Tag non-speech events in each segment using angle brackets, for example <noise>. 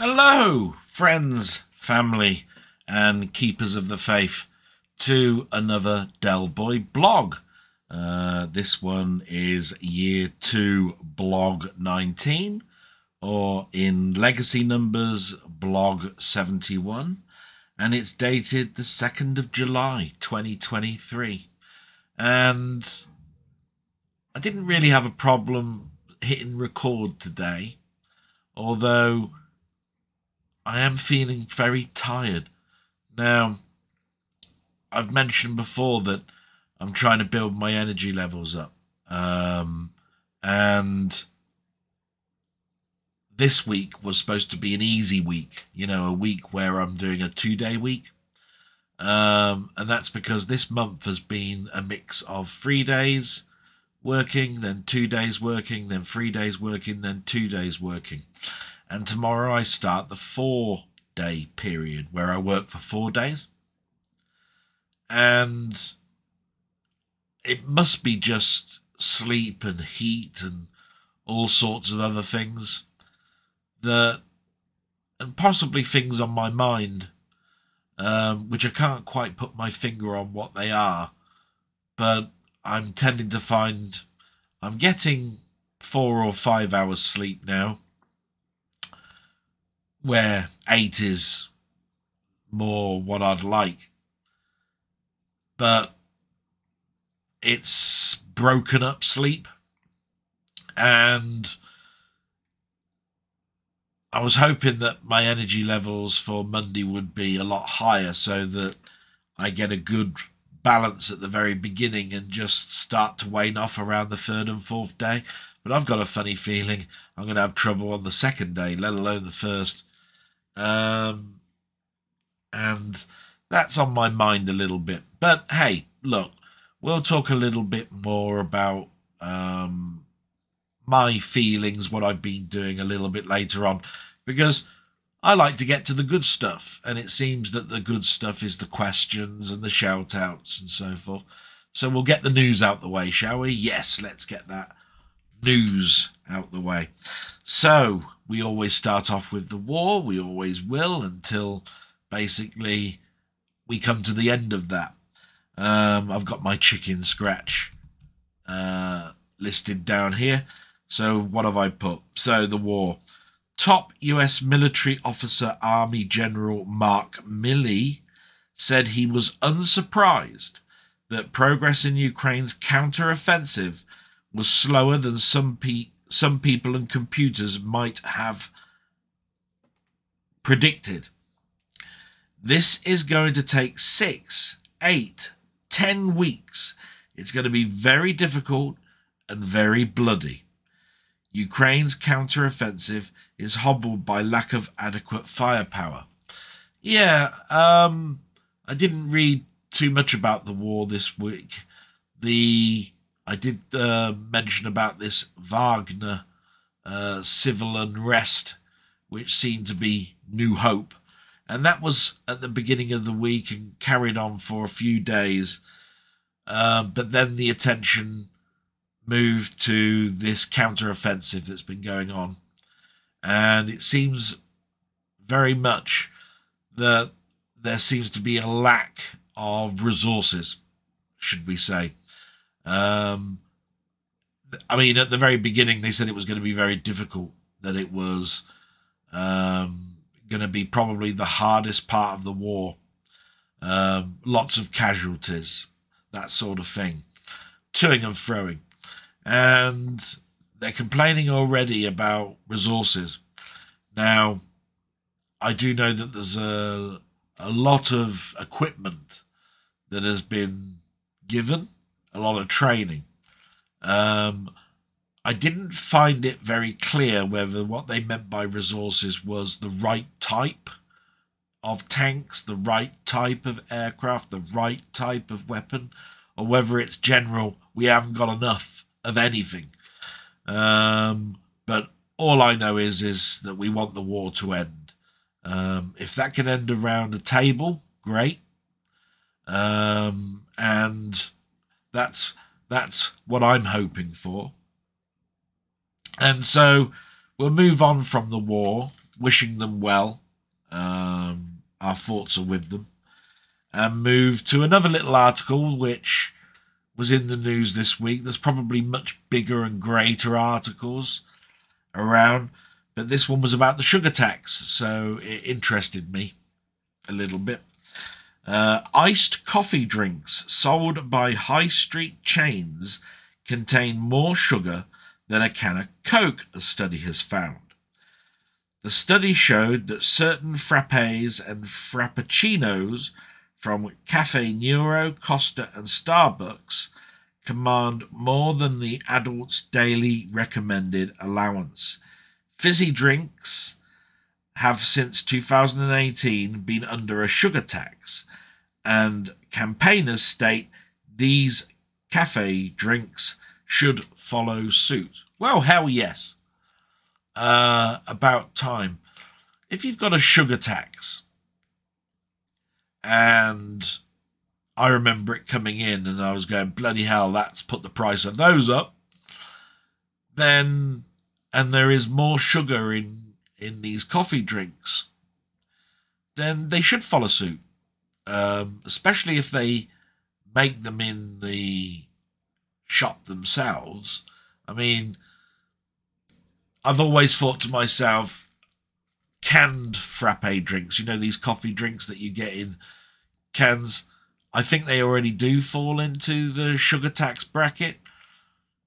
Hello, friends, family, and keepers of the faith, to another Del Boy blog. Uh, this one is year two, blog 19, or in legacy numbers, blog 71, and it's dated the 2nd of July 2023. And I didn't really have a problem hitting record today, although I am feeling very tired. Now, I've mentioned before that I'm trying to build my energy levels up. Um, and this week was supposed to be an easy week, you know, a week where I'm doing a two day week. Um, and that's because this month has been a mix of three days working, then two days working, then three days working, then two days working. And tomorrow I start the four day period where I work for four days. And it must be just sleep and heat and all sorts of other things that, and possibly things on my mind, um, which I can't quite put my finger on what they are, but I'm tending to find I'm getting four or five hours sleep now where eight is more what I'd like. But it's broken up sleep. And I was hoping that my energy levels for Monday would be a lot higher so that I get a good balance at the very beginning and just start to wane off around the third and fourth day. But I've got a funny feeling I'm going to have trouble on the second day, let alone the first. Um, and that's on my mind a little bit. But hey, look, we'll talk a little bit more about um, my feelings, what I've been doing a little bit later on, because I like to get to the good stuff, and it seems that the good stuff is the questions and the shout outs and so forth. So we'll get the news out the way, shall we? Yes, let's get that news out the way. So, we always start off with the war. We always will until basically we come to the end of that. Um, I've got my chicken scratch uh, listed down here. So, what have I put? So, the war. Top US military officer, Army General Mark Milley, said he was unsurprised that progress in Ukraine's counteroffensive was slower than some pe- some people and computers might have predicted. This is going to take six, eight, ten weeks. It's going to be very difficult and very bloody. Ukraine's counteroffensive is hobbled by lack of adequate firepower. Yeah, um, I didn't read too much about the war this week. The I did uh, mention about this Wagner uh, civil unrest, which seemed to be New Hope. And that was at the beginning of the week and carried on for a few days. Uh, but then the attention moved to this counteroffensive that's been going on. And it seems very much that there seems to be a lack of resources, should we say. Um, I mean, at the very beginning, they said it was going to be very difficult, that it was um, going to be probably the hardest part of the war. Um, lots of casualties, that sort of thing, toing and froing. And they're complaining already about resources. Now, I do know that there's a, a lot of equipment that has been given a lot of training. Um, I didn't find it very clear whether what they meant by resources was the right type of tanks, the right type of aircraft, the right type of weapon, or whether it's general, we haven't got enough of anything. Um, but all I know is is that we want the war to end. Um, if that can end around a table, great. Um, and that's that's what I'm hoping for. And so we'll move on from the war. wishing them well. Um, our thoughts are with them. And move to another little article which was in the news this week. There's probably much bigger and greater articles around, but this one was about the sugar tax, so it interested me a little bit. Uh, iced coffee drinks sold by high street chains contain more sugar than a can of Coke, a study has found. The study showed that certain frappes and frappuccinos from Cafe Nero, Costa, and Starbucks command more than the adult's daily recommended allowance. Fizzy drinks have since 2018 been under a sugar tax, and campaigners state these cafe drinks should follow suit. Well, hell yes. Uh, about time. If you've got a sugar tax, and I remember it coming in, and I was going, bloody hell, that's put the price of those up. Then, and there is more sugar in in these coffee drinks, then they should follow suit. Um, especially if they make them in the shop themselves. I mean, I've always thought to myself, canned frappe drinks, you know, these coffee drinks that you get in cans, I think they already do fall into the sugar tax bracket.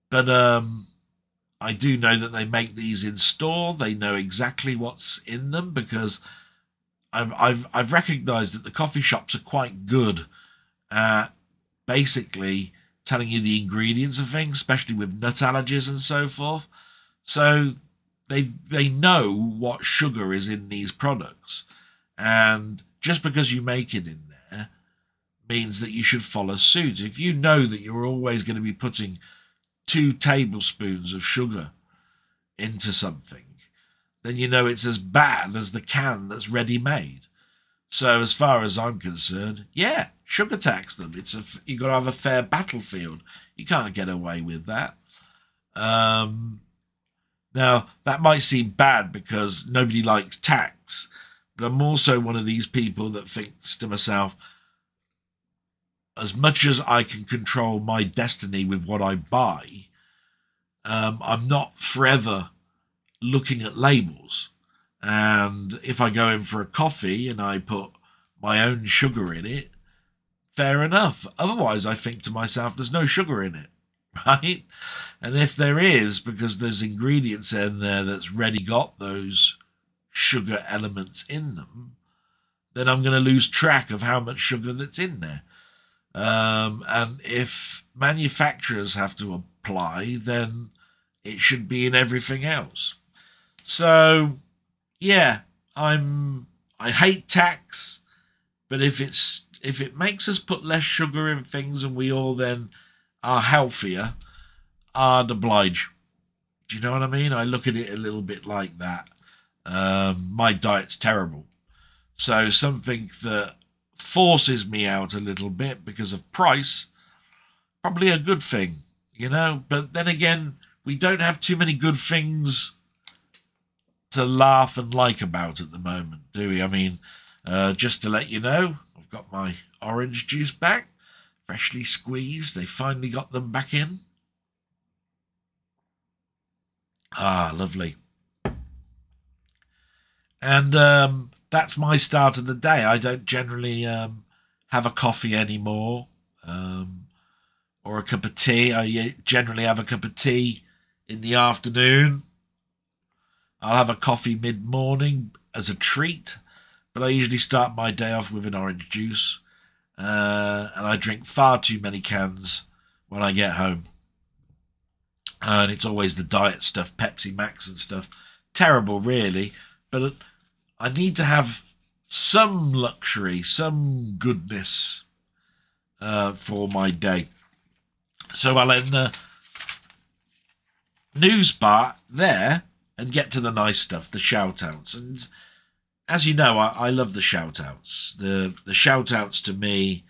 But um, I do know that they make these in store. They know exactly what's in them because I've I've, I've recognised that the coffee shops are quite good at basically telling you the ingredients of things, especially with nut allergies and so forth. So they they know what sugar is in these products, and just because you make it in there means that you should follow suit. If you know that you're always going to be putting two tablespoons of sugar into something, then you know it's as bad as the can that's ready made. So as far as I'm concerned, yeah, sugar tax them. It's a you got to have a fair battlefield. You can't get away with that. Um, now that might seem bad because nobody likes tax, but I'm also one of these people that thinks to myself, as much as I can control my destiny with what I buy, um, I'm not forever looking at labels. And if I go in for a coffee and I put my own sugar in it, fair enough. Otherwise, I think to myself, there's no sugar in it, <laughs> right? And if there is, because there's ingredients in there that's ready got those sugar elements in them, then I'm going to lose track of how much sugar that's in there. Um, and if manufacturers have to apply, then it should be in everything else. So, yeah, I'm. I hate tax, but if it's if it makes us put less sugar in things and we all then are healthier, I'd oblige. Do you know what I mean? I look at it a little bit like that. Um, my diet's terrible. So something that forces me out a little bit because of price, probably a good thing, you know. But then again, we don't have too many good things to laugh and like about at the moment, do we? I mean, uh, just to let you know, I've got my orange juice back, freshly squeezed. They finally got them back in. Ah, lovely. And um, that's my start of the day. I don't generally um, have a coffee anymore um, or a cup of tea. I generally have a cup of tea in the afternoon. I'll have a coffee mid morning as a treat, but I usually start my day off with an orange juice. Uh, and I drink far too many cans when I get home. And it's always the diet stuff, Pepsi Max and stuff. Terrible, really. But I need to have some luxury, some goodness uh, for my day. So I'll end the news bar there and get to the nice stuff, the shout outs. And as you know, I, I love the shout outs. The, the shout outs to me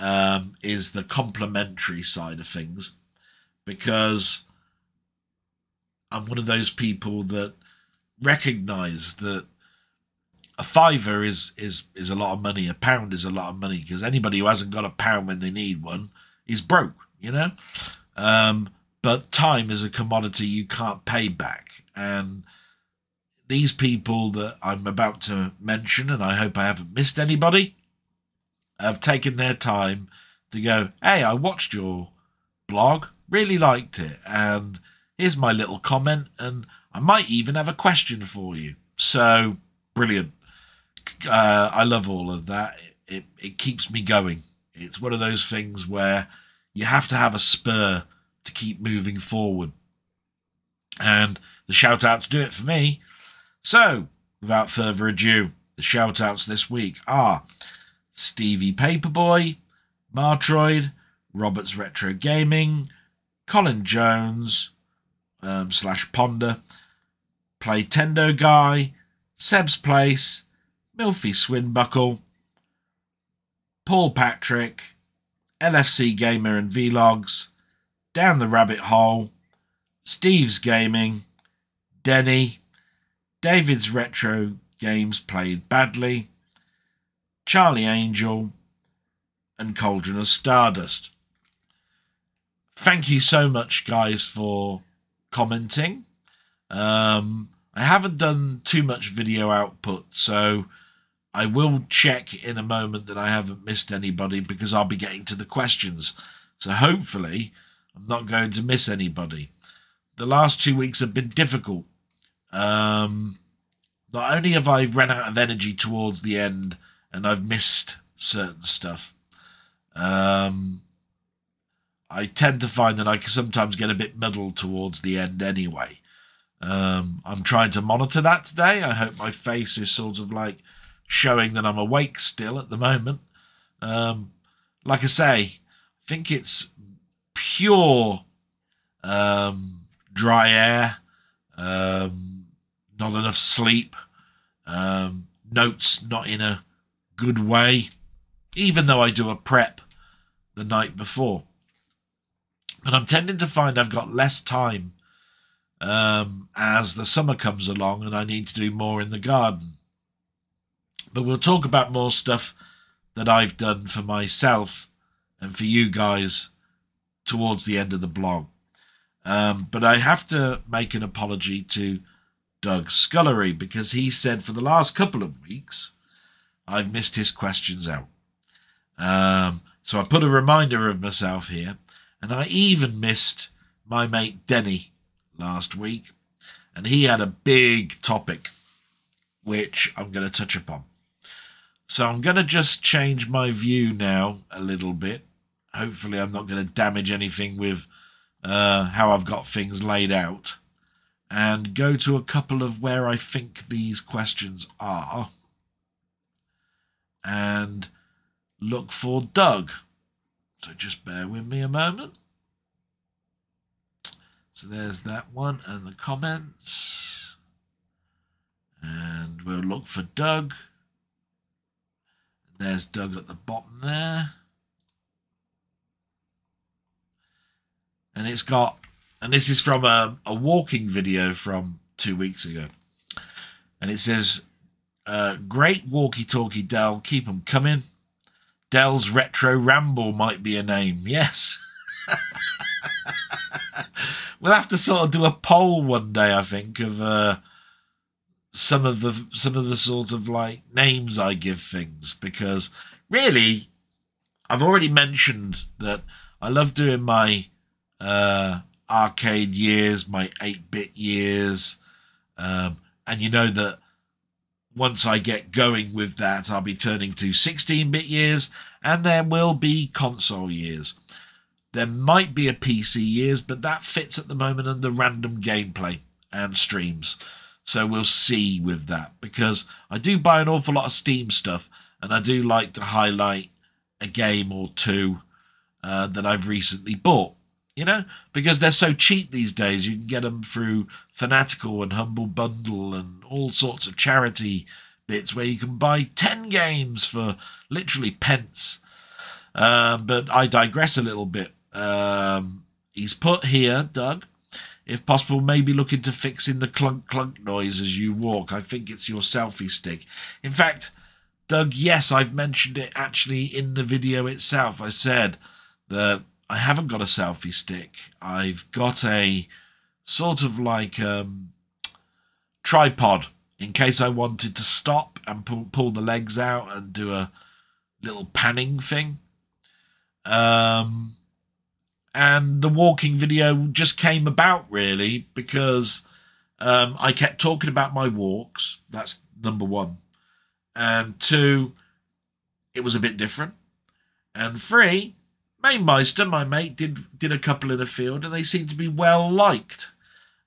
um, is the complimentary side of things because I'm one of those people that recognize that a fiver is is is a lot of money. A pound is a lot of money because anybody who hasn't got a pound when they need one is broke. You know. Um, but time is a commodity you can't pay back, and these people that I'm about to mention, and I hope I haven't missed anybody, have taken their time to go. Hey, I watched your blog, really liked it, and here's my little comment, and I might even have a question for you. So brilliant. Uh, I love all of that. It, it, it keeps me going. It's one of those things where you have to have a spur to keep moving forward. And the shout outs do it for me. So, without further ado, the shout outs this week are Stevie Paperboy, Martroid, Roberts Retro Gaming, Colin Jones um, slash Ponder, Playtendo Guy, Seb's Place, Milfy Swinbuckle, Paul Patrick, LFC Gamer and Vlogs, Down the Rabbit Hole, Steve's Gaming, Denny, David's Retro Games Played Badly, Charlie Angel, and Cauldron of Stardust. Thank you so much, guys, for commenting. Um, I haven't done too much video output, so I will check in a moment that I haven't missed anybody because I'll be getting to the questions. So hopefully, I'm not going to miss anybody. The last two weeks have been difficult. Um, not only have I run out of energy towards the end and I've missed certain stuff, um, I tend to find that I can sometimes get a bit muddled towards the end anyway. Um, I'm trying to monitor that today. I hope my face is sort of like showing that I'm awake still at the moment. Um, like I say, I think it's pure um, dry air, um, not enough sleep, um, notes not in a good way, even though I do a prep the night before. But I'm tending to find I've got less time um, as the summer comes along and I need to do more in the garden. But we'll talk about more stuff that I've done for myself and for you guys towards the end of the blog. Um, but I have to make an apology to Doug Scullery because he said for the last couple of weeks I've missed his questions out. Um, so I put a reminder of myself here, and I even missed my mate Denny last week, and he had a big topic which I'm going to touch upon. So I'm going to just change my view now a little bit. Hopefully, I'm not going to damage anything with uh, how I've got things laid out. And go to a couple of where I think these questions are. And look for Doug. So just bear with me a moment. So there's that one and the comments. And we'll look for Doug. There's Doug at the bottom there. And it's got, and this is from a, a walking video from two weeks ago. And it says, uh, Great walkie talkie Del, keep them coming. Del's Retro Ramble might be a name. Yes. <laughs> we'll have to sort of do a poll one day, I think, of uh, some of the some of the sort of like names I give things because really, I've already mentioned that I love doing my uh, arcade years, my eight bit years, um, and you know that once I get going with that, I'll be turning to 16 bit years, and there will be console years. There might be a PC years, but that fits at the moment under random gameplay and streams. So we'll see with that because I do buy an awful lot of Steam stuff and I do like to highlight a game or two uh, that I've recently bought. You know, because they're so cheap these days, you can get them through Fanatical and Humble Bundle and all sorts of charity bits where you can buy 10 games for literally pence. Uh, but I digress a little bit. Um, he's put here, Doug, if possible, maybe look into fixing the clunk clunk noise as you walk. I think it's your selfie stick. In fact, Doug, yes, I've mentioned it actually in the video itself. I said that I haven't got a selfie stick. I've got a sort of like um, tripod in case I wanted to stop and pull, pull the legs out and do a little panning thing. Um, and the walking video just came about really because um, I kept talking about my walks. That's number one. And two, it was a bit different. And three, Mamemeister, my mate, did did a couple in a field, and they seemed to be well liked.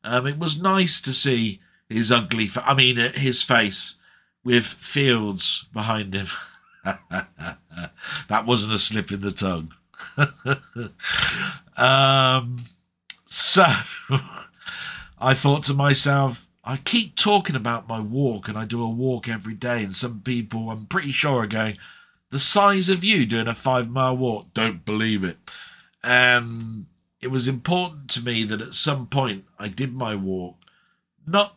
Um, it was nice to see his ugly, I mean, uh, his face with fields behind him. <laughs> that wasn't a slip in the tongue. <laughs> um, so <laughs> I thought to myself, I keep talking about my walk, and I do a walk every day, and some people, I'm pretty sure, are going, the size of you doing a five mile walk. Don't believe it. And it was important to me that at some point I did my walk, not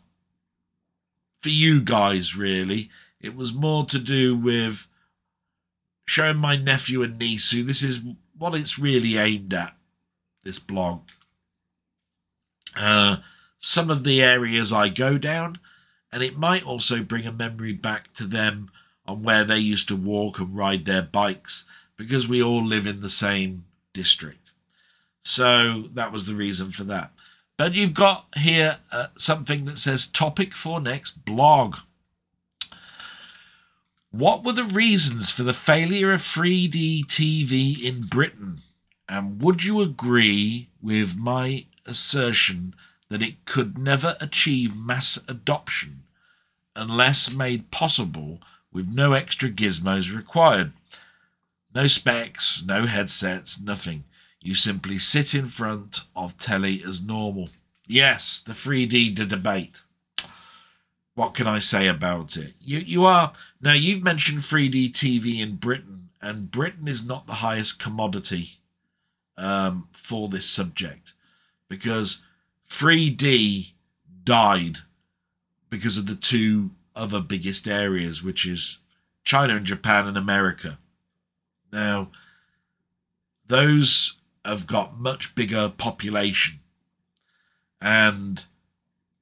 for you guys really. It was more to do with showing my nephew and niece who this is what it's really aimed at, this blog. Uh, some of the areas I go down, and it might also bring a memory back to them on where they used to walk and ride their bikes because we all live in the same district. So that was the reason for that. But you've got here uh, something that says topic for next blog. What were the reasons for the failure of 3D TV in Britain? And would you agree with my assertion that it could never achieve mass adoption unless made possible with no extra gizmos required? No specs, no headsets, nothing. You simply sit in front of telly as normal. Yes, the 3D the debate what can I say about it? You you are now you've mentioned 3D TV in Britain, and Britain is not the highest commodity um, for this subject because 3D died because of the two other biggest areas, which is China and Japan and America. Now, those have got much bigger population, and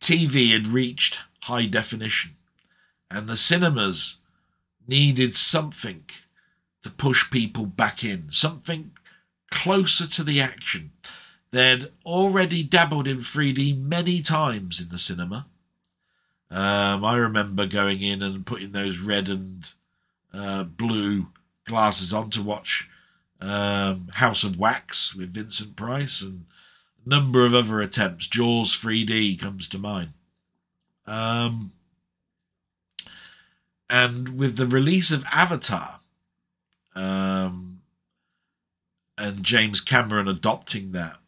TV had reached high definition. And the cinemas needed something to push people back in, something closer to the action. They'd already dabbled in 3D many times in the cinema. Um, I remember going in and putting those red and uh, blue glasses on to watch um, House of Wax with Vincent Price and a number of other attempts. Jaws 3D comes to mind. Um, and with the release of Avatar, um, and James Cameron adopting that,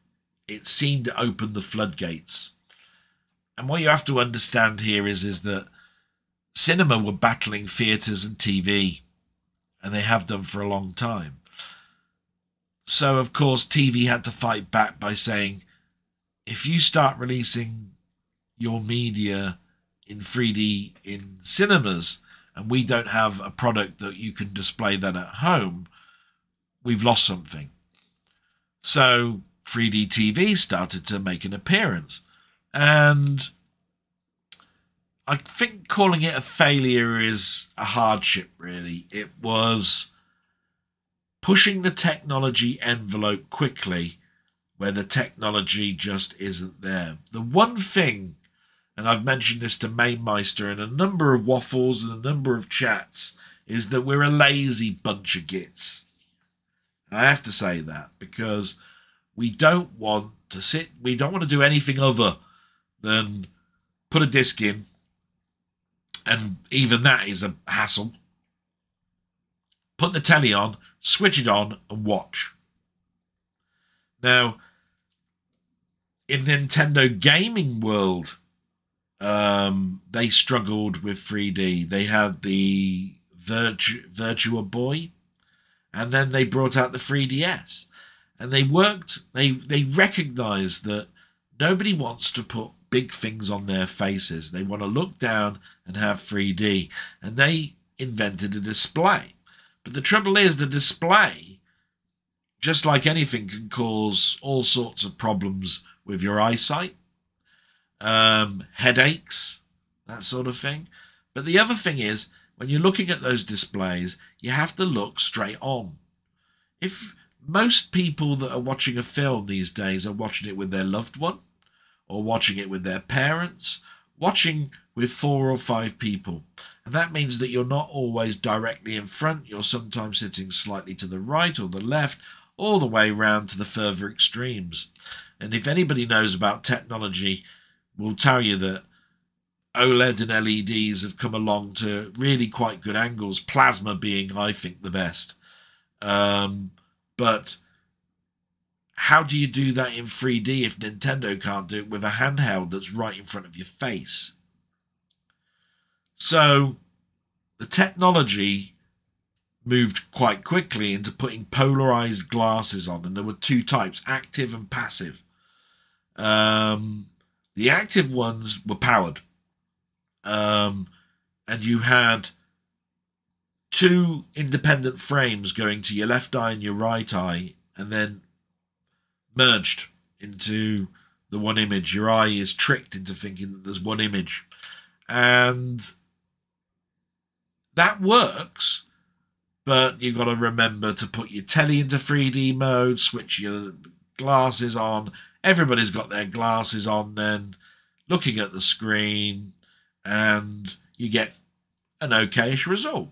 it seemed to open the floodgates. And what you have to understand here is is that cinema were battling theatres and TV, and they have done for a long time. So of course TV had to fight back by saying, if you start releasing your media in 3D in cinemas and we don't have a product that you can display that at home, we've lost something. So 3D TV started to make an appearance. And I think calling it a failure is a hardship, really. It was pushing the technology envelope quickly where the technology just isn't there. The one thing and I've mentioned this to Mamemeister in a number of waffles and a number of chats, is that we're a lazy bunch of gits. And I have to say that because we don't want to sit, we don't want to do anything other than put a disc in, and even that is a hassle. Put the telly on, switch it on, and watch. Now, in Nintendo gaming world, um, they struggled with 3D. They had the Virtu- Virtual Boy, and then they brought out the 3DS, and they worked. They they recognised that Nobody wants to put big things on their faces. They want to look down and have 3D. And they invented a display. But the trouble is, the display, just like anything, can cause all sorts of problems with your eyesight, um, headaches, that sort of thing. But the other thing is, when you're looking at those displays, you have to look straight on. If most people that are watching a film these days are watching it with their loved one, or watching it with their parents, watching with four or five people. And that means that you're not always directly in front, you're sometimes sitting slightly to the right or the left, all the way round to the further extremes. And if anybody knows about technology, will tell you that OLED and LEDs have come along to really quite good angles, plasma being, I think, the best. Um, but how do you do that in 3D if Nintendo can't do it with a handheld that's right in front of your face? So the technology moved quite quickly into putting polarized glasses on, and there were two types active and passive. Um, the active ones were powered, um, and you had two independent frames going to your left eye and your right eye, and then merged into the one image. Your eye is tricked into thinking that there's one image. And that works, but you've got to remember to put your telly into 3D mode, switch your glasses on. Everybody's got their glasses on then, looking at the screen, and you get an okayish result.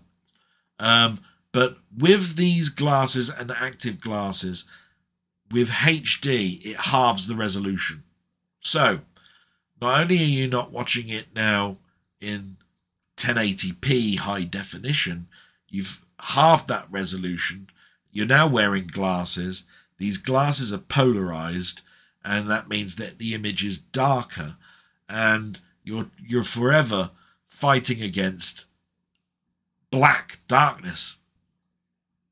Um, but with these glasses and active glasses, with HD, it halves the resolution. So, not only are you not watching it now in 1080p high definition, you've halved that resolution. You're now wearing glasses. These glasses are polarized, and that means that the image is darker, and you're you're forever fighting against black darkness.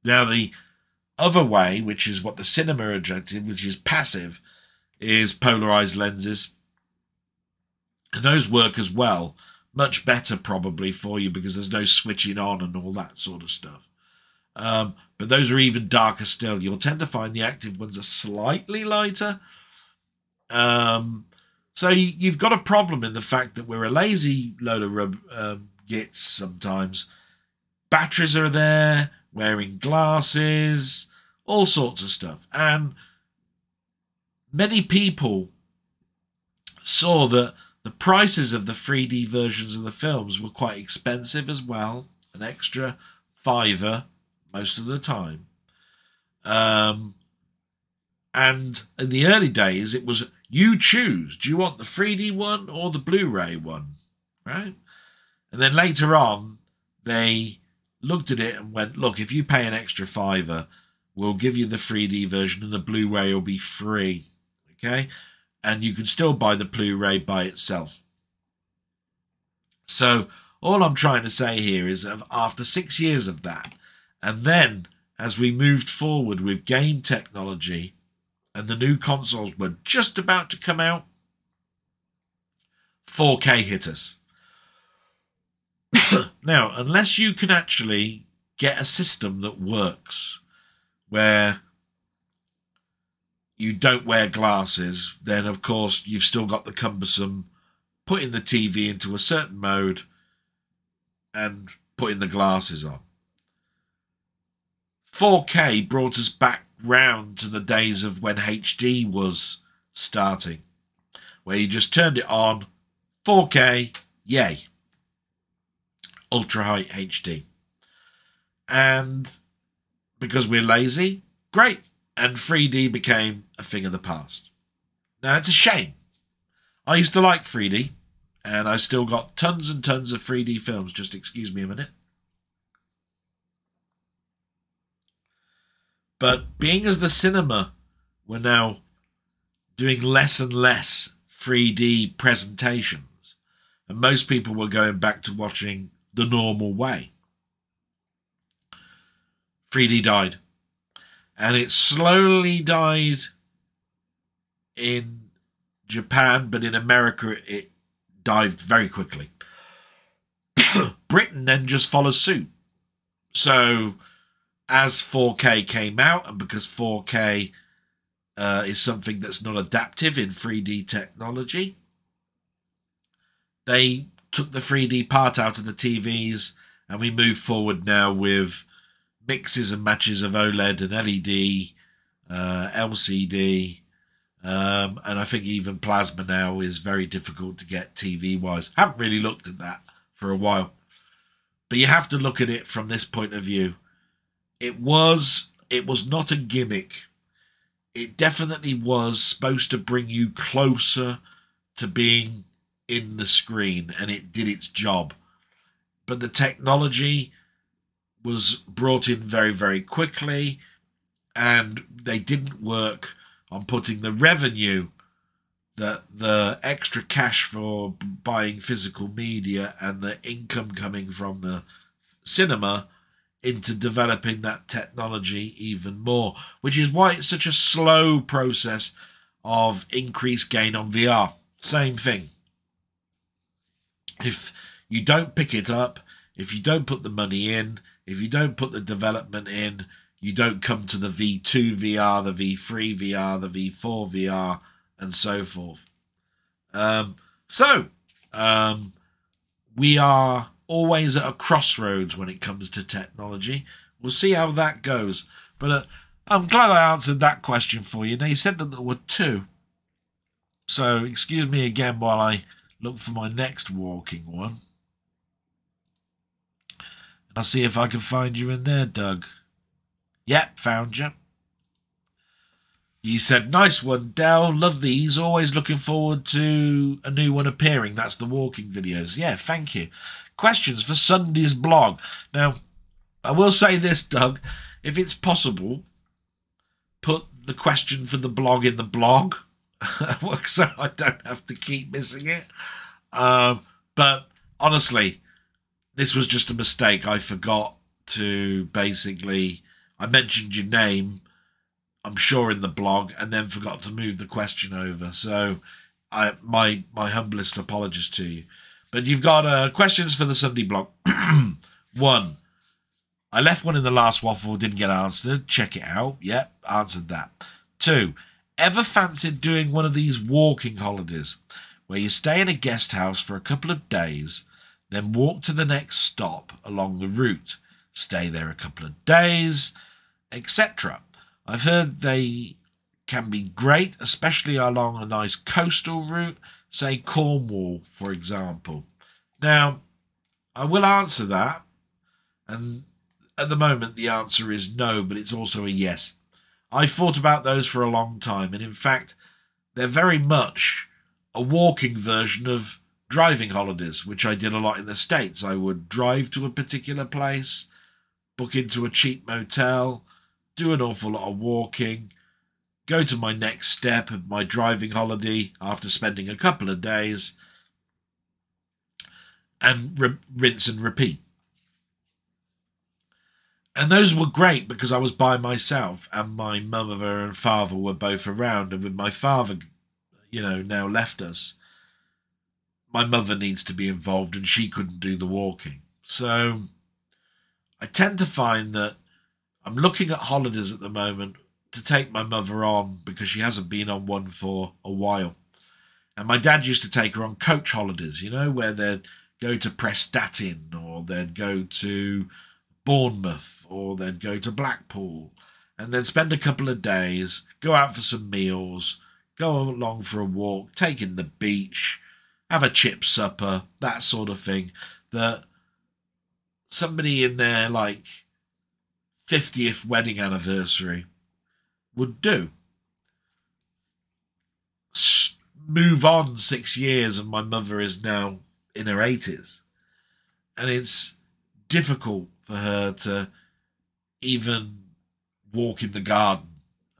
Now the other way, which is what the cinema rejected, which is passive, is polarized lenses. And those work as well, much better probably for you because there's no switching on and all that sort of stuff. Um, but those are even darker still. You'll tend to find the active ones are slightly lighter. Um, so you, have got a problem in the fact that we're a lazy load of rub, um, gits sometimes. Batteries are there wearing glasses, all sorts of stuff. And many people saw that the prices of the 3D versions of the films were quite expensive as well, an extra fiver most of the time. Um, and in the early days, it was you choose. Do you want the 3D one or the Blu ray one? Right? And then later on, they looked at it and went, look, if you pay an extra fiver, we'll give you the 3D version and the Blu-ray will be free. Okay? And you can still buy the Blu-ray by itself. So all I'm trying to say here is that after six years of that, and then as we moved forward with game technology and the new consoles were just about to come out, 4K hit us. now, unless you can actually get a system that works, where you don't wear glasses, then of course you've still got the cumbersome putting the TV into a certain mode and putting the glasses on. 4K brought us back round to the days of when HD was starting, where you just turned it on, 4K, yay ultra high HD. And because we're lazy, great. And 3D became a thing of the past. Now it's a shame. I used to like 3D, and I still got tons and tons of 3D films. Just excuse me a minute. But being as the cinema, we're now doing less and less 3D presentations, and most people were going back to watching the normal way. 3D died. And it slowly died in Japan, but in America it dived very quickly. <coughs> Britain then just follows suit. So, as 4K came out, and because 4K uh, is something that's not adaptive in 3D technology, they took the 3D part out of the TVs, and we move forward now with mixes and matches of OLED and LED, uh, LCD, um, and I think even plasma now is very difficult to get TV wise. Haven't really looked at that for a while. But you have to look at it from this point of view. It was it was not a gimmick. It definitely was supposed to bring you closer to being in the screen and it did its job. But the technology was brought in very, very quickly and they didn't work on putting the revenue that the extra cash for buying physical media and the income coming from the cinema into developing that technology even more, which is why it's such a slow process of increased gain on VR. Same thing. If you don't pick it up, if you don't put the money in, if you don't put the development in, you don't come to the V2 VR, the V3 VR, the V4 VR, and so forth. Um, so, um, we are always at a crossroads when it comes to technology. We'll see how that goes. But uh, I'm glad I answered that question for you. Now, you said that there were two. So, excuse me again while I look for my next walking one. I'll see if I can find you in there, Doug. Yep, found you. You said, nice one, Del. Love these. Always looking forward to a new one appearing. That's the walking videos. Yeah, thank you. Questions for Sunday's blog. Now, I will say this, Doug. If it's possible, put the question for the blog in the blog <laughs> so I don't have to keep missing it. Um, but honestly, this was just a mistake. I forgot to basically I mentioned your name, I'm sure in the blog, and then forgot to move the question over. So, I my my humblest apologies to you. But you've got uh, questions for the Sunday blog. <clears throat> one, I left one in the last waffle, didn't get answered. Check it out. Yep, answered that. Two, ever fancied doing one of these walking holidays where you stay in a guest house for a couple of days, then walk to the next stop along the route, stay there a couple of days, etc. I've heard they can be great, especially along a nice coastal route, say Cornwall, for example. Now, I will answer that, and at the moment the answer is no, but it's also a yes. I thought about those for a long time, and in fact, they're very much a walking version of driving holidays, which I did a lot in the States. I would drive to a particular place, book into a cheap motel, do an awful lot of walking, go to my next step of my driving holiday after spending a couple of days, and rinse and repeat. And those were great because I was by myself and my mother and father were both around. And with my father, you know, now left us, my mother needs to be involved and she couldn't do the walking. So I tend to find that I'm looking at holidays at the moment to take my mother on because she hasn't been on one for a while. And my dad used to take her on coach holidays, you know, where they'd go to Prestatyn or they'd go to Bournemouth or they'd go to Blackpool and then spend a couple of days, go out for some meals, go along for a walk, take in the beach, have a chip supper, that sort of thing. That somebody in their like 50th wedding anniversary would do. S- move on six years, and my mother is now in her 80s. And it's difficult for her to even walk in the garden.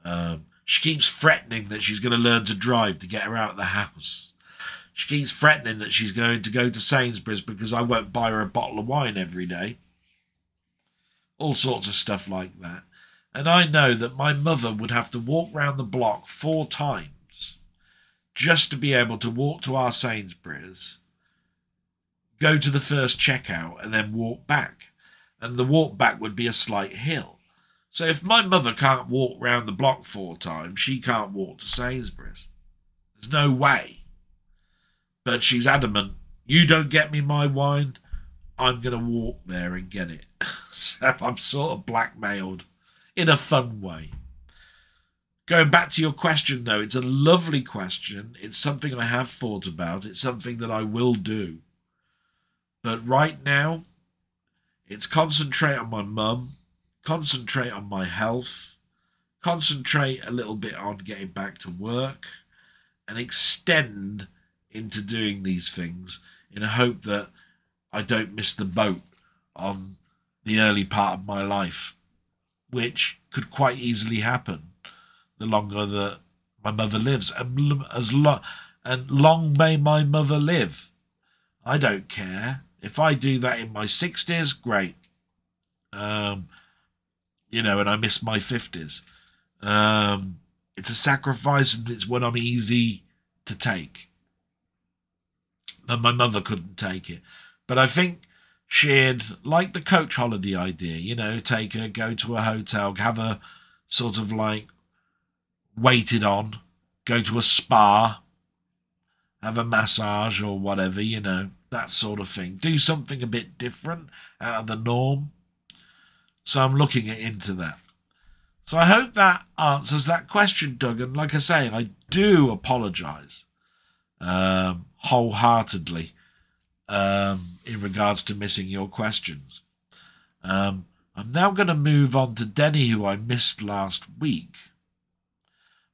Um, she keeps threatening that she's going to learn to drive to get her out of the house. She keeps threatening that she's going to go to Sainsbury's because I won't buy her a bottle of wine every day all sorts of stuff like that. And I know that my mother would have to walk round the block four times just to be able to walk to our Sainsbury's, go to the first checkout, and then walk back. And the walk back would be a slight hill. So if my mother can't walk round the block four times, she can't walk to Sainsbury's. There's no way. But she's adamant, you don't get me my wine, I'm going to walk there and get it. <laughs> so I'm sort of blackmailed in a fun way. Going back to your question, though, it's a lovely question. It's something I have thought about. It's something that I will do. But right now, it's concentrate on my mum, concentrate on my health, concentrate a little bit on getting back to work, and extend into doing these things in a hope that I don't miss the boat on the early part of my life, which could quite easily happen the longer that my mother lives. And as long and long may my mother live. I don't care. If I do that in my sixties, great. Um, you know, and I miss my fifties. Um, it's a sacrifice and it's one I'm easy to take. But my mother couldn't take it. But I think she'd like the coach holiday idea, you know, take her, go to a hotel, have her sort of like waited on, go to a spa, have a massage or whatever, you know, that sort of thing. Do something a bit different out of the norm. So I'm looking into that. So I hope that answers that question, Doug. And like I say, I do apologise um, wholeheartedly um, in regards to missing your questions. Um, I'm now going to move on to Denny, who I missed last week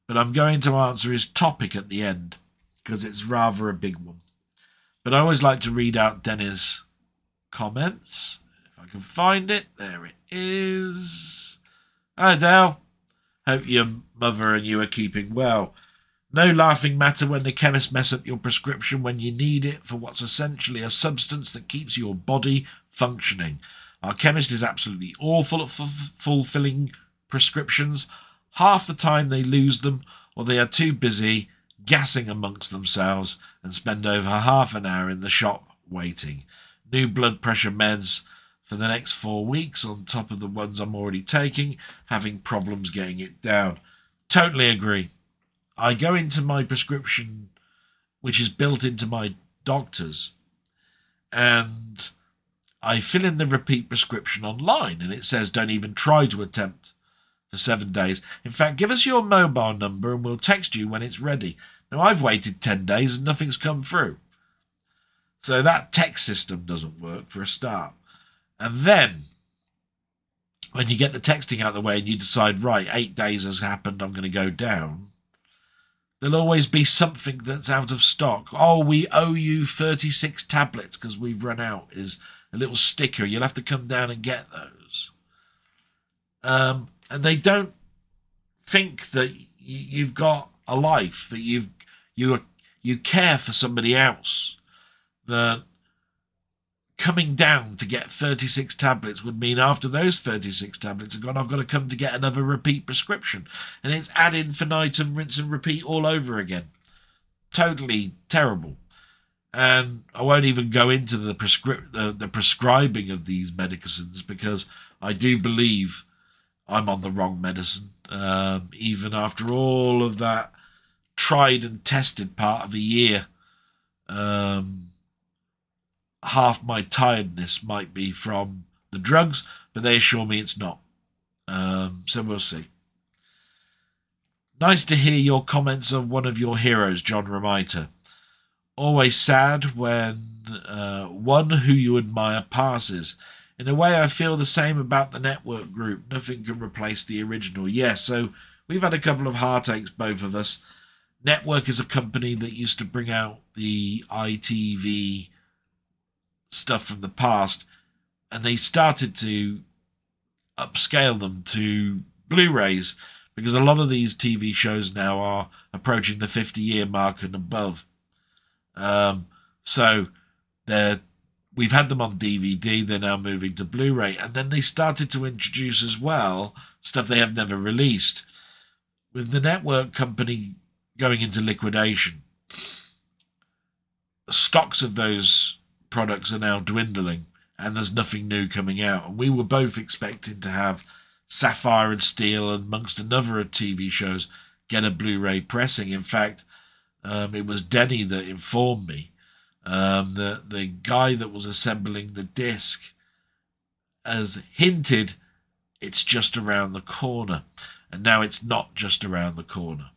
but I'm going to answer his topic at the end because it's rather a big one. But I always like to read out Denny's comments. If I can find it, there it is. Hi, Del. Hope your mother and you are keeping well. No laughing matter when the chemist mess up your prescription when you need it for what's essentially a substance that keeps your body functioning. Our chemist is absolutely awful at fulfilling prescriptions Half the time they lose them, or they are too busy gassing amongst themselves and spend over half an hour in the shop waiting. New blood pressure meds for the next four weeks on top of the ones I'm already taking, having problems getting it down. Totally agree. I go into my prescription, which is built into my doctor's, and I fill in the repeat prescription online, and it says don't even try to attempt for seven days. In fact, give us your mobile number and we'll text you when it's ready. Now, I've waited 10 days and nothing's come through. So that text system doesn't work for a start. And then, when you get the texting out of the way and you decide, right, eight days has happened, I'm going to go down, there'll always be something that's out of stock. Oh, we owe you 36 tablets because we've run out, is a little sticker. You'll have to come down and get those. Um, and they don't think that you've got a life that you've you you care for somebody else that coming down to get 36 tablets would mean after those 36 tablets are gone i've got to come to get another repeat prescription. And it's ad infinitum rinse and repeat all over again. Totally terrible. And i won't even go into the prescript the, the prescribing of these medicines because i do believe I'm on the wrong medicine. Um, even after all of that tried and tested part of a year, um, half my tiredness might be from the drugs, but they assure me it's not. Um, so we'll see. Nice to hear your comments on one of your heroes, John Romita. Always sad when uh, one who you admire passes. In a way, I feel the same about the network group. Nothing can replace the original. Yes, yeah, so we've had a couple of heartaches, both of us. Network is a company that used to bring out the ITV stuff from the past, and they started to upscale them to Blu rays because a lot of these TV shows now are approaching the 50 year mark and above. Um, so they're we've had them on DVD, they're now moving to Blu ray. And then they started to introduce as well stuff they have never released. With the network company going into liquidation, stocks of those products are now dwindling and there's nothing new coming out. And we were both expecting to have Sapphire and Steel, and amongst another of TV shows, get a Blu ray pressing. In fact, um, it was Denny that informed me um, that the guy that was assembling the disc has hinted it's just around the corner. And now it's not just around the corner.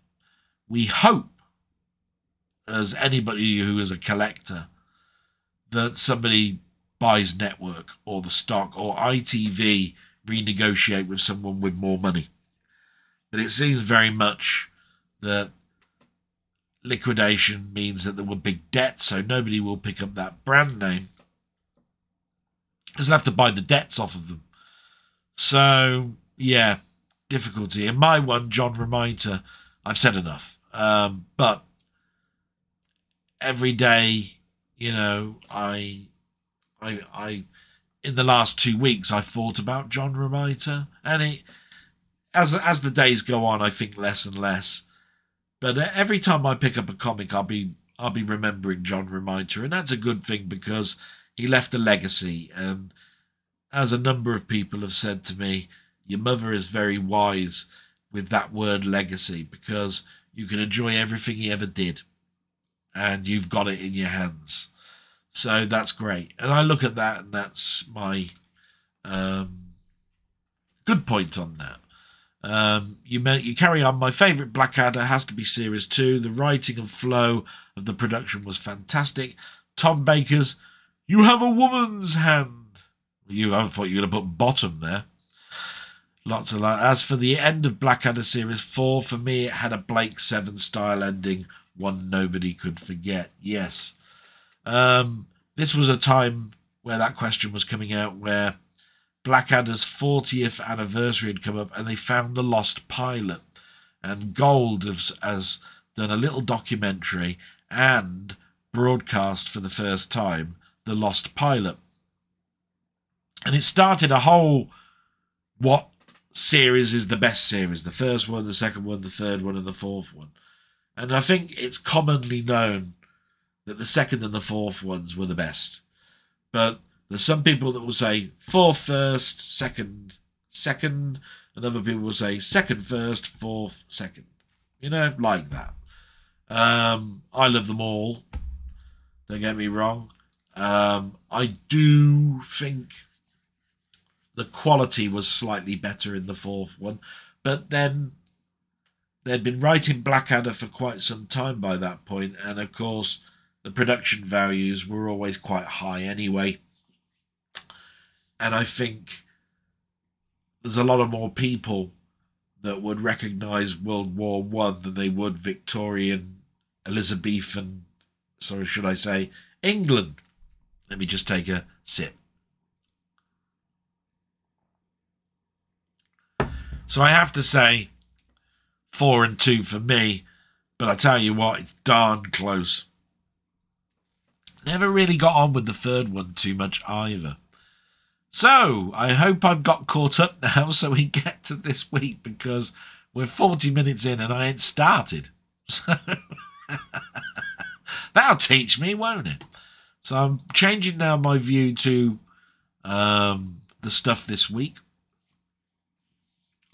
We hope, as anybody who is a collector, that somebody buys network or the stock or ITV renegotiate with someone with more money. But it seems very much that liquidation means that there were big debts, so nobody will pick up that brand name. Doesn't have to buy the debts off of them. So yeah, difficulty. In my one, John Romita, I've said enough. Um, but every day, you know, I, I, I, in the last two weeks, I thought about John Romita, and it, as as the days go on, I think less and less. But uh, every time I pick up a comic, I'll be I'll be remembering John Romita, and that's a good thing because he left a legacy. And as a number of people have said to me, your mother is very wise with that word legacy because you can enjoy everything he ever did, and you've got it in your hands. So that's great. And I look at that, and that's my um, good point on that. Um, you meant you carry on. My favourite Blackadder has to be Series Two. The writing and flow of the production was fantastic. Tom Baker's "You Have a Woman's Hand." You, I thought you were going to put bottom there. Lots of that. As for the end of Blackadder Series Four, for me it had a Blake Seven style ending, one nobody could forget. Yes, um, this was a time where that question was coming out, where Blackadder's 40th anniversary had come up, and they found the lost pilot. And Gold has, has done a little documentary and broadcast for the first time the lost pilot. And it started a whole what series is the best series the first one, the second one, the third one, and the fourth one. And I think it's commonly known that the second and the fourth ones were the best. But there's some people that will say fourth first, second, second, and other people will say second first, fourth, second. You know, like that. Um, I love them all. Don't get me wrong. Um, I do think the quality was slightly better in the fourth one, but then they'd been writing Blackadder for quite some time by that point, and of course the production values were always quite high anyway. And I think there's a lot of more people that would recognize World War One than they would Victorian, Elizabethan, sorry, should I say, England. Let me just take a sip. So I have to say, four and two for me, but I tell you what, it's darn close. Never really got on with the third one too much either. So, I hope I've got caught up <laughs> now so we get to this week because we're 40 minutes in and I ain't started. So, <laughs> that'll teach me, won't it? So, I'm changing now my view to um, the stuff this week.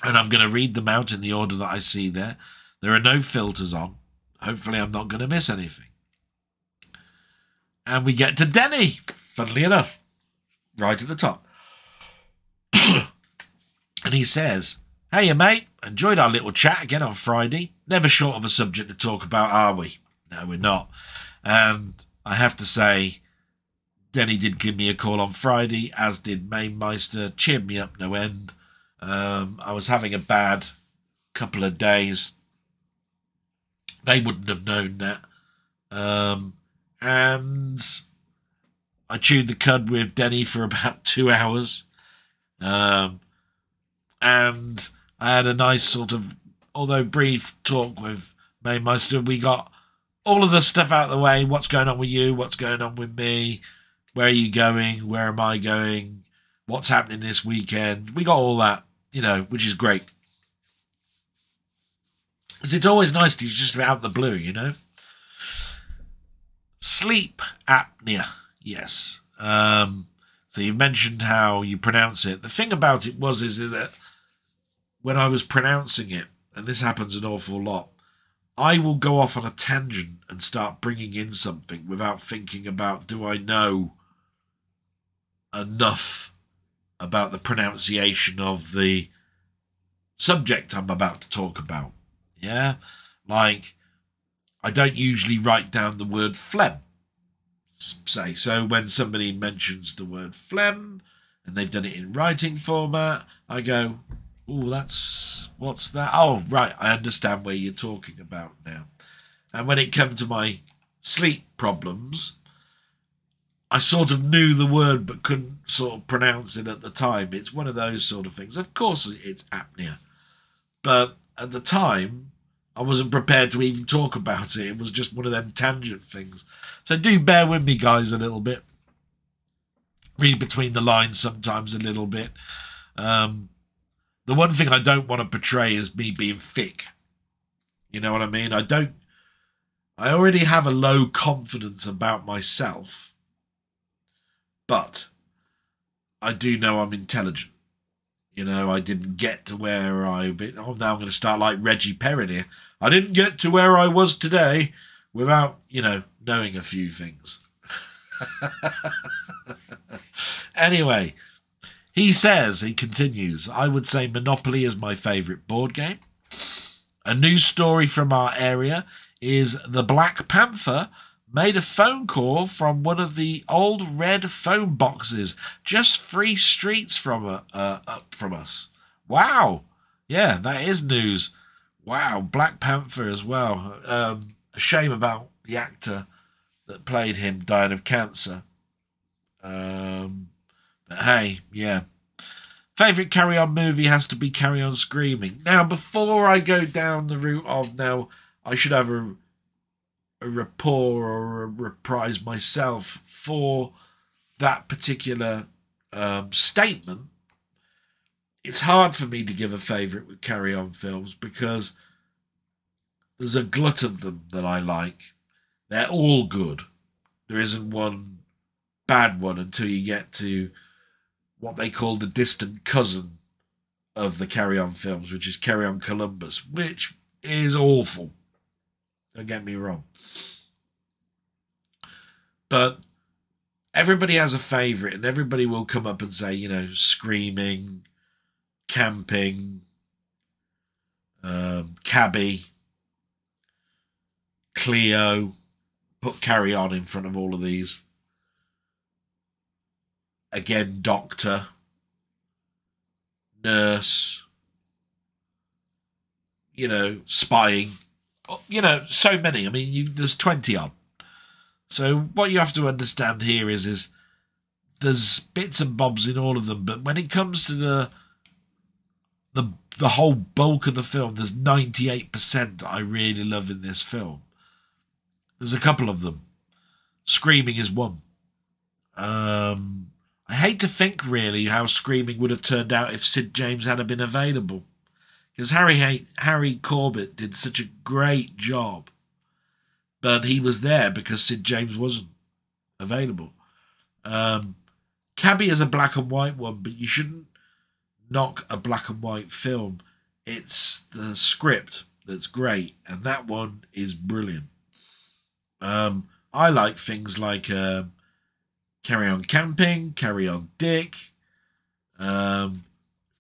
And I'm going to read them out in the order that I see there. There are no filters on. Hopefully, I'm not going to miss anything. And we get to Denny, funnily enough, right at the top. <coughs> and he says, Hey, you mate, enjoyed our little chat again on Friday. Never short of a subject to talk about, are we? No, we're not. And I have to say, Denny did give me a call on Friday, as did Mamemeister, cheered me up no end. Um, I was having a bad couple of days. They wouldn't have known that. Um, and I chewed the cud with Denny for about <laughs> two hours. Um, and I had a nice sort of, although brief, talk with Mamemeister. We got all of the stuff out of the way. What's going on with you? What's going on with me? Where are you going? Where am I going? What's happening this weekend? We got all that, you know, which is great. Because it's always nice to just out the blue, you know. Sleep apnea. Yes. Um, so you mentioned how you pronounce it. The thing about it was is that when I was pronouncing it, and this happens an awful lot, I will go off on a tangent and start bringing in something without thinking about do I know enough about the pronunciation of the subject I'm about to talk about. Yeah? Like, I don't usually write down the word phlegm, say. So when somebody mentions the word phlegm and they've done it in writing format, I go, oh, that's, what's that? Oh, right, I understand where you're talking about now. And when it came to my sleep problems, I sort of knew the word but couldn't sort of pronounce it at the time. It's one of those sort of things. Of course, it's apnea. But at the time, I wasn't prepared to even talk about it. It was just one of them tangent things. So do bear with me, guys, a little bit. Read between the lines sometimes a little bit. Um, the one thing I don't want to portray is me being thick. You know what I mean? I don't. I already have a low confidence about myself but I do know I'm intelligent. You know, I didn't get to where I. Been, oh, now I'm going to start like Reggie Perrin here. I didn't get to where I was today without, you know, knowing a few things. <laughs> anyway, he says, he continues, I would say Monopoly is my favourite board game. A news story from our area is The Black Panther made a phone call from one of the old red phone boxes just three streets from uh, uh, up from us. Wow. Yeah, that is news. Wow, Black Panther as well. Um, a shame about the actor that played him dying of cancer. Um, but hey, yeah. Favorite Carry On movie has to be Carry On Screaming. Now, before I go down the route of now, I should have a a rapport or a reprise myself for that particular um, statement, it's hard for me to give a favourite with Carry On films because there's a glut of them that I like. They're all good. There isn't one bad one until you get to what they call the distant cousin of the Carry On films, which is Carry On Columbus, which is awful. Don't get me wrong. But everybody has a favourite, and everybody will come up and say, you know, screaming, camping, um, cabby, Cleo, put carry on in front of all of these. Again, doctor, nurse, you know, spying, you know, so many. I mean, you, there's 20 of so what you have to understand here is is there's bits and bobs in all of them, but when it comes to the the the whole bulk of the film, there's 98% that I really love in this film. There's a couple of them. Screaming is one. Um, I hate to think really how Screaming would have turned out if Sid James had been available, because Harry Harry Corbett did such a great job but he was there because Sid James wasn't available. Um, Cabby is a black and white one, but you shouldn't knock a black and white film. It's the script that's great, and that one is brilliant. Um, I like things like uh, Carry On Camping, Carry On Dick, um,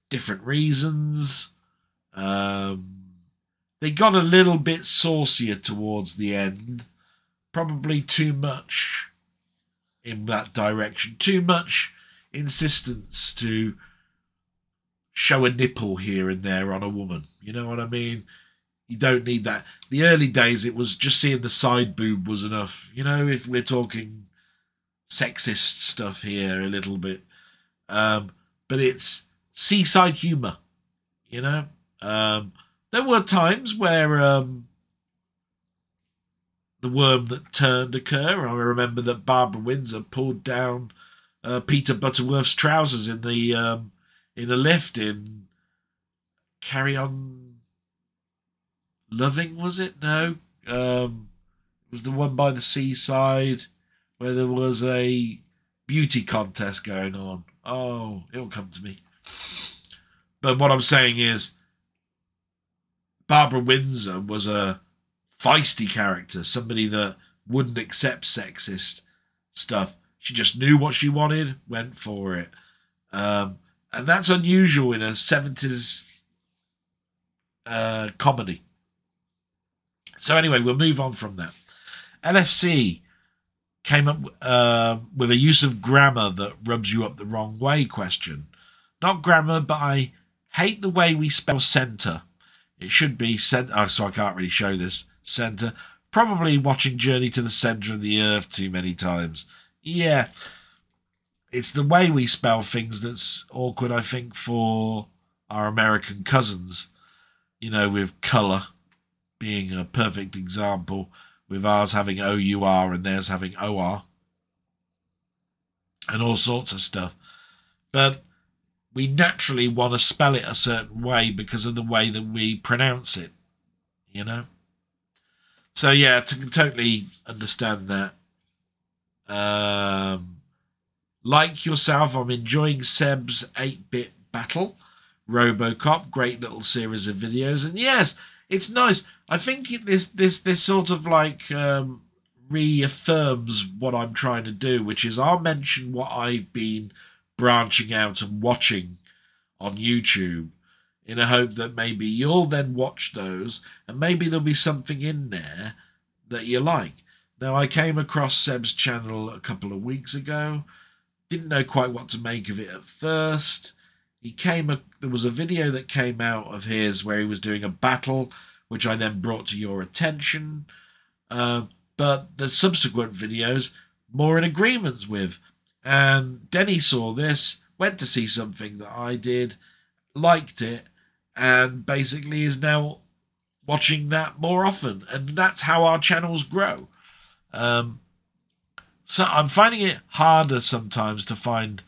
Different Reasons. Um, they got a little bit saucier towards the end. Probably too much in that direction. Too much insistence to show a nipple here and there on a woman. You know what I mean? You don't need that. The early days, it was just seeing the side boob was enough. You know, if we're talking sexist stuff here a little bit. Um, but it's seaside humour, you know? Um, there were times where um, the worm that turned occur. I remember that Barbara Windsor pulled down uh, Peter Butterworth's trousers in the um, in a lift in Carry On Loving, was it? No. Um, was the one by the seaside where there was a beauty contest going on. Oh, it'll come to me. But what I'm saying is, Barbara Windsor was a feisty character, somebody that wouldn't accept sexist stuff. She just knew what she wanted, went for it. Um, and that's unusual in a 70s uh, comedy. So, anyway, we'll move on from that. LFC came up uh, with a use of grammar that rubs you up the wrong way question. Not grammar, but I hate the way we spell centre. It should be center. Oh, so I can't really show this centre. Probably watching Journey to the Centre of the Earth too many times. Yeah, it's the way we spell things that's awkward. I think for our American cousins, you know, with colour being a perfect example with ours having OUR and theirs having OR and all sorts of stuff. But we naturally want to spell it a certain way because of the way that we pronounce it, you know? So, yeah, to totally understand that. Um, like yourself, I'm enjoying Seb's 8 bit battle. Robocop, great little series of videos. And yes, it's nice. I think this this this sort of like um, reaffirms what I'm trying to do, which is I'll mention what I've been branching out and watching on YouTube in a hope that maybe you'll then watch those and maybe there'll be something in there that you like. Now, I came across Seb's channel a couple of weeks ago, didn't know quite what to make of it at first. He came, a, there was a video that came out of his where he was doing a battle which I then brought to your attention. Uh, but the subsequent videos, more in agreements with. And Denny saw this, went to see something that I did, liked it, and basically is now watching that more often. And that's how our channels grow. Um, so I'm finding it harder sometimes to find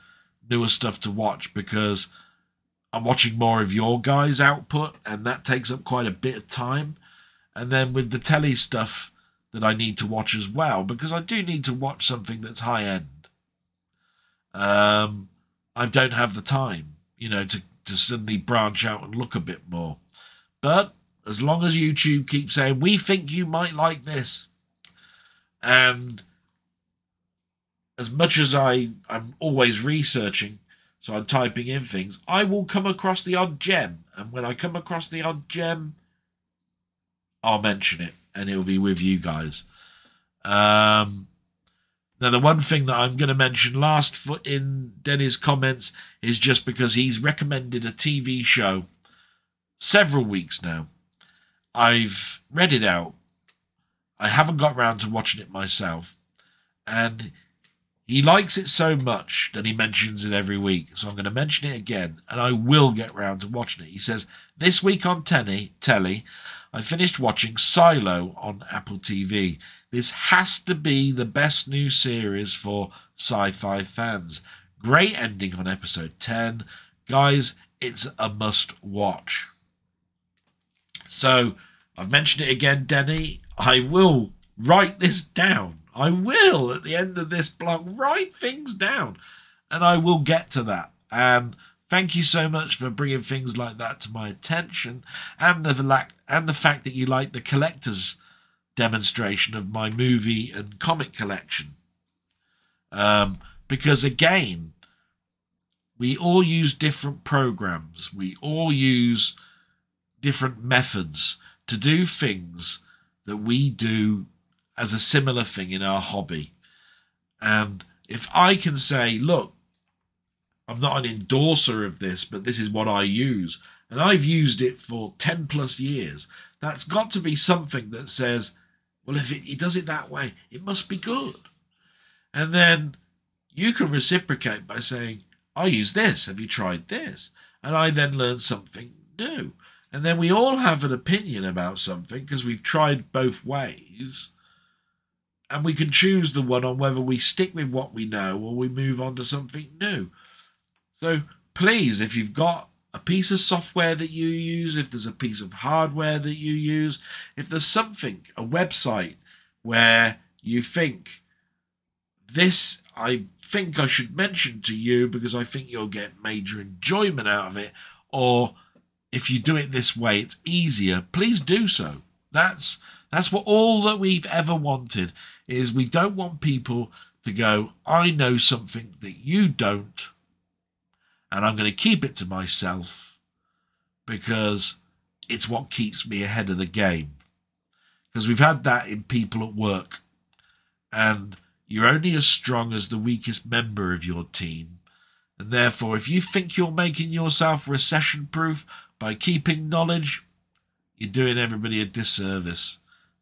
newer stuff to watch because I'm watching more of your guys' output, and that takes up quite a bit of time. And then with the telly stuff that I need to watch as well, because I do need to watch something that's high end. Um, I don't have the time, you know, to, to suddenly branch out and look a bit more. But as long as YouTube keeps saying, we think you might like this, and as much as I, I'm always researching, so I'm typing in things. I will come across the odd gem. And when I come across the odd gem, I'll mention it and it'll be with you guys. Um, now, the one thing that I'm going to mention last for in Denny's comments is just because he's recommended a TV show several weeks now. I've read it out. I haven't got round to watching it myself. And he likes it so much that he mentions it every week. So I'm going to mention it again, and I will get round to watching it. He says, This week on Tenny, Telly, I finished watching Silo on Apple TV. This has to be the best new series for sci fi fans. Great ending on episode 10. Guys, it's a must watch. So I've mentioned it again, Denny. I will write this down I will at the end of this blog write things down and I will get to that. And thank you so much for bringing things like that to my attention and the and the fact that you like the collector's demonstration of my movie and comic collection. Um, because again, we all use different programs. We all use different methods to do things that we do as a similar thing in our hobby. And if I can say, look, I'm not an endorser of this, but this is what I use, and I've used it for 10 plus years, that's got to be something that says, well, if it, he does it that way, it must be good. And then you can reciprocate by saying, I use this. Have you tried this? And I then learn something new. And then we all have an opinion about something because we've tried both ways and we can choose the one on whether we stick with what we know or we move on to something new. So please, if you've got a piece of software that you use, if there's a piece of hardware that you use, if there's something, a website where you think this I think I should mention to you because I think you'll get major enjoyment out of it or if you do it this way it's easier please do so. That's that's what all that we've ever wanted is we don't want people to go I know something that you don't and I'm going to keep it to myself because it's what keeps me ahead of the game because we've had that in people at work and you're only as strong as the weakest member of your team. And therefore, if you think you're making yourself recession proof by keeping knowledge, you're doing everybody a disservice.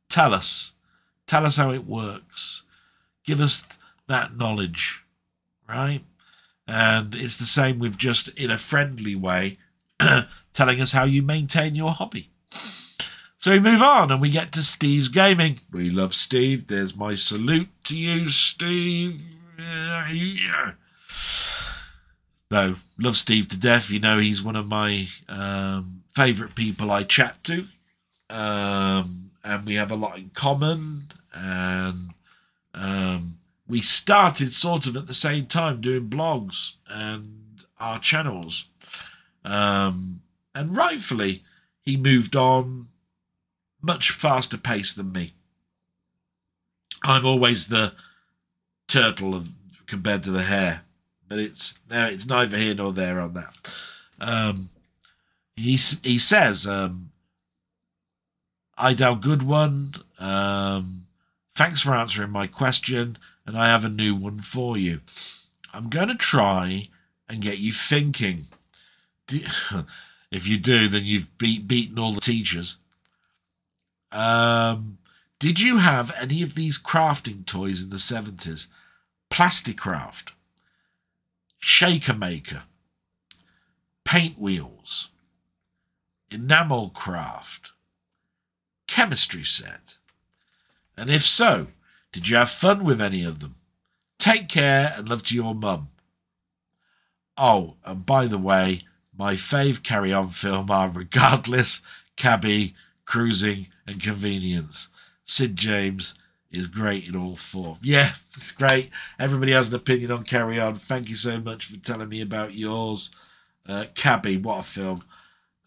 Tell us. Tell us how it works. Give us that knowledge, right? And it's the same with just in a friendly way <clears throat> telling us how you maintain your hobby. So we move on and we get to Steve's Gaming. We love Steve. There's my salute to you, Steve. Yeah. Though, love Steve to death. You know, he's one of my um, favourite people I chat to. Um, and we have a lot in common. And um, we started sort of at the same time doing blogs and our channels. Um, and rightfully, he moved on much faster pace than me. I'm always the turtle of compared to the hare, but it's no, it's neither here nor there on that. Um, he he says, um, doubt good one. Um, thanks for answering my question, and I have a new one for you. I'm going to try and get you thinking. <laughs> if you do, then you've beat, beaten all the teachers. Um, did you have any of these crafting toys in the 70s? Plasticraft, Shaker Maker, Paint Wheels, Enamel Craft, Chemistry Set? And if so, did you have fun with any of them? Take care and love to your mum. Oh, and by the way, my fave carry on film are Regardless, Cabby, Cruising, and Convenience. Sid James is great in all four. Yeah, it's great. Everybody has an opinion on Carry On. Thank you so much for telling me about yours. Uh, Cabby, what a film.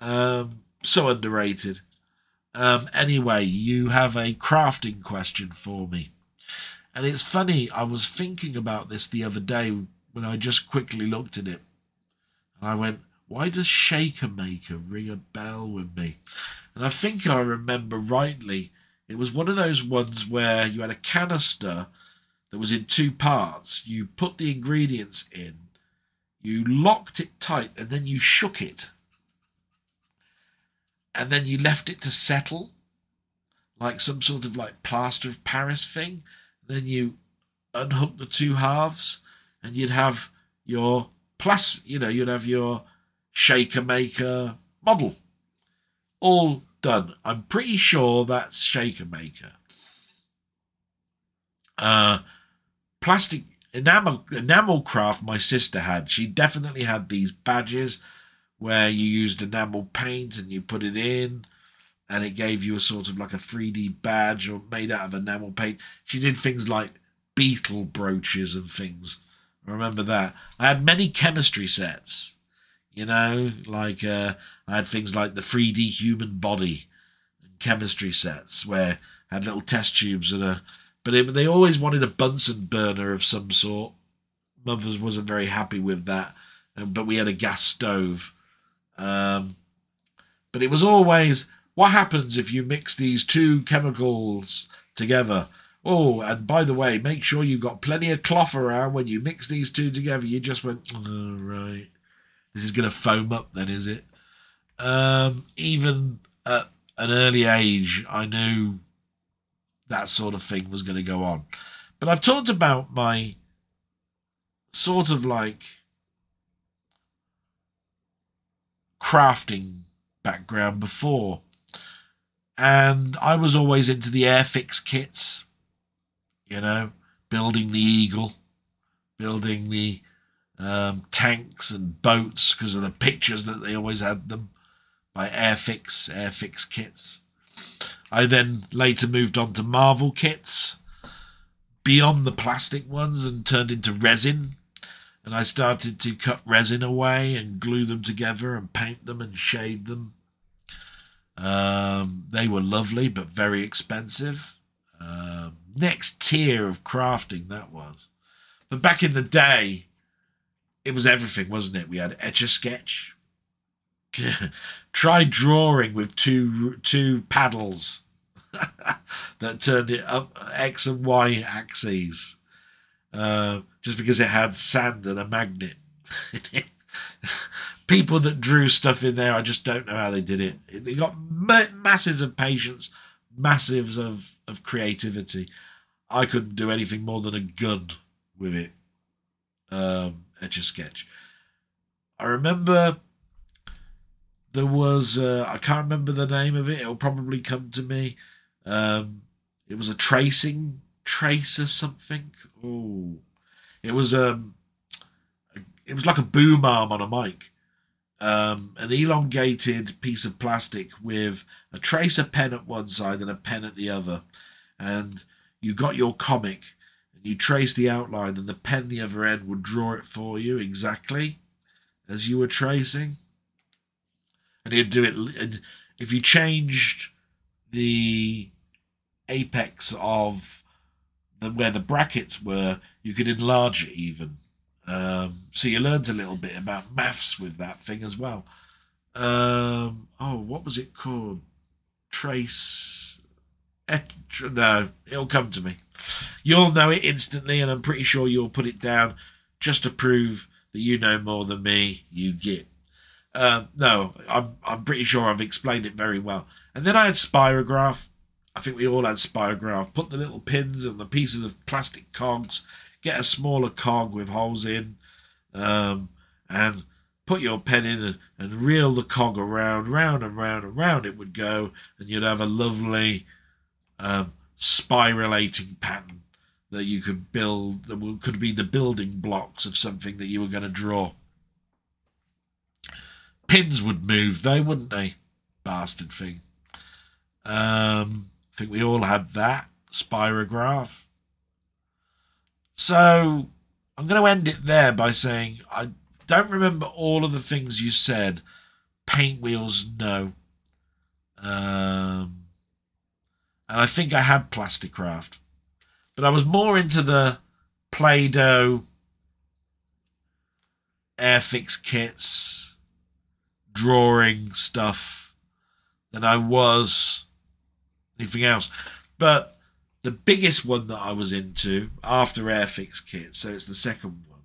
Um, so underrated. Um, anyway, you have a crafting question for me. And it's funny, I was thinking about this the other day when I just quickly looked at it. And I went, why does Shaker Maker ring a bell with me? And I think I remember rightly, it was one of those ones where you had a canister that was in two parts. You put the ingredients in, you locked it tight, and then you shook it. And then you left it to settle, like some sort of like plaster of Paris thing. Then you unhook the two halves, and you'd have your plus, you know, you'd have your shaker maker model all done. I'm pretty sure that's Shaker Maker. Uh, plastic enamel enamel craft my sister had. She definitely had these badges where you used enamel paint and you put it in and it gave you a sort of like a 3D badge or made out of enamel paint. She did things like beetle brooches and things. I remember that. I had many chemistry sets you know, like uh, I had things like the 3D human body and chemistry sets where I had little test tubes and a. But it, they always wanted a Bunsen burner of some sort. Mother wasn't very happy with that, but we had a gas stove. Um, but it was always what happens if you mix these two chemicals together. Oh, and by the way, make sure you've got plenty of cloth around when you mix these two together. You just went, oh, right. This is going to foam up, then, is it? Um, even at an early age, I knew that sort of thing was going to go on. But I've talked about my sort of like crafting background before. And I was always into the Airfix kits, you know, building the Eagle, building the um, tanks and boats because of the pictures that they always had them by Airfix, Airfix kits. I then later moved on to Marvel kits beyond the plastic ones and turned into resin. And I started to cut resin away and glue them together and paint them and shade them. Um, they were lovely but very expensive. Um, next tier of crafting that was. But back in the day, it was everything, wasn't it? We had etch a sketch. <laughs> Try drawing with two two paddles <laughs> that turned it up x and y axes, uh, just because it had sand and a magnet. <laughs> People that drew stuff in there, I just don't know how they did it. They got ma- masses of patience, massives of of creativity. I couldn't do anything more than a gun with it. Um, etch a sketch. I remember there was uh, I can't remember the name of it. It'll probably come to me. Um, it was a tracing trace or something. Oh, it was um, it was like a boom arm on a mic. Um, an elongated piece of plastic with a tracer pen at one side and a pen at the other, and you got your comic and you trace the outline, and the pen the other end would draw it for you exactly as you were tracing, and he'd do it. And if you changed the apex of the where the brackets were, you could enlarge it even. Um, so you learned a little bit about maths with that thing as well. Um, oh, what was it called? Trace. No, it'll come to me. You'll know it instantly, and I'm pretty sure you'll put it down just to prove that you know more than me. You get. Uh, no, I'm I'm pretty sure I've explained it very well. And then I had spirograph. I think we all had spirograph. Put the little pins and the pieces of plastic cogs. Get a smaller cog with holes in, um, and put your pen in and, and reel the cog around, round and round and round it would go, and you'd have a lovely um, spiralating pattern that you could build that could be the building blocks of something that you were going to draw. Pins would move though, wouldn't they? Bastard thing. Um, I think we all had that spirograph. So I'm going to end it there by saying I don't remember all of the things you said. Paint wheels, no. Um, and I think I had plastic craft, but I was more into the Play-Doh, Airfix kits, drawing stuff than I was anything else. But the biggest one that I was into after Airfix kits, so it's the second one,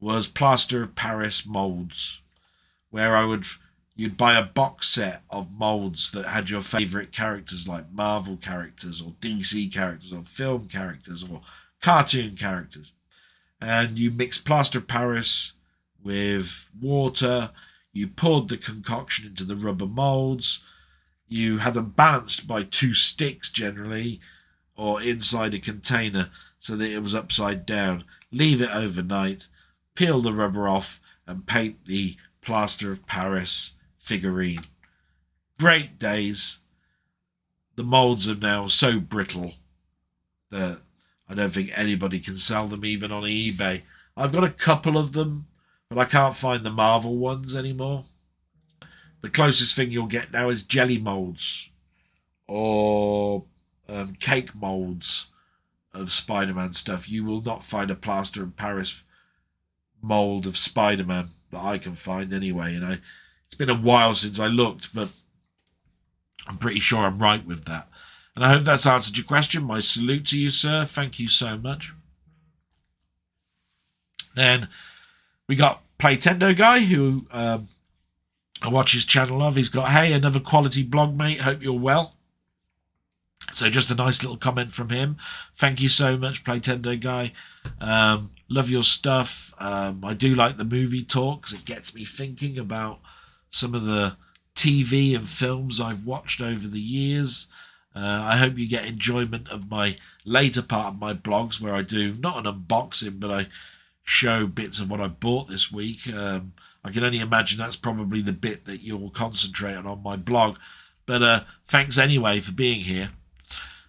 was Plaster of Paris molds, where I would you'd buy a box set of molds that had your favorite characters like Marvel characters or DC characters or film characters or cartoon characters. And you mix plaster of Paris with water, you poured the concoction into the rubber molds, you had them balanced by two sticks generally or inside a container so that it was upside down. Leave it overnight, peel the rubber off and paint the plaster of Paris figurine. Great days. The molds are now so brittle that I don't think anybody can sell them even on eBay. I've got a couple of them, but I can't find the Marvel ones anymore. The closest thing you'll get now is jelly molds or um, cake molds of Spider-Man stuff. You will not find a plaster of Paris mold of Spider-Man that I can find anyway. And I it's been a while since I looked, but I'm pretty sure I'm right with that. And I hope that's answered your question. My salute to you, sir. Thank you so much. Then we got Playtendo guy who um, I watch his channel of. He's got, hey, another quality blog, mate. Hope you're well. So just a nice little comment from him. Thank you so much, Playtendo guy. Um, love your stuff. Um, I do like the movie talks. It gets me thinking about some of the TV and films I've watched over the years. Uh, I hope you get enjoyment of my later part of my blogs where I do not an unboxing, but I show bits of what I bought this week. Um, I can only imagine that's probably the bit that you'll concentrate on on my blog. But uh, thanks anyway for being here.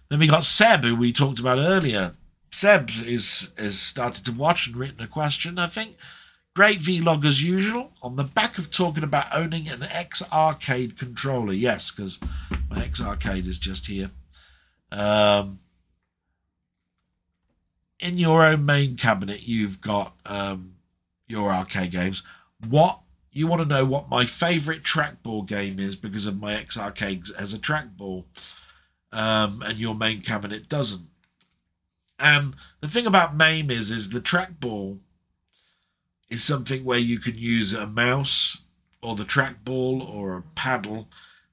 Then we got Seb, who we talked about earlier. Seb is has started to watch and written a question. I think great vlog as usual. On the back of talking about owning an X Arcade controller. Yes, because my X Arcade is just here. Um, in your own main cabinet, you've got um, your arcade games. What you want to know what my favourite trackball game is because of my X Arcade as a trackball, um, and your main cabinet doesn't. And the thing about MAME is, is the trackball is something where you can use a mouse or the trackball or a paddle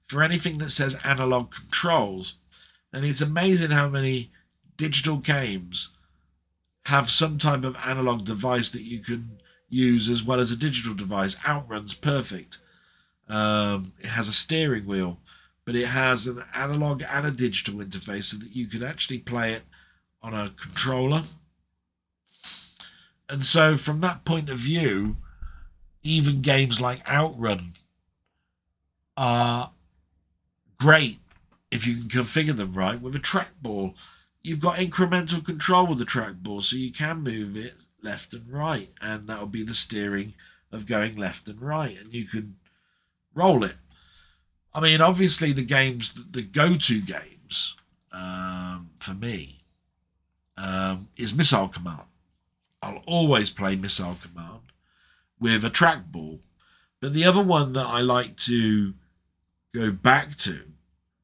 for anything that says analog controls. And it's amazing how many digital games have some type of analog device that you can use as well as a digital device. Outrun's perfect. Um, it has a steering wheel, but it has an analog and a digital interface so that you can actually play it on a controller. And so, from that point of view, even games like Outrun are great if you can configure them right with a trackball. You've got incremental control with the trackball, so you can move it left and right, and that'll be the steering of going left and right, and you can roll it. I mean, obviously, the games, the go-to games um, for me um, is Missile Command. I'll always play Missile Command with a trackball. But the other one that I like to go back to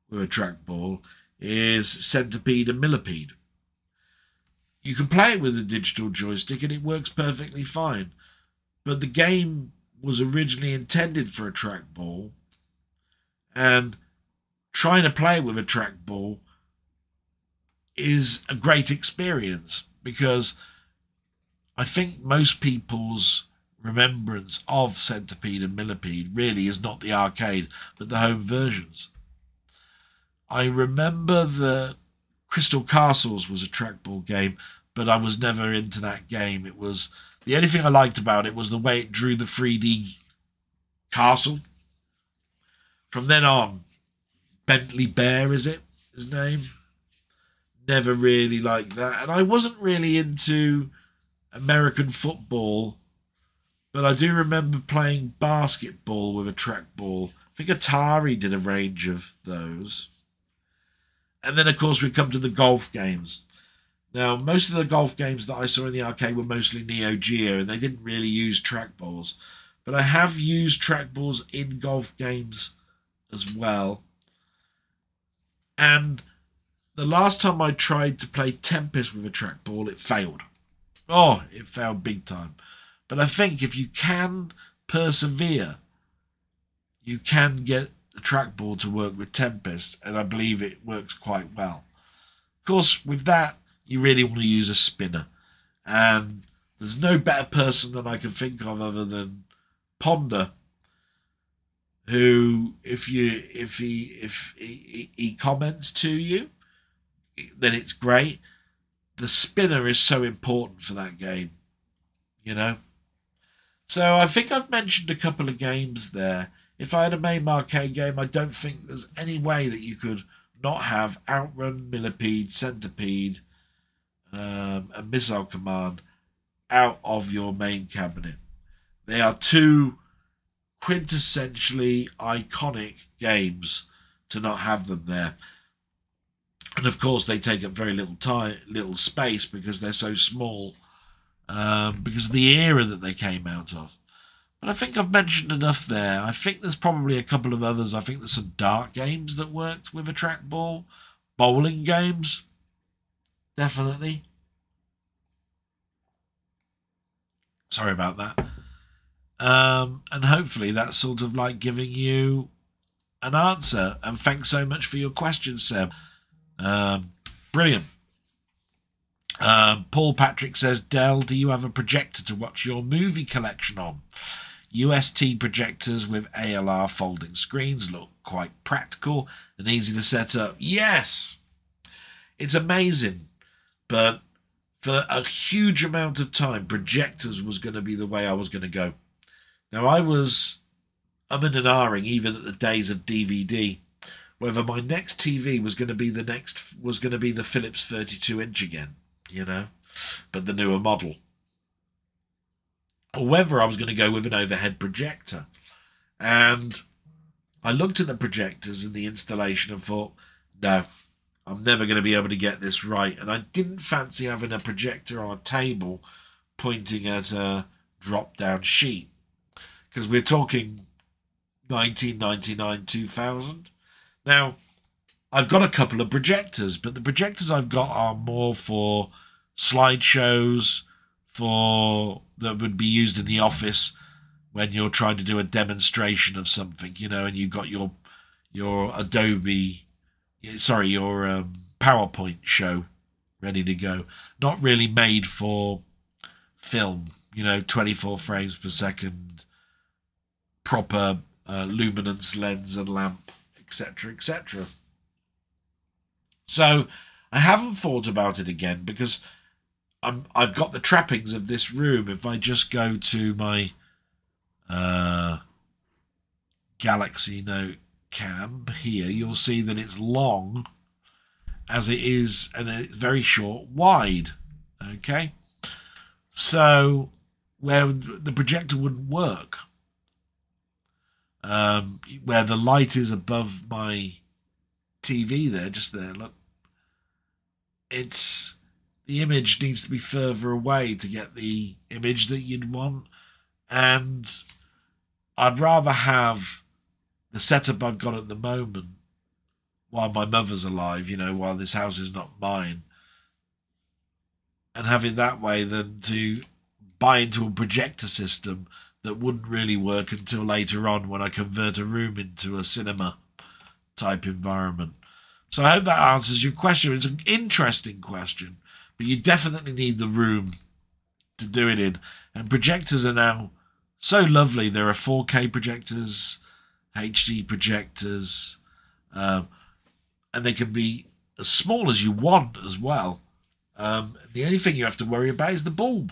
with a trackball is Centipede and Millipede. You can play it with a digital joystick and it works perfectly fine. But the game was originally intended for a trackball, and trying to play with a trackball is a great experience because I think most people's remembrance of Centipede and Millipede really is not the arcade, but the home versions. I remember that Crystal Castles was a trackball game, but I was never into that game. It was the only thing I liked about it was the way it drew the 3D castle. From then on, Bentley Bear is it his name? never really liked that. And I wasn't really into American football, but I do remember playing basketball with a trackball. I think Atari did a range of those. And then, of course, we come to the golf games. Now, most of the golf games that I saw in the arcade were mostly Neo Geo, and they didn't really use trackballs. But I have used trackballs in golf games as well. And the last time I tried to play Tempest with a trackball, it failed. Oh, it failed big time. But I think if you can persevere, you can get the trackball to work with Tempest, and I believe it works quite well. Of course, with that, you really want to use a spinner. And there's no better person than I can think of other than Ponder who if you if he if he, he comments to you then it's great. The spinner is so important for that game, you know. So I think I've mentioned a couple of games there. If I had a main arcade game, I don't think there's any way that you could not have Outrun, Millipede, Centipede, um, and Missile Command out of your main cabinet. They are two quintessentially iconic games to not have them there and of course they take up very little time, little space because they're so small, um, because of the era that they came out of. But I think I've mentioned enough there. I think there's probably a couple of others. I think there's some dart games that worked with a trackball, bowling games, definitely. Sorry about that. Um, and hopefully that's sort of like giving you an answer. And thanks so much for your question, Seb. Um, brilliant. Um, Paul Patrick says, Del, do you have a projector to watch your movie collection on? UST projectors with ALR folding screens look quite practical and easy to set up. Yes, it's amazing, but for a huge amount of time, projectors was going to be the way I was going to go. Now, I was umming and ahhing even at the days of DVD whether my next TV was going to be the next was going to be the Philips 32 inch again, you know, but the newer model, or whether I was going to go with an overhead projector. And I looked at the projectors and the installation and thought, no, I'm never going to be able to get this right. And I didn't fancy having a projector on a table pointing at a drop down sheet because we're talking 1999 2000 now i've got a couple of projectors but the projectors i've got are more for slideshows for that would be used in the office when you're trying to do a demonstration of something you know and you've got your your adobe sorry your um, powerpoint show ready to go. Not really made for film you know 24 frames per second proper uh, luminance lens and lamp, etc., etc. So I haven't thought about it again because I'm I've got the trappings of this room. If I just go to my uh, Galaxy Note cam here, you'll see that it's long as it is, and it's very short wide. Okay, so where the projector wouldn't work um, where the light is above my TV there, just there, look. It's the image needs to be further away to get the image that you'd want. And I'd rather have the setup I've got at the moment while my mother's alive, you know, while this house is not mine, and have it that way than to buy into a projector system that wouldn't really work until later on when I convert a room into a cinema type environment. So I hope that answers your question. It's an interesting question, but you definitely need the room to do it in. And projectors are now so lovely. There are 4K projectors, HD projectors, um, and they can be as small as you want as well. Um, the only thing you have to worry about is the bulb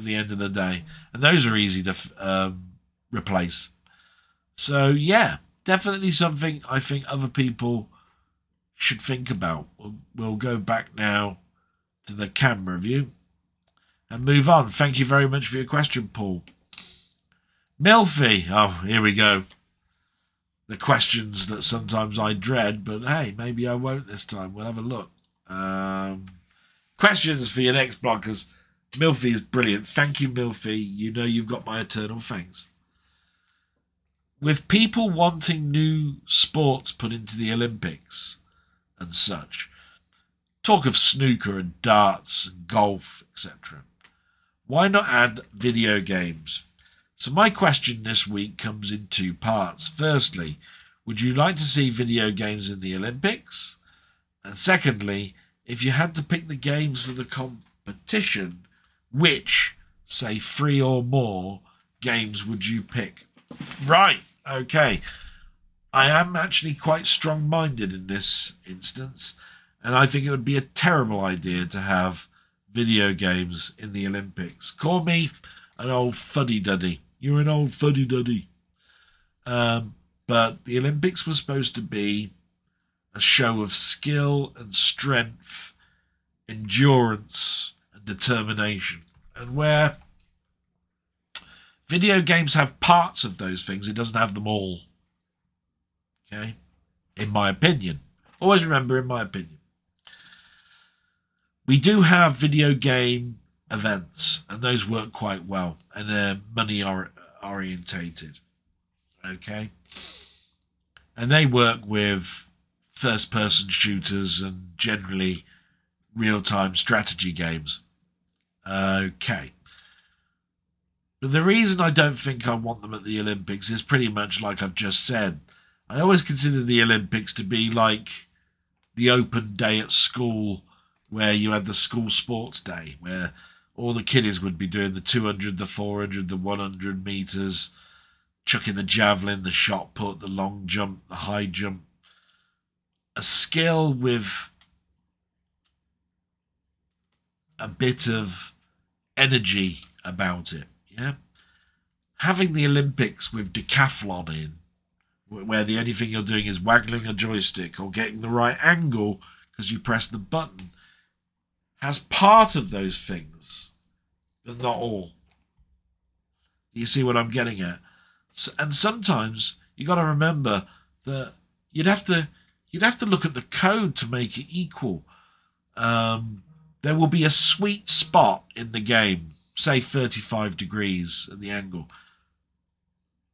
at the end of the day, and those are easy to um, replace. So yeah, definitely something I think other people should think about. We'll, go back now to the camera view and move on. Thank you very much for your question, Paul. Milfy, oh, here we go. The questions that sometimes I dread, but hey, maybe I won't this time. We'll have a look. Um, questions for your next bloggers. Milfy is brilliant. Thank you, Milfy. You know you've got my eternal thanks. With people wanting new sports put into the Olympics and such, talk of snooker and darts and golf, etc. Why not add video games? So, my question this week comes in two parts. Firstly, would you like to see video games in the Olympics? And secondly, if you had to pick the games for the competition, which, say, three or more games would you pick? Right, okay. I am actually quite strong minded in this instance, and I think it would be a terrible idea to have video games in the Olympics. Call me an old fuddy duddy. You're an old fuddy duddy. Um, but the Olympics was supposed to be a show of skill and strength, endurance, determination. And where video games have parts of those things, it doesn't have them all. Okay? In my opinion. Always remember, in my opinion. We do have video game events, and those work quite well, and they're money or- orientated. Okay? And they work with first person shooters and generally real time strategy games. Okay. But the reason I don't think I want them at the Olympics is pretty much like I've just said. I always consider the Olympics to be like the open day at school where you had the school sports day where all the kiddies would be doing the 200, the 400, the 100 meters, chucking the javelin, the shot put, the long jump, the high jump. A skill with a bit of energy about it. Yeah. Having the Olympics with decathlon in, where the only thing you're doing is waggling a joystick or getting the right angle because you press the button, has part of those things, but not all. You see what I'm getting at? And sometimes you got to remember that you'd have to you'd have to look at the code to make it equal. Um, there will be a sweet spot in the game, say 35 degrees at the angle.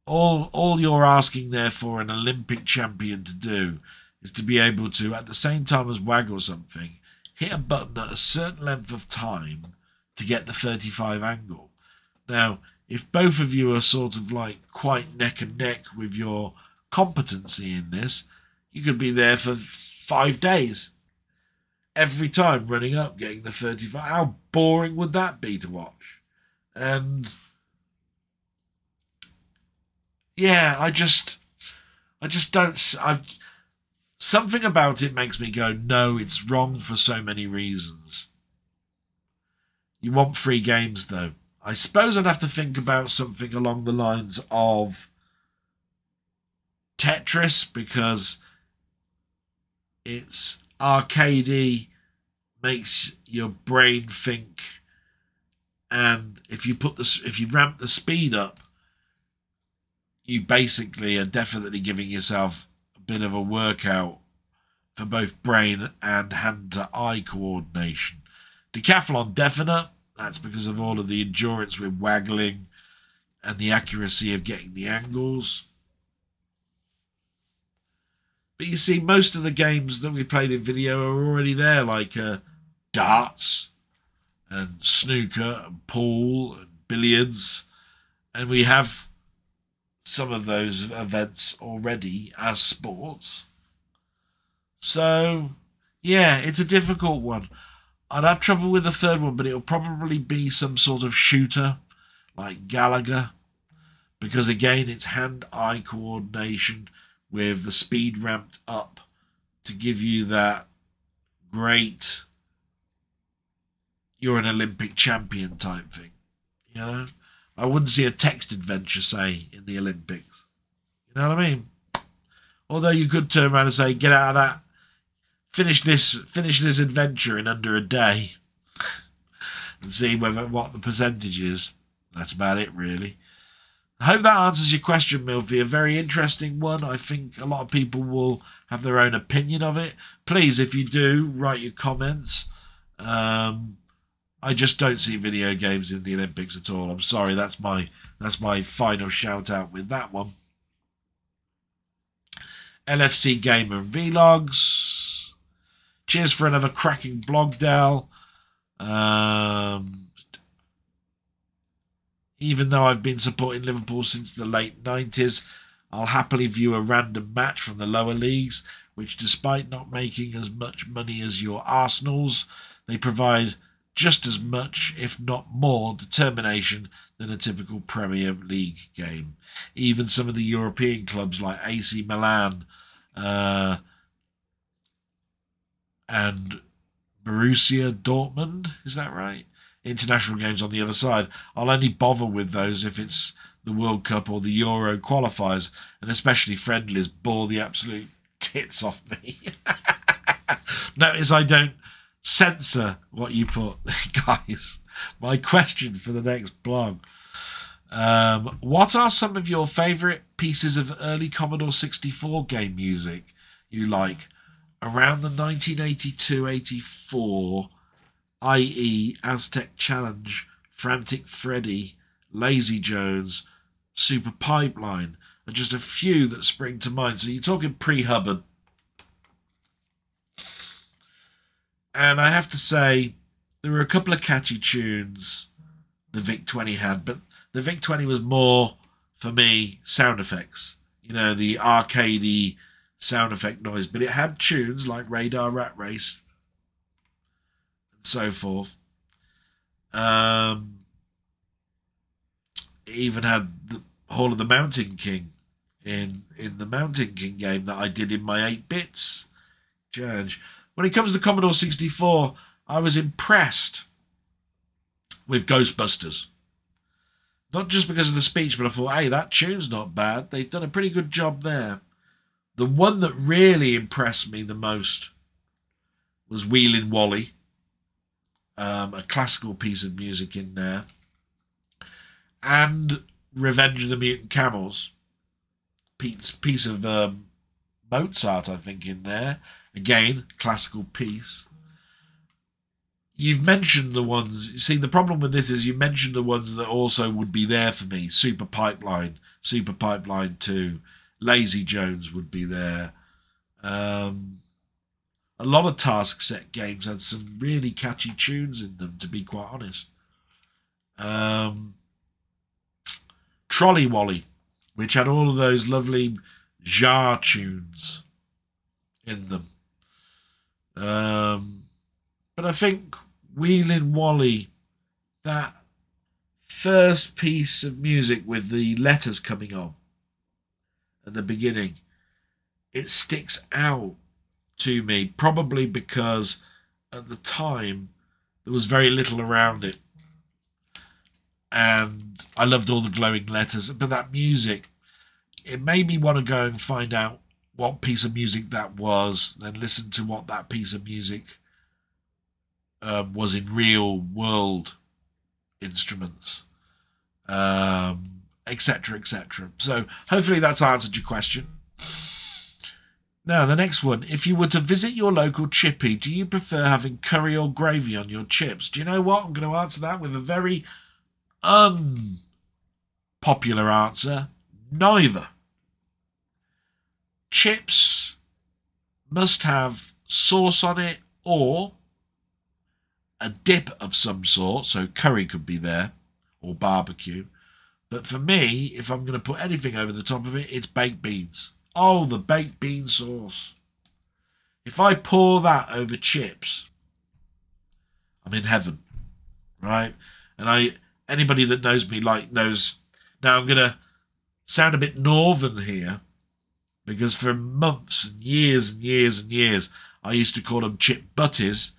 All all you're asking there for an Olympic champion to do is to be able to, at the same time as waggle something, hit a button at a certain length of time to get the 35 angle. Now, if both of you are sort of like quite neck and neck with your competency in this, you could be there for five days. Every time running up, getting the 35. How boring would that be to watch? And yeah, I just, I just don't. I something about it makes me go, no, it's wrong for so many reasons. You want free games though. I suppose I'd have to think about something along the lines of Tetris because it's arcadey, makes your brain think, and if you put the if you ramp the speed up, you basically are definitely giving yourself a bit of a workout for both brain and hand to eye coordination. Decathlon definite. That's because of all of the endurance with waggling and the accuracy of getting the angles. But you see, most of the games that we played in video are already there, like uh, darts and snooker and pool and billiards. And we have some of those events already as sports. So, yeah, it's a difficult one. I'd have trouble with the third one, but it'll probably be some sort of shooter like Galaga. Because again, it's hand eye coordination with the speed ramped up to give you that great you're an Olympic champion type thing. You know? I wouldn't see a text adventure, say, in the Olympics. You know what I mean? Although you could turn around and say, get out of that, finish this, finish this adventure in under a day, <laughs> and see whether what the percentage is. That's about it, really. I hope that answers your question, Milfy. A very interesting one. I think a lot of people will have their own opinion of it. Please, if you do, write your comments. Um, I just don't see video games in the Olympics at all. I'm sorry. That's my that's my final shout out with that one. LFC Gamer Vlogs. Cheers for another cracking blog, Del. Um, even though I've been supporting Liverpool since the late 90s, I'll happily view a random match from the lower leagues, which, despite not making as much money as your Arsenals, they provide just as much, if not more, determination than a typical Premier League game. Even some of the European clubs like AC Milan uh, and Borussia Dortmund, is that right? International games on the other side. I'll only bother with those if it's the World Cup or the Euro qualifiers, and especially friendlies bore the absolute tits off me. <laughs> Notice I don't censor what you put, <laughs> guys. My question for the next blog. Um, what are some of your favourite pieces of early Commodore 64 game music you like around the 1982 84 i.e., Aztec Challenge, Frantic Freddy, Lazy Jones, Super Pipeline, are just a few that spring to mind. So you're talking pre Hubbard. And I have to say, there were a couple of catchy tunes the VIC 20 had, but the VIC 20 was more, for me, sound effects. You know, the arcadey sound effect noise, but it had tunes like Radar Rat Race so forth. Um, even had the Hall of the Mountain King in in the Mountain King game that I did in my eight bits. Judge. When it comes to Commodore 64, I was impressed with Ghostbusters. Not just because of the speech, but I thought, hey, that tune's not bad. They've done a pretty good job there. The one that really impressed me the most was Wheeling Wally, um, a classical piece of music in there, and Revenge of the Mutant Camels, piece, piece of um, Mozart, I think, in there. Again, classical piece. You've mentioned the ones. See, the problem with this is you mentioned the ones that also would be there for me. Super Pipeline, Super Pipeline 2, Lazy Jones would be there. Um, a lot of Taskset games had some really catchy tunes in them, to be quite honest. Um, Trolley Wally, which had all of those lovely jar tunes in them. Um, but I think Wheeling Wally, that first piece of music with the letters coming on at the beginning, it sticks out to me, probably because at the time there was very little around it. And I loved all the glowing letters, but that music, it made me want to go and find out what piece of music that was, then listen to what that piece of music um, was in real world instruments, um, etc., etc. So hopefully that's answered your question. Now, the next one. If you were to visit your local chippy, do you prefer having curry or gravy on your chips? Do you know what? I'm going to answer that with a very unpopular answer. Neither. Chips must have sauce on it or a dip of some sort. So curry could be there or barbecue. But for me, if I'm going to put anything over the top of it, it's baked beans. Oh, the baked bean sauce. If I pour that over chips, I'm in heaven, right? And I, anybody that knows me like knows. Now I'm gonna sound a bit northern here, because for months and years and years and years I used to call them chip butties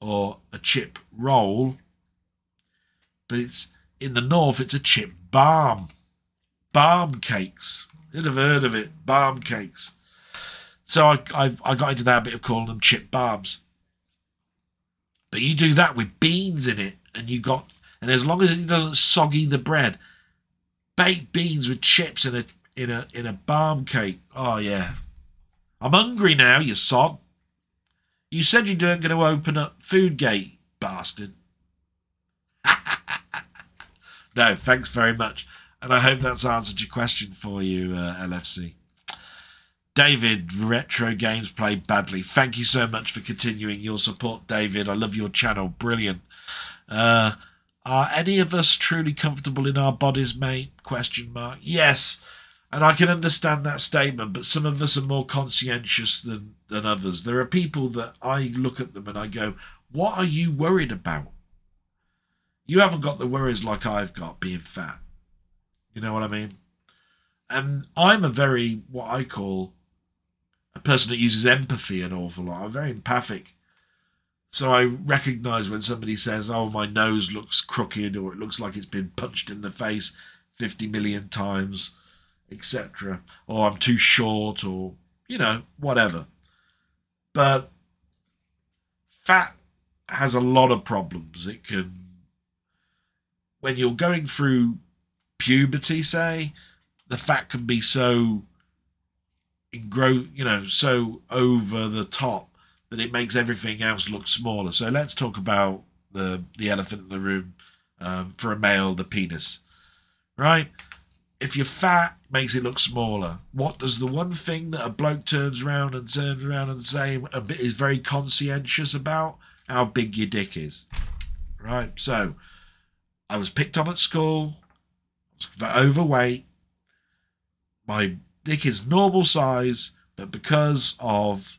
or a chip roll, but it's in the north it's a chip barm, barm cakes. You'd have heard of it, barm cakes. So I, I, I got into that bit of calling them chip barms. But you do that with beans in it, and you got, and as long as it doesn't soggy the bread, baked beans with chips in a in a in a barm cake. Oh yeah, I'm hungry now. You sod. You said you weren't going to open up Foodgate, bastard. <laughs> no, thanks very much. And I hope that's answered your question for you, uh, LFC. David, retro games played badly. Thank you so much for continuing your support, David. I love your channel. Brilliant. Uh, are any of us truly comfortable in our bodies, mate? Question mark. Yes. And I can understand that statement, but some of us are more conscientious than, than others. There are people that I look at them and I go, What are you worried about? You haven't got the worries like I've got being fat. You know what I mean? And I'm a very, what I call, a person that uses empathy an awful lot. I'm very empathic. So I recognize when somebody says, oh, my nose looks crooked or it looks like it's been punched in the face 50 million times, etc. Or I'm too short or, you know, whatever. But fat has a lot of problems. It can, when you're going through puberty, say, the fat can be so grow, you know, so over the top that it makes everything else look smaller. So let's talk about the the elephant in the room. Um, for a male, the penis, right? If you're fat, makes it look smaller. What does the one thing that a bloke turns around and turns around and say is very conscientious about? How big your dick is, right? So, I was picked on at school overweight. My dick is normal size, but because of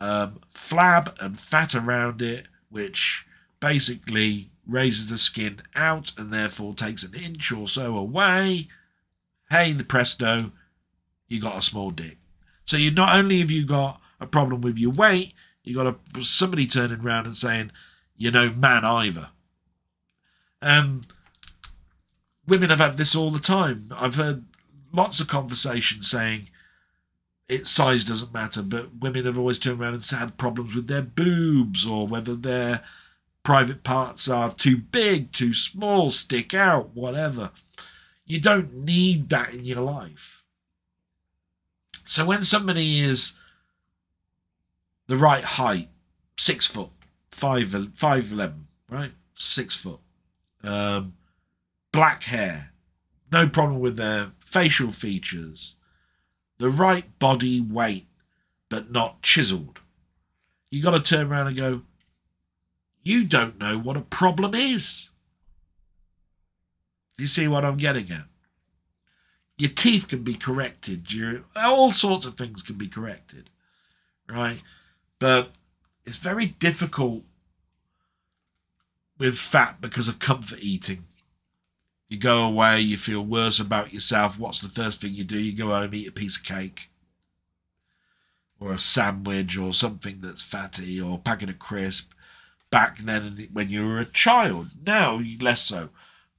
um, flab and fat around it, which basically raises the skin out and therefore takes an inch or so away, hey, the presto, you got a small dick. So you not only have you got a problem with your weight, you got a, somebody turning around and saying, you know, man either. And women have had this all the time. I've heard lots of conversations saying, its size doesn't matter, but women have always turned around and had problems with their boobs or whether their private parts are too big, too small, stick out, whatever. You don't need that in your life. So when somebody is the right height, six foot, five, five eleven, right, six foot, um, black hair, no problem with their facial features, the right body weight, but not chiseled. You got to turn around and go, you don't know what a problem is. Do you see what I'm getting at? Your teeth can be corrected. All sorts of things can be corrected, right? But it's very difficult with fat because of comfort eating. You go away, you feel worse about yourself. What's the first thing you do? You go home, eat a piece of cake or a sandwich or something that's fatty or a packet of crisp. Back then, when you were a child, now less so.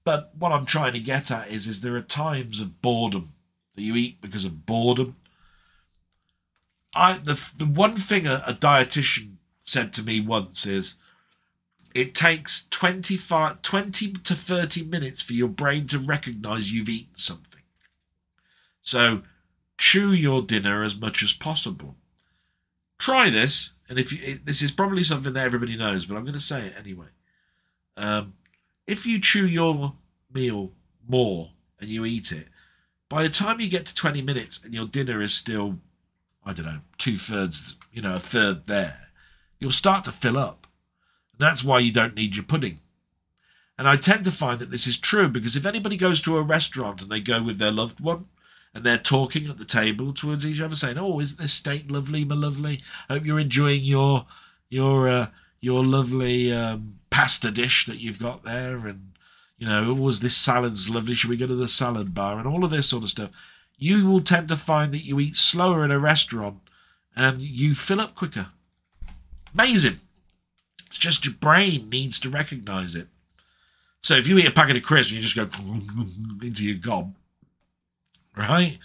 But what I'm trying to get at is, is there are times of boredom that you eat because of boredom. I the the one thing a, a dietitian said to me once is it takes 25, 20 to 30 minutes for your brain to recognize you've eaten something. So chew your dinner as much as possible. Try this, and if you, this is probably something that everybody knows, but I'm going to say it anyway. Um, if you chew your meal more and you eat it, by the time you get to 20 minutes and your dinner is still, I don't know, two thirds, you know, a third there, you'll start to fill up. That's why you don't need your pudding. And I tend to find that this is true because if anybody goes to a restaurant and they go with their loved one and they're talking at the table towards each other, saying, "Oh, isn't this steak lovely, my lovely? Hope you're enjoying your your uh, your lovely um, pasta dish that you've got there." And you know, oh, was this salad's lovely? Should we go to the salad bar? And all of this sort of stuff. You will tend to find that you eat slower in a restaurant and you fill up quicker. Amazing. It's just your brain needs to recognize it. So if you eat a packet of crisps and you just go into your gob, right?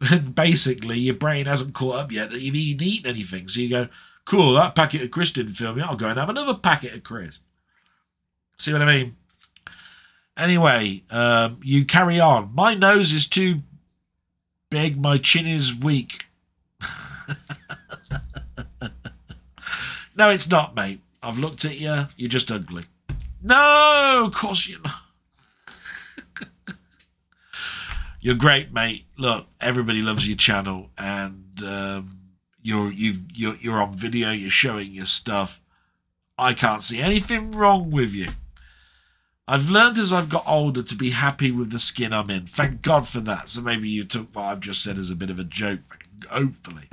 Then <laughs> basically your brain hasn't caught up yet that you've even eaten anything. So you go, cool, that packet of crisps didn't fill me. I'll go and have another packet of crisps. See what I mean? Anyway, um, you carry on. My nose is too big. My chin is weak. <laughs> no, it's not, mate. I've looked at you. You're just ugly. No, of course you're not. <laughs> you're great, mate. Look, everybody loves your channel, and um, you're you you're you're on video. You're showing your stuff. I can't see anything wrong with you. I've learned as I've got older to be happy with the skin I'm in. Thank God for that. So maybe you took what I've just said as a bit of a joke. Hopefully.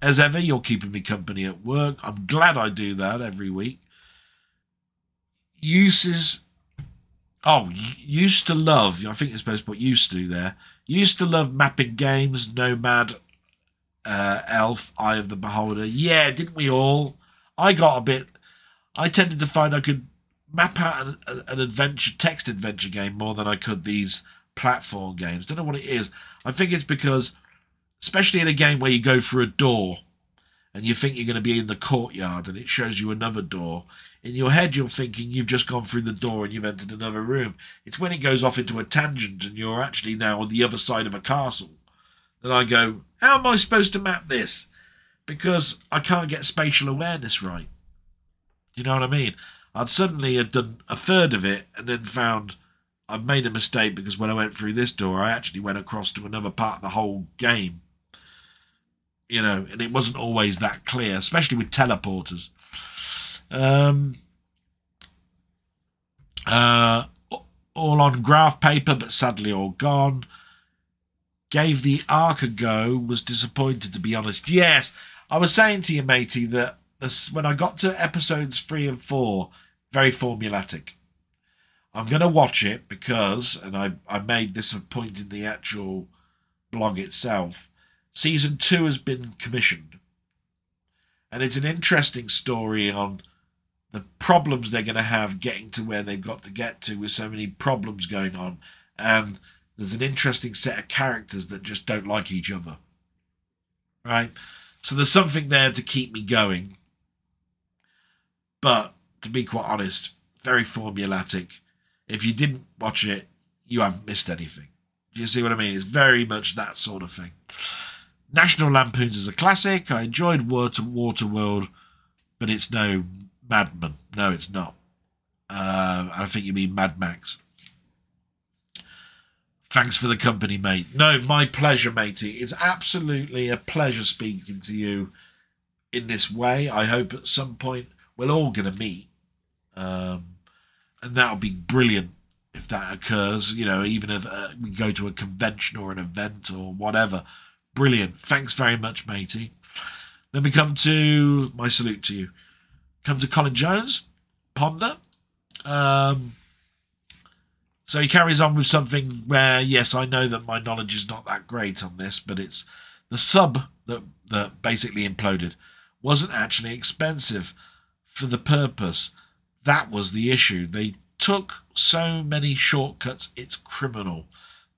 As ever, you're keeping me company at work. I'm glad I do that every week. Uses. Oh, used to love. I think you're supposed to put used to there. Used to love mapping games, Nomad, uh, Elf, Eye of the Beholder. Yeah, didn't we all? I got a bit. I tended to find I could map out an, an adventure, text adventure game more than I could these platform games. Don't know what it is. I think it's because especially in a game where you go through a door and you think you're going to be in the courtyard and it shows you another door. In your head, you're thinking you've just gone through the door and you've entered another room. It's when it goes off into a tangent and you're actually now on the other side of a castle that I go, How am I supposed to map this? Because I can't get spatial awareness right. You know what I mean? I'd suddenly have done a third of it and then found I've made a mistake because when I went through this door, I actually went across to another part of the whole game you know, and it wasn't always that clear, especially with teleporters. Um, uh, all on graph paper, but sadly all gone. Gave the arc a go, was disappointed to be honest. Yes, I was saying to you, matey, that this, when I got to episodes three and four, very formulatic. I'm going to watch it because, and I, I made this a point in the actual blog itself, Season two has been commissioned. And it's an interesting story on the problems they're going to have getting to where they've got to get to with so many problems going on. And there's an interesting set of characters that just don't like each other. right? So there's something there to keep me going. But to be quite honest, very formulatic. If you didn't watch it, you haven't missed anything. Do you see what I mean? It's very much that sort of thing. National Lampoons is a classic. I enjoyed Water Waterworld, but it's no Madman. No, it's not. Uh, I think you mean Mad Max. Thanks for the company, mate. No, my pleasure, matey. It's absolutely a pleasure speaking to you in this way. I hope at some point we're all going to meet. Um, and that'll be brilliant if that occurs. You know, even if uh, we go to a convention or an event or whatever. Brilliant. Thanks very much, matey. Then we come to my salute to you. Come to Colin Jones, Ponder. Um, so he carries on with something where, yes, I know that my knowledge is not that great on this, but it's the sub that that basically imploded wasn't actually expensive for the purpose. That was the issue. They took so many shortcuts, it's criminal.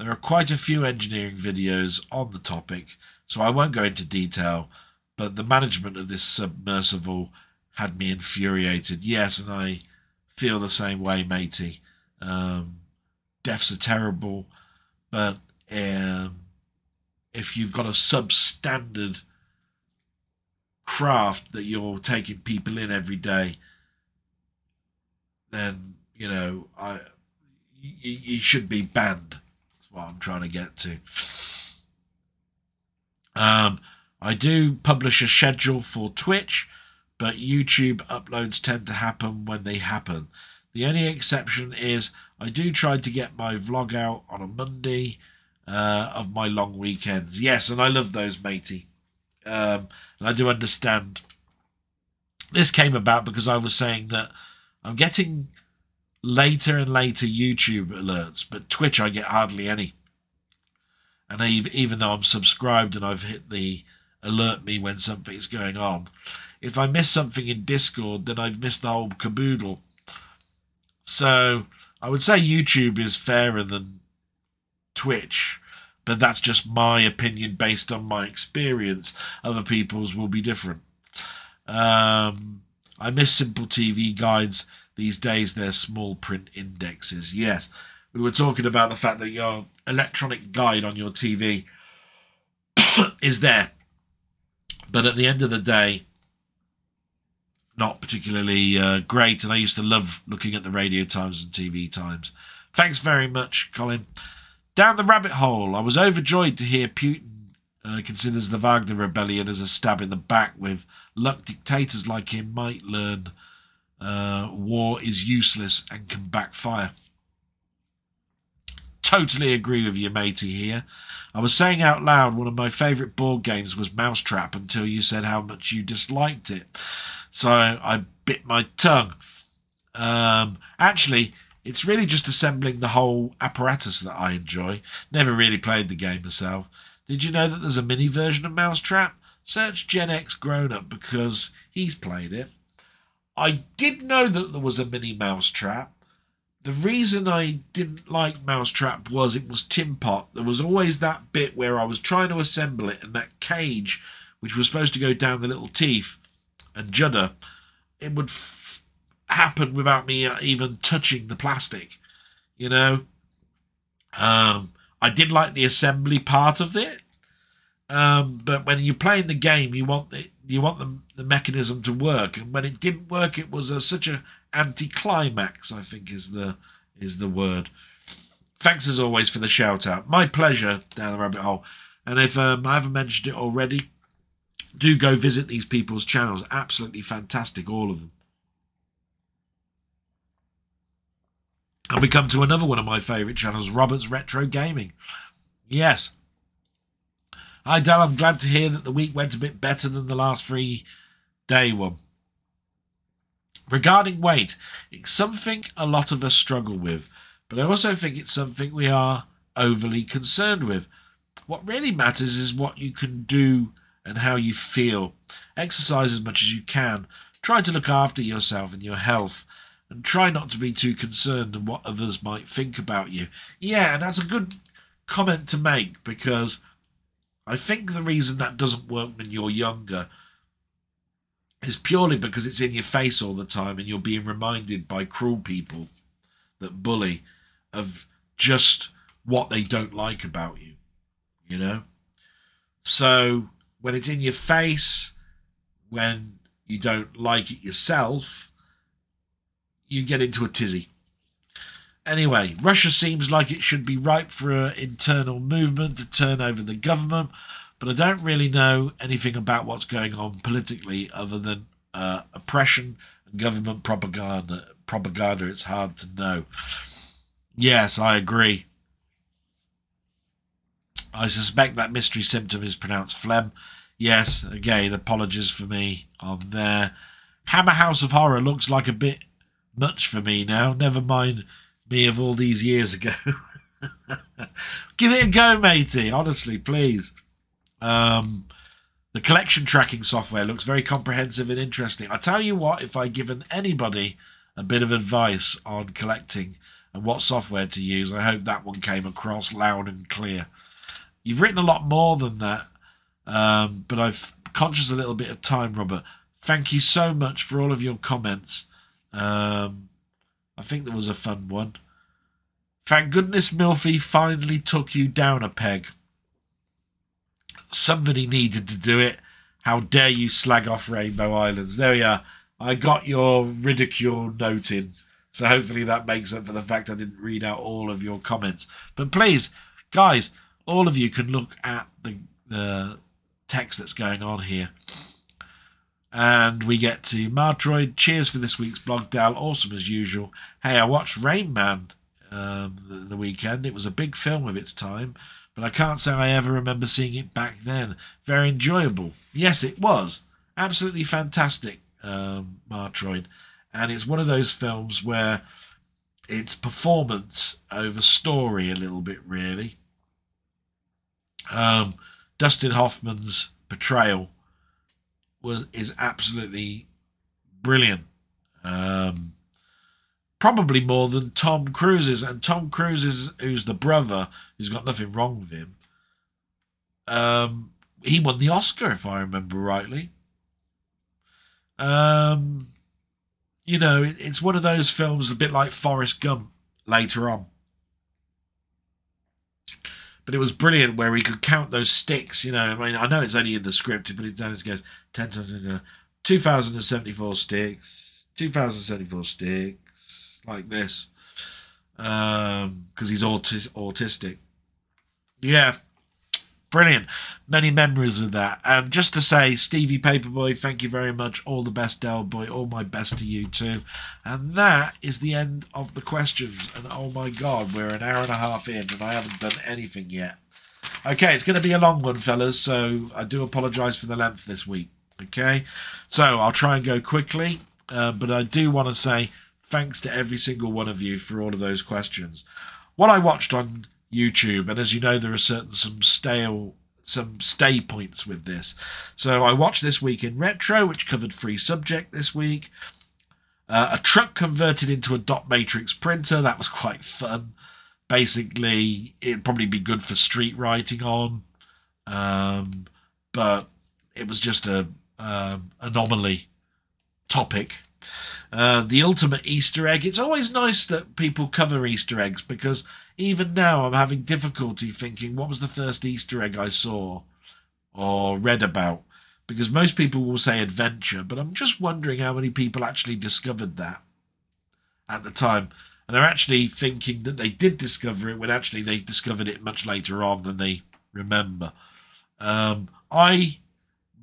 There are quite a few engineering videos on the topic, so I won't go into detail, but the management of this submersible had me infuriated. Yes, and I feel the same way, matey. Um, deaths are terrible, but um, if you've got a substandard craft that you're taking people in every day, then you know I you, you should be banned. What I'm trying to get to. Um, I do publish a schedule for Twitch, but YouTube uploads tend to happen when they happen. The only exception is I do try to get my vlog out on a Monday uh, of my long weekends. Yes, and I love those, matey. Um, and I do understand. This came about because I was saying that I'm getting later and later YouTube alerts, but Twitch I get hardly any. And even though I'm subscribed and I've hit the alert me when something's going on, if I miss something in Discord, then I've missed the whole caboodle. So I would say YouTube is fairer than Twitch, but that's just my opinion based on my experience. Other people's will be different. Um, I miss simple TV guides these days. They're small print indexes. Yes, we were talking about the fact that your electronic guide on your TV <coughs> is there, but at the end of the day, not particularly uh, great. And I used to love looking at the radio times and TV times. Thanks very much, Colin. Down the rabbit hole, I was overjoyed to hear Putin uh, considers the Wagner rebellion as a stab in the back. With luck, dictators like him might learn uh, war is useless and can backfire. Totally agree with you, matey, here. I was saying out loud one of my favourite board games was Mousetrap until you said how much you disliked it. So I bit my tongue. Um, actually, it's really just assembling the whole apparatus that I enjoy. Never really played the game myself. Did you know that there's a mini version of Mousetrap? Search Gen X Grown Up because he's played it. I did know that there was a mini Mousetrap. The reason I didn't like Mousetrap was it was Tin Pot. There was always that bit where I was trying to assemble it and that cage, which was supposed to go down the little teeth, and judder, it would happen without me uh, even touching the plastic. You know, um, I did like the assembly part of it, um, but when you're playing the game, you want the you want the, the mechanism to work, and when it didn't work, it was a, such a anticlimax. I think is the is the word. Thanks as always for the shout out. My pleasure down the rabbit hole. And if um, I haven't mentioned it already, do go visit these people's channels. Absolutely fantastic, all of them. And we come to another one of my favourite channels, Robert's Retro Gaming. Yes. Hi, Dal. I'm glad to hear that the week went a bit better than the last three day one. Regarding weight, it's something a lot of us struggle with, but I also think it's something we are overly concerned with. What really matters is what you can do and how you feel. Exercise as much as you can. Try to look after yourself and your health. And try not to be too concerned in what others might think about you. Yeah, and that's a good comment to make because I think the reason that doesn't work when you're younger is purely because it's in your face all the time and you're being reminded by cruel people that bully of just what they don't like about you, you know? So when it's in your face, when you don't like it yourself, you get into a tizzy. Anyway, Russia seems like it should be ripe for an internal movement to turn over the government, but I don't really know anything about what's going on politically other than uh, oppression and government propaganda. Propaganda, it's hard to know. Yes, I agree. I suspect that mystery symptom is pronounced phlegm. Yes, again, apologies for me on there. Hammer House of Horror looks like a bit much for me now. Never mind me of all these years ago. <laughs> Give it a go, matey. Honestly, please. Um, the collection tracking software looks very comprehensive and interesting. I tell you what, if I'd given anybody a bit of advice on collecting and what software to use, I hope that one came across loud and clear. You've written a lot more than that, um, but I've conscious a little bit of time, Robert. Thank you so much for all of your comments. Um, I think there was a fun one. Thank goodness Milfy finally took you down a peg. Somebody needed to do it. How dare you slag off Rainbow Islands? There we are. I got your ridicule note in. So hopefully that makes up for the fact I didn't read out all of your comments. But please, guys, all of you can look at the, the text that's going on here. And we get to Martroid. Cheers for this week's blog, Del. Awesome as usual. Hey, I watched Rain Man um, the, the weekend. It was a big film of its time, but I can't say I ever remember seeing it back then. Very enjoyable. Yes, it was. Absolutely fantastic, um, Martroid. And it's one of those films where it's performance over story a little bit, really. Um, Dustin Hoffman's portrayal was is absolutely brilliant. Um, probably more than Tom Cruise's, and Tom Cruise's, who's the brother who's got nothing wrong with him. Um, he won the Oscar, if I remember rightly. Um, you know, it, it's one of those films, a bit like Forrest Gump later on. But it was brilliant where he could count those sticks. You know, I mean, I know it's only in the script, but it it goes 10 times, 2,074 sticks, 2,074 sticks, like this, because um, he's auti- autistic. Yeah, brilliant. Many memories of that. And just to say, Stevie Paperboy, thank you very much. All the best, Del Boy. All my best to you too. And that is the end of the questions. And oh my God, we're an hour and a half in and I haven't done anything yet. Okay, it's going to be a long one, fellas. So I do apologise for the length this week. Okay, so I'll try and go quickly. Uh, but I do want to say thanks to every single one of you for all of those questions. What I watched on YouTube, and as you know, there are certain some stale some stay points with this. So I watched this week in retro, which covered free subject this week. Uh, a truck converted into a dot matrix printer. That was quite fun. Basically, it'd probably be good for street writing on, um, but it was just a um, anomaly topic. Uh, the ultimate Easter egg. It's always nice that people cover Easter eggs because even now I'm having difficulty thinking what was the first Easter egg I saw or read about. Because most people will say adventure, but I'm just wondering how many people actually discovered that at the time. And are actually thinking that they did discover it when actually they discovered it much later on than they remember. Um, I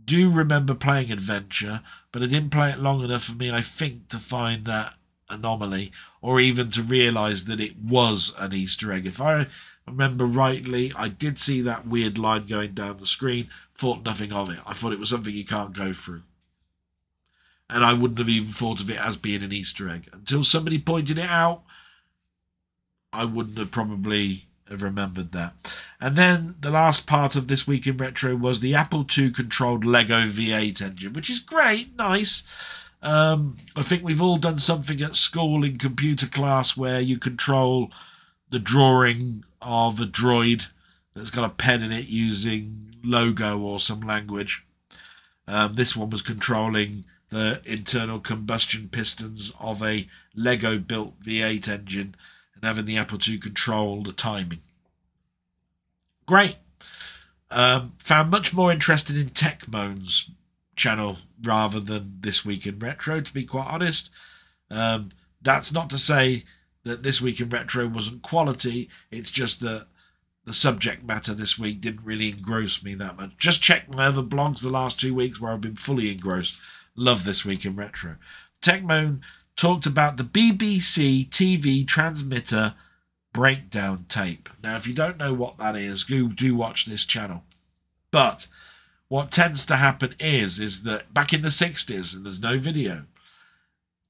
do remember playing Adventure, but I didn't play it long enough for me, I think, to find that anomaly or even to realize that it was an Easter egg. If I remember rightly, I did see that weird line going down the screen, thought nothing of it. I thought it was something you can't go through. And I wouldn't have even thought of it as being an Easter egg. Until somebody pointed it out, I wouldn't have probably have remembered that. And then the last part of this week in retro was the Apple II controlled Lego V8 engine, which is great, nice. Um, I think we've all done something at school in computer class where you control the drawing of a droid that's got a pen in it using logo or some language. Um, this one was controlling the internal combustion pistons of a Lego built V8 engine and having the Apple II control the timing. Great. Um, found much more interested in Techmoan's channel rather than This Week in Retro, to be quite honest. Um, that's not to say that This Week in Retro wasn't quality, it's just that the subject matter this week didn't really engross me that much. Just check my other blogs the last two weeks where I've been fully engrossed. Love This Week in Retro. Techmoan talked about the BBC TV transmitter breakdown tape. Now, if you don't know what that is, go do watch this channel. But what tends to happen is is that back in the 60s, and there's no video,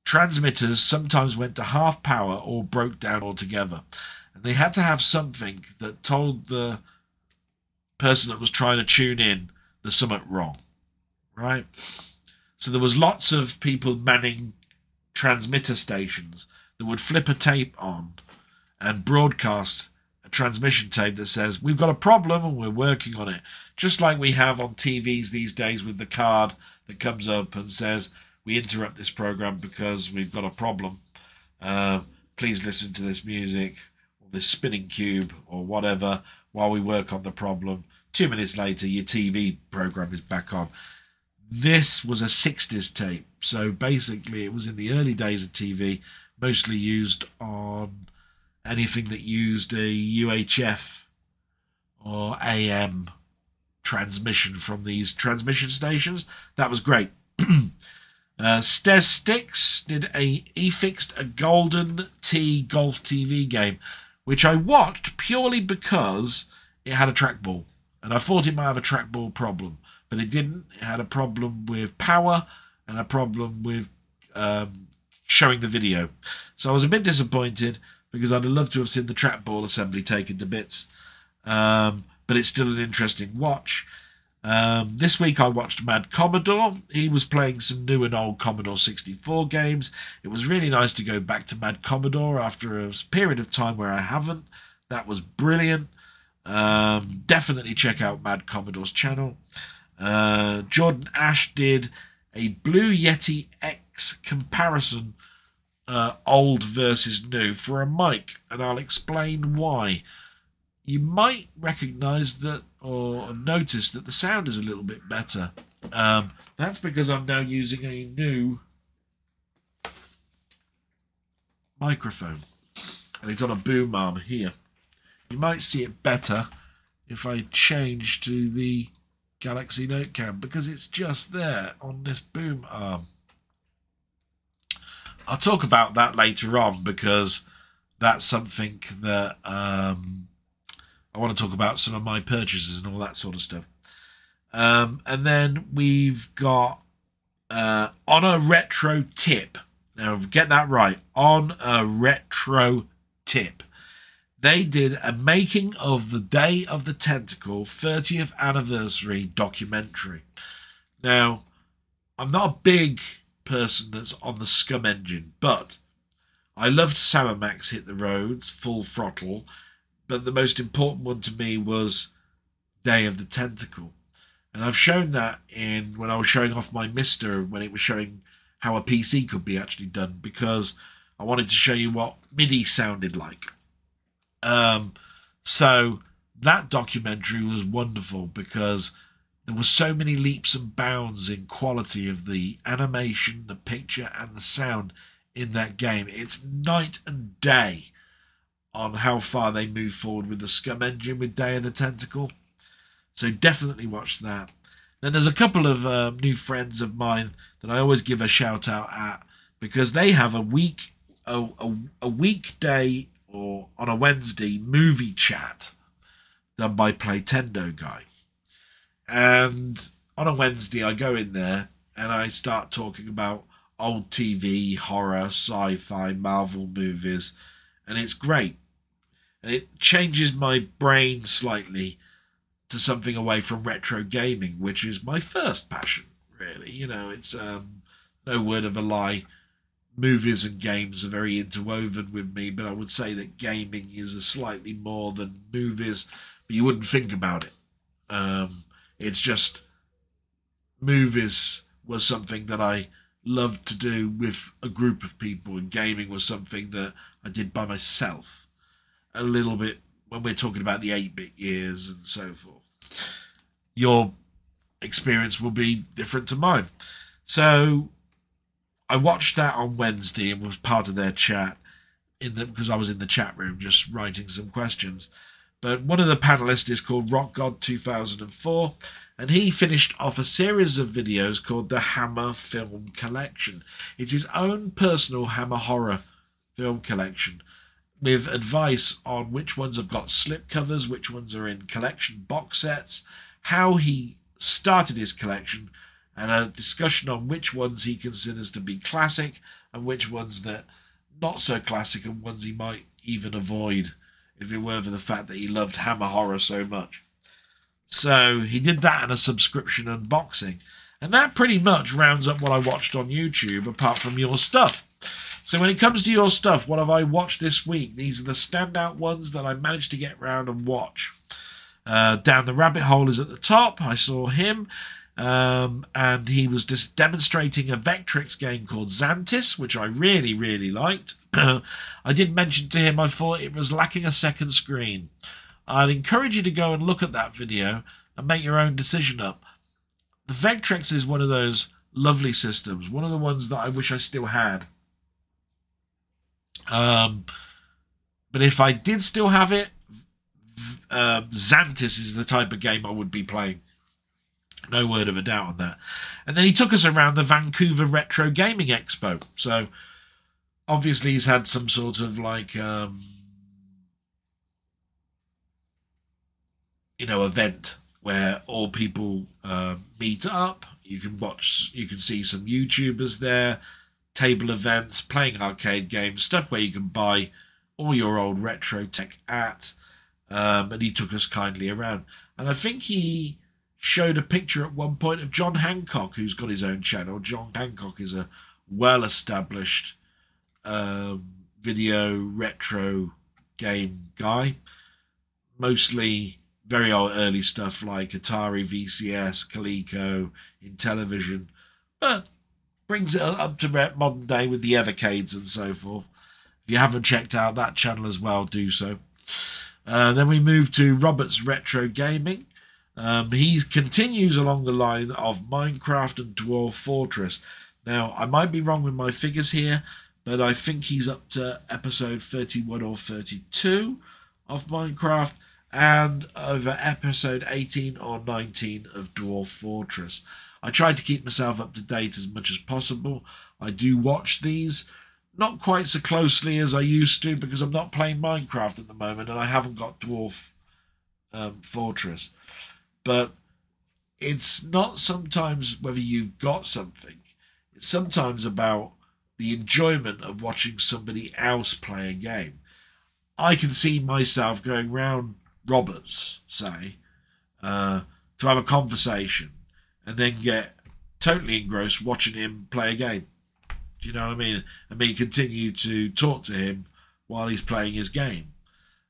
transmitters sometimes went to half power or broke down altogether. And they had to have something that told the person that was trying to tune in there's something wrong. Right? So there was lots of people manning transmitter stations that would flip a tape on and broadcast a transmission tape that says, We've got a problem and we're working on it. Just like we have on TVs these days with the card that comes up and says, We interrupt this program because we've got a problem. Uh, please listen to this music or this spinning cube or whatever while we work on the problem. Two minutes later, your TV program is back on. This was a 60s tape. So basically, it was in the early days of TV, mostly used on anything that used a UHF or AM transmission from these transmission stations. That was great. <clears throat> uh, Sticks did a he fixed a Golden T Golf TV game, which I watched purely because it had a trackball, and I thought it might have a trackball problem, but it didn't. It had a problem with power and a problem with um, showing the video, so I was a bit disappointed because I'd love to have seen the trackball assembly taken to bits. Um, but it's still an interesting watch. Um, this week I watched Mad Commodore. He was playing some new and old Commodore 64 games. It was really nice to go back to Mad Commodore after a period of time where I haven't. That was brilliant. Um, definitely check out Mad Commodore's channel. Uh, Jordan Ash did a Blue Yeti X comparison uh, old versus new for a mic, and I'll explain why. You might recognize that or notice that the sound is a little bit better. Um, that's because I'm now using a new microphone, and it's on a boom arm here. You might see it better if I change to the Galaxy Note Cam because it's just there on this boom arm. I'll talk about that later on because that's something that um, I want to talk about some of my purchases and all that sort of stuff. Um, and then we've got uh, on a retro tip. Now get that right. On a retro tip. They did a making of the Day of the Tentacle 30th anniversary documentary. Now, I'm not a big person that's on the SCUMM engine. But I loved Max hit the roads full throttle, but the most important one to me was Day of the Tentacle. And I've shown that in when I was showing off my MiSTer when it was showing how a PC could be actually done because I wanted to show you what MIDI sounded like. Um, so that documentary was wonderful because there were so many leaps and bounds in quality of the animation, the picture, and the sound in that game. It's night and day on how far they move forward with the SCUMM engine with Day of the Tentacle. So definitely watch that. Then there's a couple of um, new friends of mine that I always give a shout out at because they have a week a, a, a weekday or on a Wednesday movie chat done by Playtendo guy. And on a Wednesday, I go in there and I start talking about old TV, horror, sci fi, Marvel movies, and it's great. And it changes my brain slightly to something away from retro gaming, which is my first passion, really. You know, it's um, no word of a lie. Movies and games are very interwoven with me, but I would say that gaming is a slightly more than movies, but you wouldn't think about it. Um, It's just movies was something that I loved to do with a group of people, and gaming was something that I did by myself. A little bit when we're talking about the 8 bit years and so forth. Your experience will be different to mine. So I watched that on Wednesday and was part of their chat in the because I was in the chat room just writing some questions. But one of the panelists is called Rock God 2004, and he finished off a series of videos called the Hammer Film Collection. It's his own personal Hammer horror film collection with advice on which ones have got slip covers, which ones are in collection box sets, how he started his collection, and a discussion on which ones he considers to be classic and which ones that not so classic and ones he might even avoid if it were for the fact that he loved Hammer horror so much. So he did that in a subscription unboxing. And that pretty much rounds up what I watched on YouTube, apart from your stuff. So when it comes to your stuff, what have I watched this week? These are the standout ones that I managed to get round and watch. Uh, Down the Rabbit Hole is at the top. I saw him. Um, and he was just demonstrating a Vectrex game called Xantis, which I really, really liked. <clears throat> I did mention to him I thought it was lacking a second screen. I'd encourage you to go and look at that video and make your own decision up. The Vectrex is one of those lovely systems, one of the ones that I wish I still had. Um, but if I did still have it, uh, Xantis is the type of game I would be playing. No word of a doubt on that. And then he took us around the Vancouver Retro Gaming Expo. So obviously he's had some sort of like um, you know event where all people uh, meet up. You can watch, you can see some YouTubers there, table events, playing arcade games, stuff where you can buy all your old retro tech at. Um, and he took us kindly around. And I think he showed a picture at one point of John Hancock, who's got his own channel. John Hancock is a well established um, video retro game guy, mostly very old early stuff like Atari VCS, Coleco, Intellivision, but brings it up to modern day with the Evercades and so forth. If you haven't checked out that channel as well, do so. Uh, then we move to Robert's Retro Gaming. Um, he continues along the line of Minecraft and Dwarf Fortress. Now, I might be wrong with my figures here, but I think he's up to episode 31 or 32 of Minecraft and over episode 18 or 19 of Dwarf Fortress. I try to keep myself up to date as much as possible. I do watch these, not quite so closely as I used to because I'm not playing Minecraft at the moment and I haven't got Dwarf um, Fortress. But it's not sometimes whether you've got something, it's sometimes about the enjoyment of watching somebody else play a game. I can see myself going round Roberts, say, uh, to have a conversation and then get totally engrossed watching him play a game. Do you know what I mean? And me continue to talk to him while he's playing his game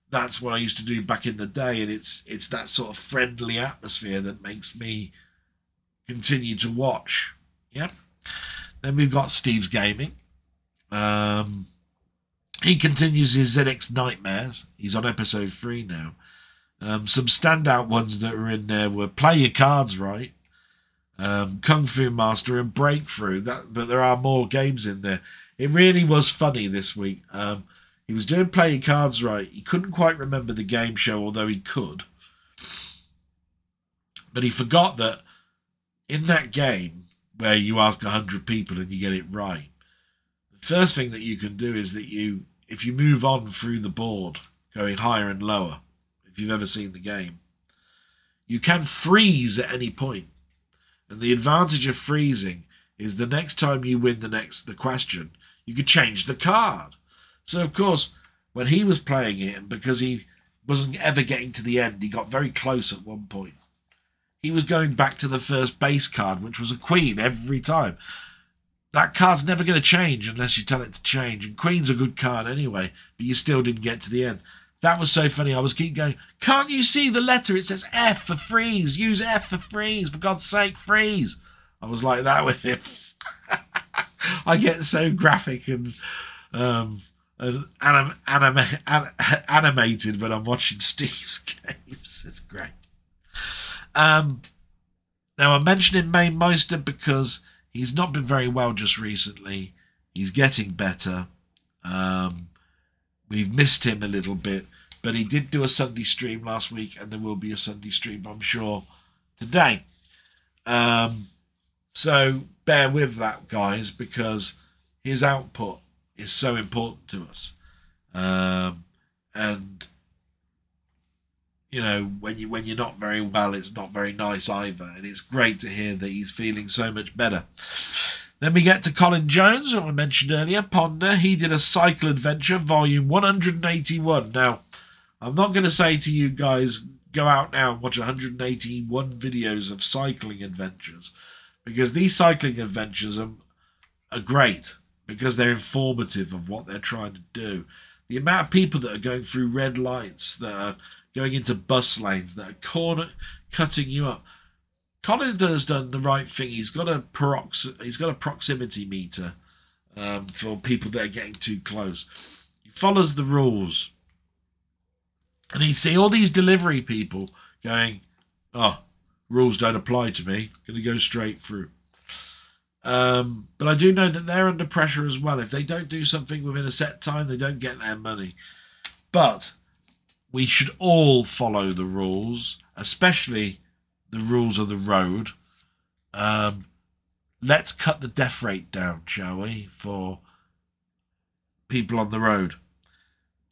that's what I used to do back in the day, and it's it's that sort of friendly atmosphere that makes me continue to watch. Yeah. Then we've got Steve's gaming. Um, he continues his ZX Nightmares. He's on episode three now. Um, some standout ones that were in there were Play Your Cards Right, um, Kung Fu Master, and Breakthrough. That, but there are more games in there. It really was funny this week. Um, he was doing playing cards right. He couldn't quite remember the game show, although he could. But he forgot that in that game where you ask 100 people and you get it right, the first thing that you can do is that you, if you move on through the board, going higher and lower, if you've ever seen the game, you can freeze at any point. And the advantage of freezing is the next time you win the next the question, you could change the card. So, of course, when he was playing it, and because he wasn't ever getting to the end, he got very close at one point. He was going back to the first base card, which was a queen every time. That card's never going to change unless you tell it to change. And queen's a good card anyway, but you still didn't get to the end. That was so funny. I was keep going, can't you see the letter? It says F for freeze. Use F for freeze. For God's sake, freeze. I was like that with him. <laughs> I get so graphic and um, and anim, anim, anim, <laughs> animated when I'm watching <laughs> Steve's games. It's great. Um, now I'm mentioning Mamemeister because he's not been very well just recently. He's getting better. Um, we've missed him a little bit, but he did do a Sunday stream last week, and there will be a Sunday stream, I'm sure, today. Um, so bear with that, guys, because his output is so important to us. Um, and you know, when you when you're not very well, it's not very nice either. And it's great to hear that he's feeling so much better. Then we get to Colin Jones, who I mentioned earlier, Ponder. He did a cycle adventure, volume 181. Now, I'm not going to say to you guys, go out now and watch 181 videos of cycling adventures, because these cycling adventures are, are great because they're informative of what they're trying to do. The amount of people that are going through red lights, that are going into bus lanes, that are corner cutting you up. Colin has done the right thing. He's got a prox- he's got a proximity meter um, for people that are getting too close. He follows the rules, and you see all these delivery people going, "Oh, rules don't apply to me. Going to go straight through." Um, but I do know that they're under pressure as well. If they don't do something within a set time, they don't get their money. But we should all follow the rules, especially the rules of the road. Um, let's cut the death rate down, shall we, for people on the road.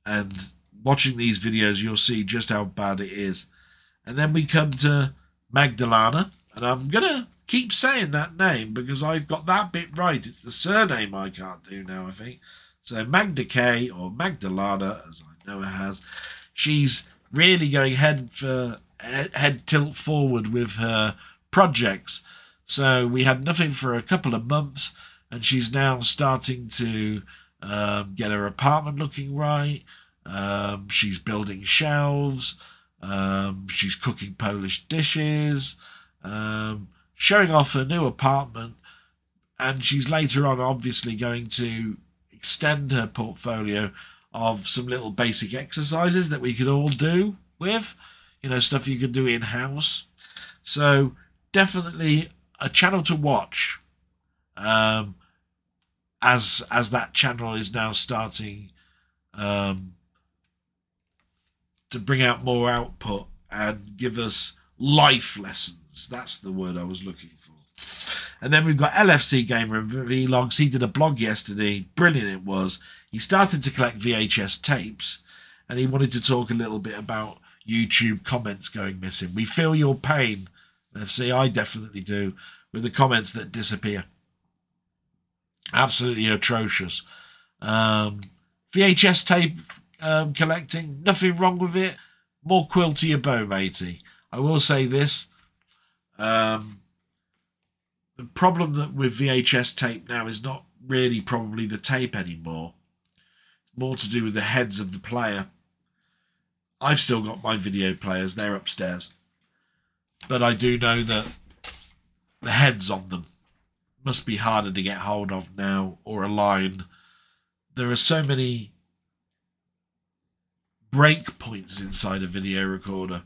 And watching these videos, you'll see just how bad it is. And then we come to Magdalena, and I'm going to keep saying that name because I've got that bit right. It's the surname I can't do now, I think. So Magda K or Magdalena, as I know it has, she's really going head for head tilt forward with her projects. So we had nothing for a couple of months, and she's now starting to um, get her apartment looking right. Um, she's building shelves. Um, she's cooking Polish dishes. Um, showing off her new apartment, and she's later on obviously going to extend her portfolio of some little basic exercises that we could all do with, you know, stuff you could do in house. So definitely a channel to watch. Um, as as that channel is now starting um, to bring out more output and give us life lessons that's the word I was looking for. And then we've got LFC Gamer and Vlogs. He did a blog yesterday. Brilliant it was. He started to collect VHS tapes and he wanted to talk a little bit about YouTube comments going missing. We feel your pain, LFC. I definitely do, with the comments that disappear. Absolutely atrocious. Um, VHS tape um, collecting, nothing wrong with it. More quill to your bow, matey. I will say this um, the problem that with VHS tape now is not really probably the tape anymore. It's more to do with the heads of the player. I've still got my video players, they're upstairs. But I do know that the heads on them must be harder to get hold of now or align. There are so many break points inside a video recorder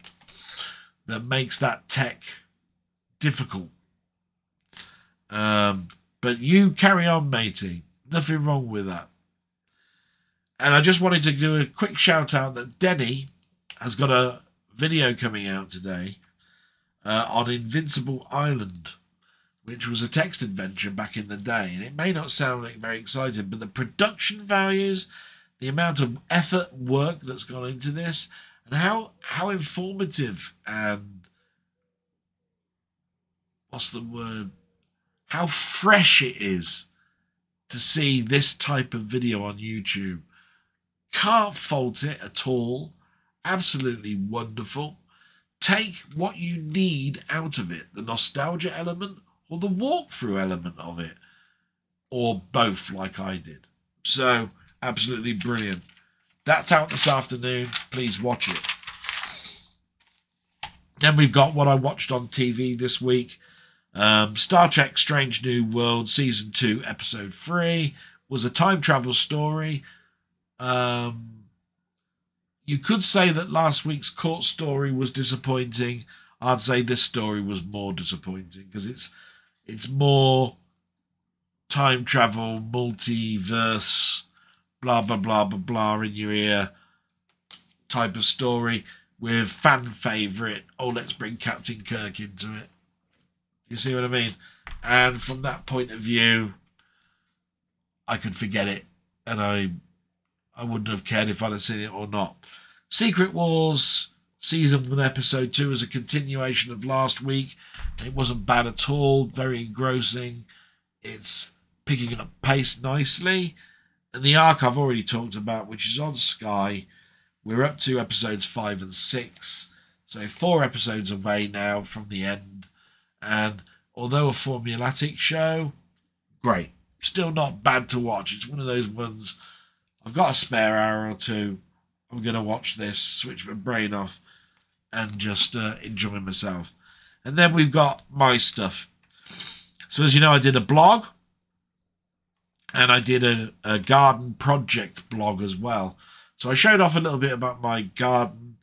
that makes that tech difficult. Um, but you carry on, matey. Nothing wrong with that. And I just wanted to do a quick shout out that Denny has got a video coming out today uh, on Invincible Island, which was a text adventure back in the day. And it may not sound like very exciting, but the production values, the amount of effort, work that's gone into this, and how how informative and what's the word? How fresh it is to see this type of video on YouTube. Can't fault it at all. Absolutely wonderful. Take what you need out of it the nostalgia element or the walkthrough element of it, or both, like I did. So, absolutely brilliant. That's out this afternoon. Please watch it. Then we've got what I watched on TV this week. Um, Star Trek Strange New World Season 2, Episode 3 was a time travel story. Um, you could say that last week's court story was disappointing. I'd say this story was more disappointing because it's it's more time travel, multiverse, blah blah blah blah blah in your ear type of story with fan favorite. Oh, let's bring Captain Kirk into it. You see what I mean? And from that point of view, I could forget it, and I I wouldn't have cared if I'd have seen it or not. Secret Wars season one, episode two is a continuation of last week. It wasn't bad at all. Very engrossing. It's picking up pace nicely. And the Ark I've already talked about, which is on Sky, we're up to episodes five and six. So four episodes away now from the end. And although a formulatic show, great. Still not bad to watch. It's one of those ones I've got a spare hour or two. I'm going to watch this, switch my brain off, and just uh, enjoy myself. And then we've got my stuff. So, as you know, I did a blog and I did a, a garden project blog as well. So, I showed off a little bit about my garden,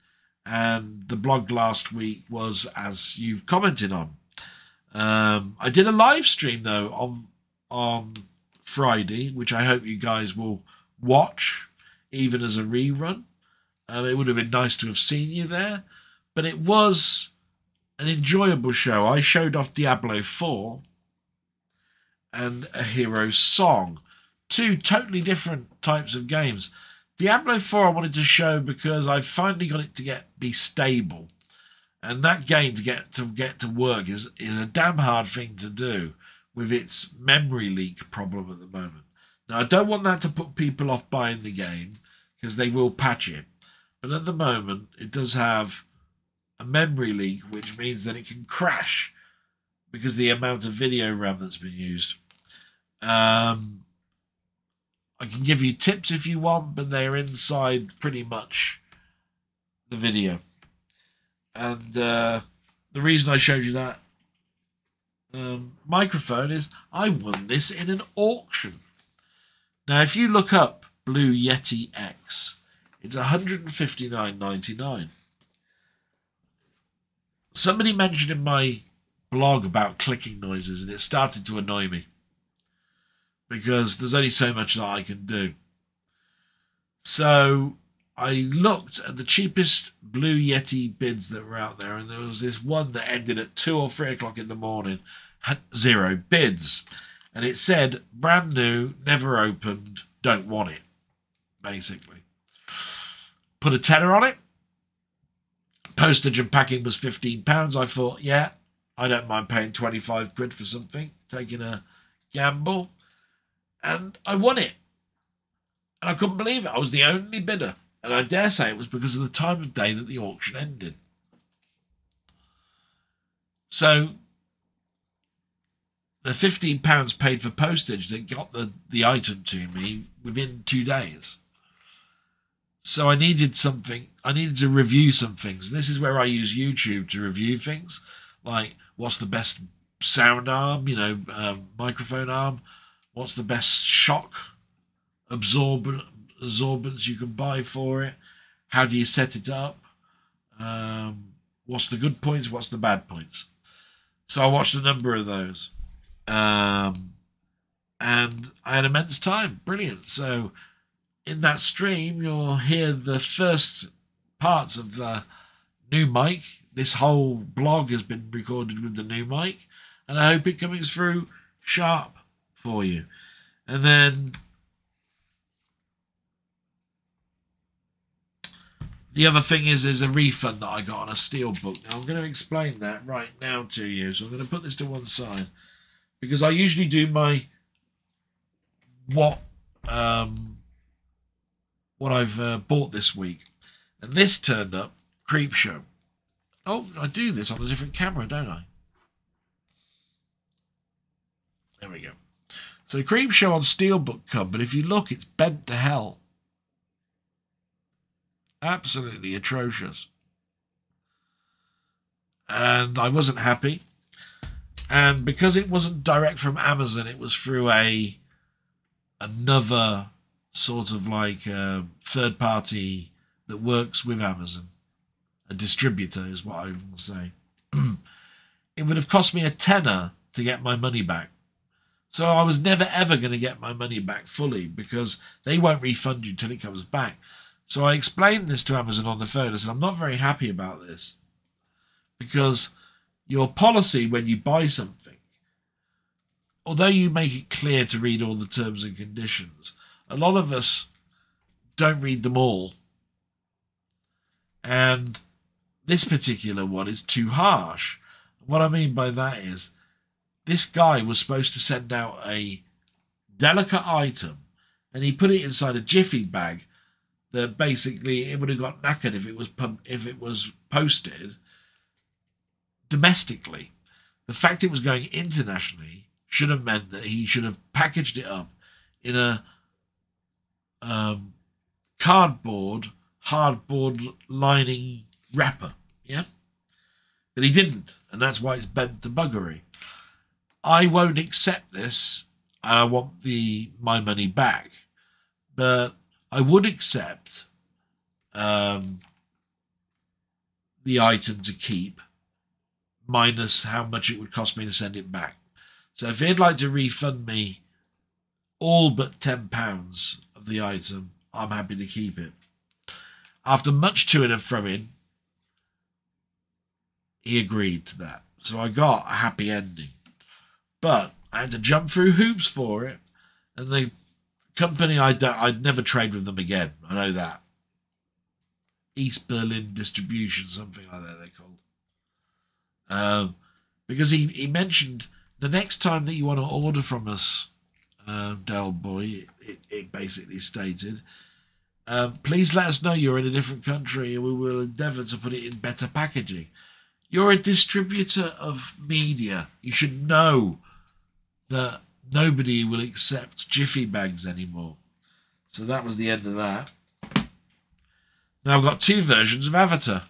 and the blog last week was as you've commented on. Um, I did a live stream though on on Friday, which I hope you guys will watch, even as a rerun. Um, it would have been nice to have seen you there, but it was an enjoyable show. I showed off Diablo 4 and a hero song, two totally different types of games. Diablo 4 I wanted to show because I finally got it to get be stable. And that game to get to get to work is is a damn hard thing to do with its memory leak problem at the moment. Now I don't want that to put people off buying the game because they will patch it. But at the moment it does have a memory leak which means that it can crash because the amount of video RAM that's been used. Um, I can give you tips if you want, but they're inside pretty much the video. And uh, the reason I showed you that um, microphone is I won this in an auction. Now, if you look up Blue Yeti X, it's 159.99. Somebody mentioned in my blog about clicking noises, and it started to annoy me because there's only so much that I can do. So I looked at the cheapest Blue Yeti bids that were out there, and there was this one that ended at two or three o'clock in the morning, had zero bids, and it said brand new, never opened, don't want it, basically. Put a tenner on it. Postage and packing was fifteen pounds. I thought, yeah, I don't mind paying twenty five quid for something, taking a gamble, and I won it. And I couldn't believe it. I was the only bidder. And I dare say it was because of the time of day that the auction ended. So the fifteen pounds paid for postage that got the, the item to me within two days. So I needed something. I needed to review some things. And This is where I use YouTube to review things, like what's the best sound arm, you know, um, microphone arm, what's the best shock absorbent absorbents you can buy for it. How do you set it up? Um, what's the good points? What's the bad points? So I watched a number of those. Um, and I had immense time. Brilliant. So in that stream, you'll hear the first parts of the new mic. This whole blog has been recorded with the new mic, and I hope it comes through sharp for you. And then The other thing is there's a refund that I got on a steel book. Now I'm going to explain that right now to you. So I'm going to put this to one side because I usually do my what um what I've uh, bought this week, and this turned up Creepshow. Oh, I do this on a different camera, don't I? There we go. So Creepshow on Steelbook come, but if you look, it's bent to hell. Absolutely atrocious. And I wasn't happy. And because it wasn't direct from Amazon, it was through a another sort of like a third party that works with Amazon. A distributor is what I would say. <clears throat> it would have cost me a tenner to get my money back. So I was never ever going to get my money back fully because they won't refund you till it comes back. So I explained this to Amazon on the phone. I said, I'm not very happy about this because your policy when you buy something, although you make it clear to read all the terms and conditions, a lot of us don't read them all. And this particular one is too harsh. What I mean by that is this guy was supposed to send out a delicate item and he put it inside a jiffy bag that basically it would have got knackered if it was if it was posted domestically. The fact it was going internationally should have meant that he should have packaged it up in a um, cardboard, hardboard lining wrapper. Yeah, but he didn't, and that's why it's bent to buggery. I won't accept this, and I want the my money back. But I would accept um, the item to keep minus how much it would cost me to send it back. So if he'd like to refund me all but £10 of the item, I'm happy to keep it. After much to and fro-in, he agreed to that. So I got a happy ending. But I had to jump through hoops for it. And the company, I'd, I'd never trade with them again. I know that. East Berlin Distribution, something like that they're called. Um, because he, he mentioned the next time that you want to order from us, um, Del Boy, it, it basically stated, um, please let us know you're in a different country and we will endeavour to put it in better packaging. You're a distributor of media. You should know that nobody will accept jiffy bags anymore. So that was the end of that. Now I've got two versions of Avatar.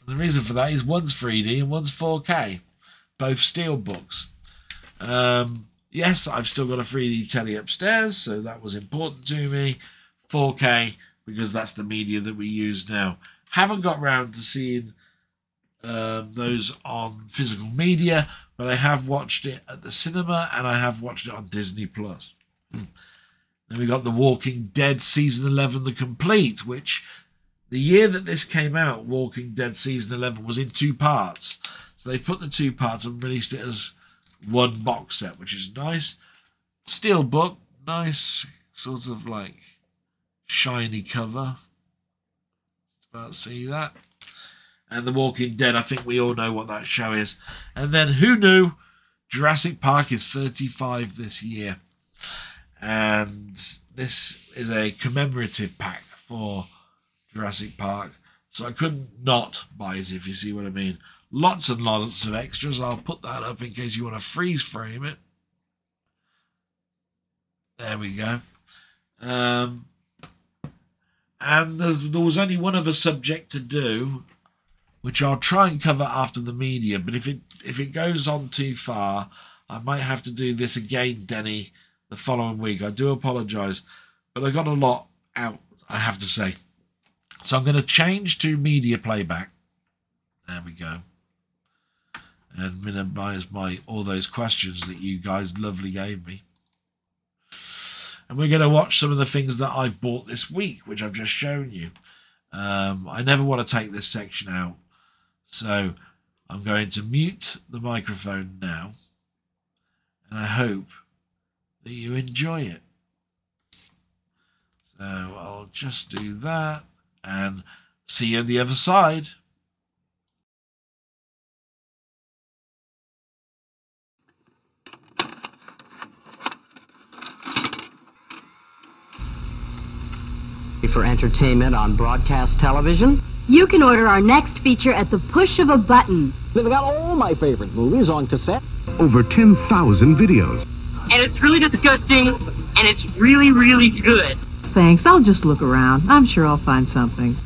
And the reason for that is one's 3D and one's 4K, both steel books. Um, yes, I've still got a 3D telly upstairs, so that was important to me. 4K because that's the media that we use now. Haven't got round to seeing um, those on physical media, but I have watched it at the cinema and I have watched it on Disney Plus. then we got The Walking Dead season 11 the complete, which the year that this came out, Walking Dead season 11 was in two parts. So they put the two parts and released it as one box set, which is nice. Steel book, nice sort of like shiny cover. About see that and The Walking Dead. I think we all know what that show is. And then who knew Jurassic Park is 35 this year. And this is a commemorative pack for Jurassic Park. So I couldn't not buy it if you see what I mean. Lots and lots of extras. I'll put that up in case you want to freeze frame it. There we go. Um, and there was only one other subject to do, which I'll try and cover after the media. But if it if it goes on too far, I might have to do this again, Denny, the following week. I do apologise, but I got a lot out. I have to say, so I'm going to change to media playback. There we go, and minimise my all those questions that you guys lovely gave me. And we're going to watch some of the things that I've bought this week, which I've just shown you. Um, I never want to take this section out so I'm going to mute the microphone now, and I hope that you enjoy it. So I'll just do that and see you on the other side. For entertainment on broadcast television you can order our next feature at the push of a button. They've got all my favorite movies on cassette. Over 10,000 videos. And it's really disgusting, and it's really, really good. Thanks. I'll just look around. I'm sure I'll find something.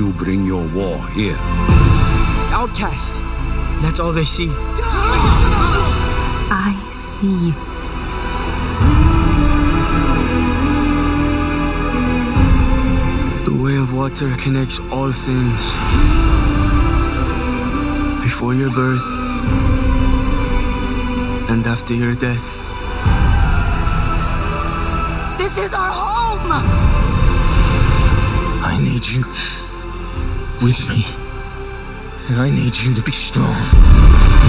You bring your war here. Outcast. That's all they see. I see you. The way of water connects all things. Before your birth and after your death. This is our home! I need you with me. And I need you to be strong.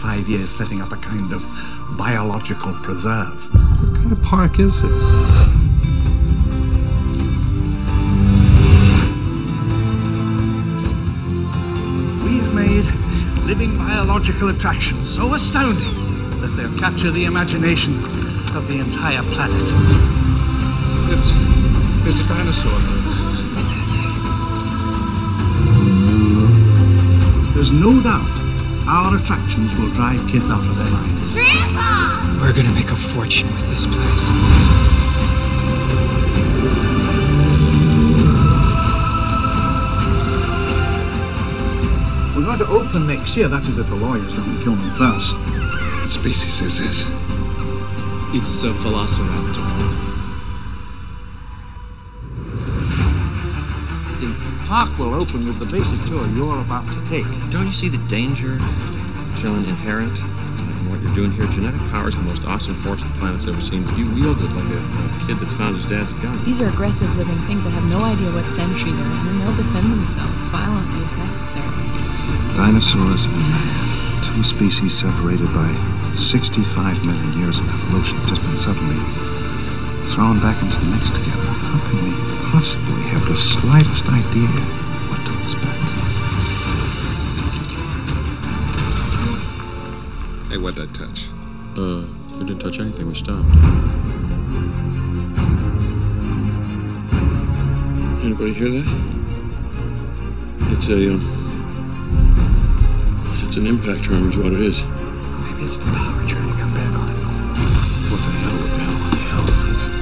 Five years setting up a kind of biological preserve. What kind of park is this? We've made living biological attractions so astounding that they'll capture the imagination of the entire planet. It's, it's a dinosaur. There's no doubt our attractions will drive kids out of their minds. Grandpa! We're gonna make a fortune with this place. We're going to open next year, that is if the lawyers don't kill me first. What species is this? It's a velociraptor. Park will open with the basic tour you're about to take. Don't you see the danger, John, inherent in what you're doing here? Genetic power is the most awesome force the planet's ever seen. But you wield it like a, a kid that's found his dad's gun. These are aggressive living things that have no idea what century they're in, and they'll defend themselves violently if necessary. Dinosaurs and man. Two species separated by 65 million years of evolution just been suddenly thrown back into the mix together. How can we possibly have the slightest idea of what to expect? Hey, what'd that touch? Uh, I didn't touch anything. We stopped. Anybody hear that? It's a, um, it's an impact tremor is what it is. Maybe it's the power trying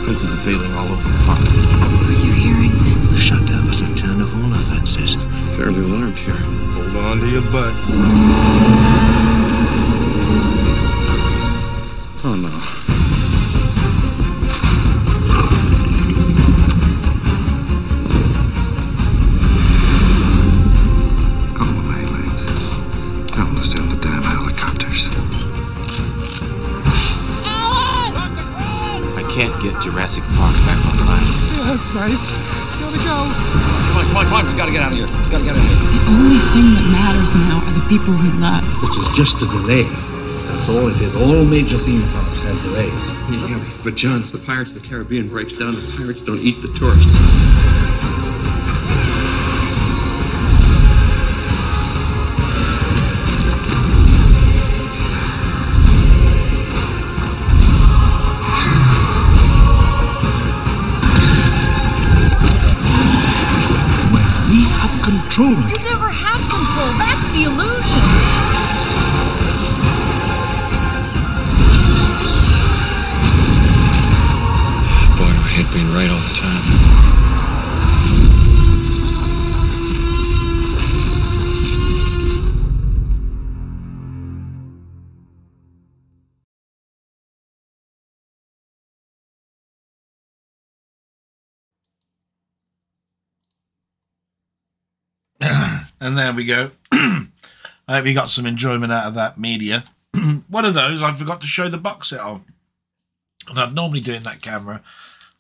hell? Fences are failing all over the park. Are you hearing this? The shutdown must have turned off all the fences. Fairly alarmed here. Hold on to your butt. That's nice. Gotta go. Come on, come on, come on. We gotta get out of here. We Gotta get out of here. The only thing that matters now are the people we love. Which is just a delay. That's all it is. All major theme parks have delays. Yeah, but John, if the Pirates of the Caribbean breaks down, the pirates don't eat the tourists. control. You never have control. That's the illusion. Boy, I hate been right all the time. And there we go. <clears throat> I hope you got some enjoyment out of that media. <clears throat> One of those I forgot to show the box set of. And I'd normally do in that camera,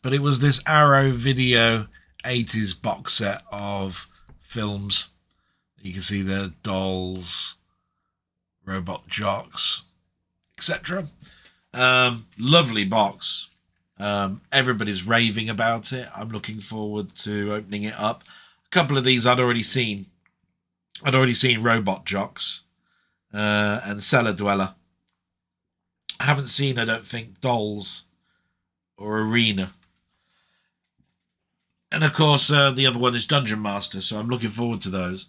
but it was this Arrow Video 80s box set of films. You can see the dolls, Robot Jox, etc. Um, lovely box. Um, everybody's raving about it. I'm looking forward to opening it up. A couple of these I'd already seen. I'd already seen Robot Jox uh, and Cellar Dweller. I haven't seen, I don't think, Dolls or Arena. And of course, uh, the other one is Dungeon Master, so I'm looking forward to those.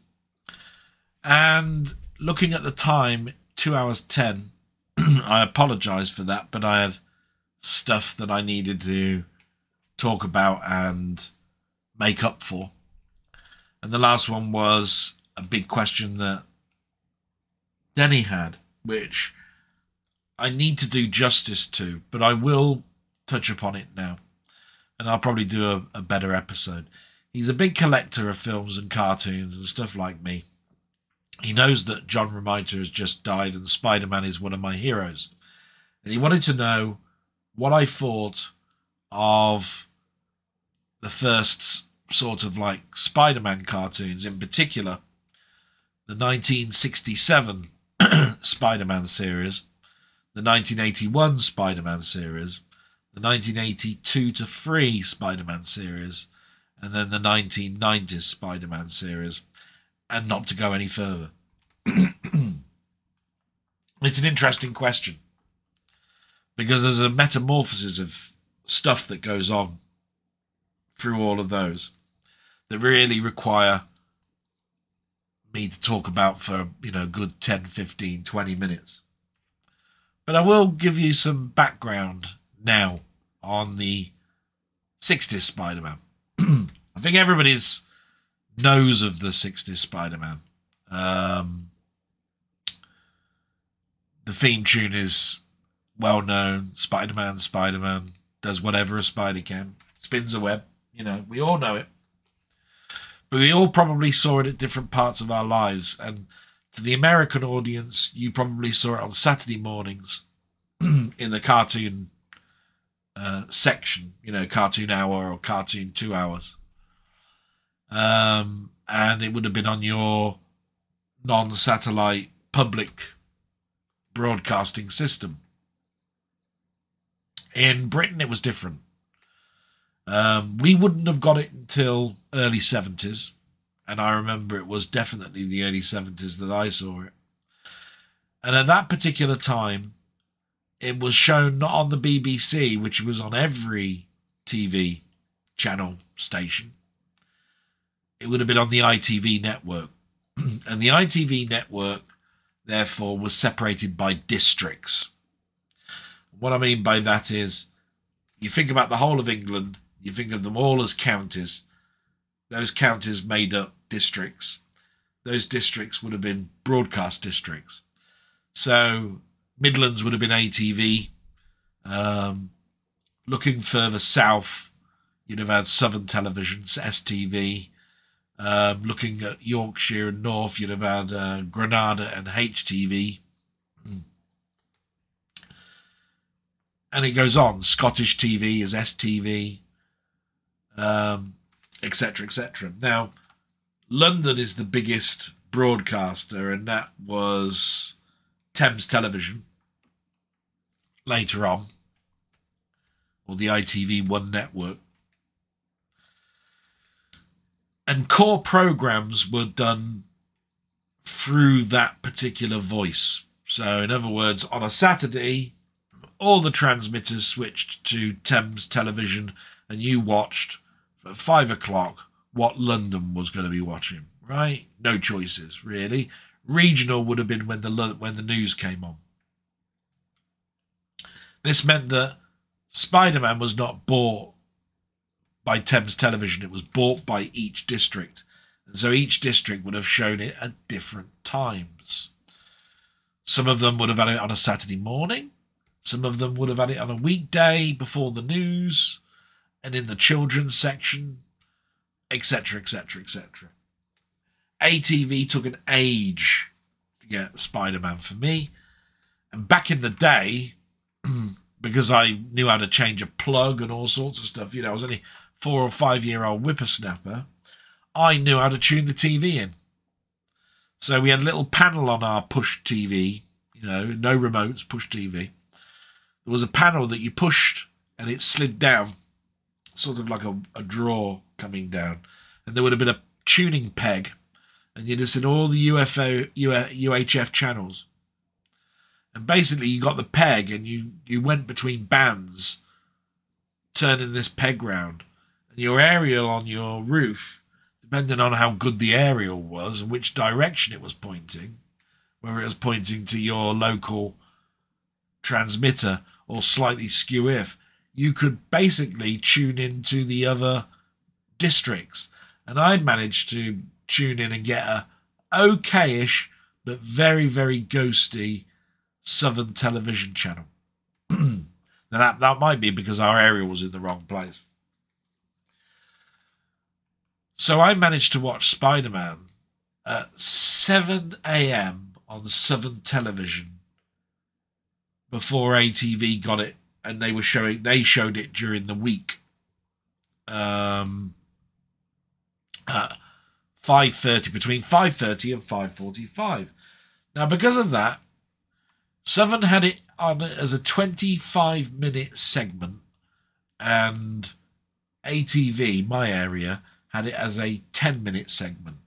And looking at the time, two hours ten. <clears throat> I apologise for that, but I had stuff that I needed to talk about and make up for. And the last one was a big question that Denny had, which I need to do justice to, but I will touch upon it now. And I'll probably do a, a better episode. He's a big collector of films and cartoons and stuff like me. He knows that John Romita has just died and Spider Man is one of my heroes. And he wanted to know what I thought of the first sort of like Spider Man cartoons, in particular the 1967 <clears throat> Spider Man series, the 1981 Spider Man series, the 1982 to 3 Spider Man series, and then the 1990s Spider Man series, and not to go any further. <clears throat> it's an interesting question because there's a metamorphosis of stuff that goes on through all of those that really require me to talk about for you know good 10 15 20 minutes. But i will give you some background now on the 60s spider-man. <clears throat> I think everybody's knows of the 60s spider-man. Um, the theme tune is well known. Spider-man spider-man does whatever a spider can. Spins a web you know we all know it but we all probably saw it at different parts of our lives. And to the American audience, you probably saw it on Saturday mornings <clears throat> in the cartoon uh, section, you know, cartoon hour or cartoon two hours. Um, and it would have been on your non satellite public broadcasting system. In Britain, it was different. Um, we wouldn't have got it until early 70s. And I remember it was definitely the early 70s that I saw it. And at that particular time, it was shown not on the BBC, which was on every TV channel station. It would have been on the ITV network. <clears throat> and the ITV network, therefore, was separated by districts. What I mean by that is you think about the whole of England you think of them all as counties. Those counties made up districts. Those districts would have been broadcast districts. So Midlands would have been ATV. Um, looking further south, you'd have had Southern Television, STV. Um, looking at Yorkshire and North, you'd have had uh, Granada and HTV. And it goes on. Scottish TV is STV um, etc., etc. Now, London is the biggest broadcaster, and that was Thames Television later on, or the ITV One network. And core programs were done through that particular voice. So, in other words, on a Saturday, all the transmitters switched to Thames Television, and you watched at five o'clock what London was going to be watching, right? No choices, really. Regional would have been when the when the news came on. This meant that Spider-Man was not bought by Thames Television. It was bought by each district. And so each district would have shown it at different times. Some of them would have had it on a Saturday morning. Some of them would have had it on a weekday before the news and in the children's section, etc., etc., etc. ATV took an age to get Spider Man for me. And back in the day, <clears throat> because I knew how to change a plug and all sorts of stuff, you know, I was only four or five year old whippersnapper, I knew how to tune the TV in. So we had a little panel on our push TV, you know, no remotes, push TV. There was a panel that you pushed and it slid down, sort of like a, a drawer coming down. And there would have been a tuning peg, and you'd have seen all the UFO, UHF channels. And basically, you got the peg and you, you went between bands, turning this peg round. And your aerial on your roof, depending on how good the aerial was and which direction it was pointing, whether it was pointing to your local transmitter or slightly skew if, you could basically tune into the other districts. And I managed to tune in and get a okayish but very, very ghosty Southern television channel. <clears throat> now that, that might be because our area was in the wrong place. So I managed to watch Spider Man at 7 a.m. on Southern television before ATV got it and they were showing they showed it during the week. Um at 5.30 between 5.30 and 5.45 now because of that Seven had it on as a 25 minute segment, and ATV, my area, had it as a 10 minute segment.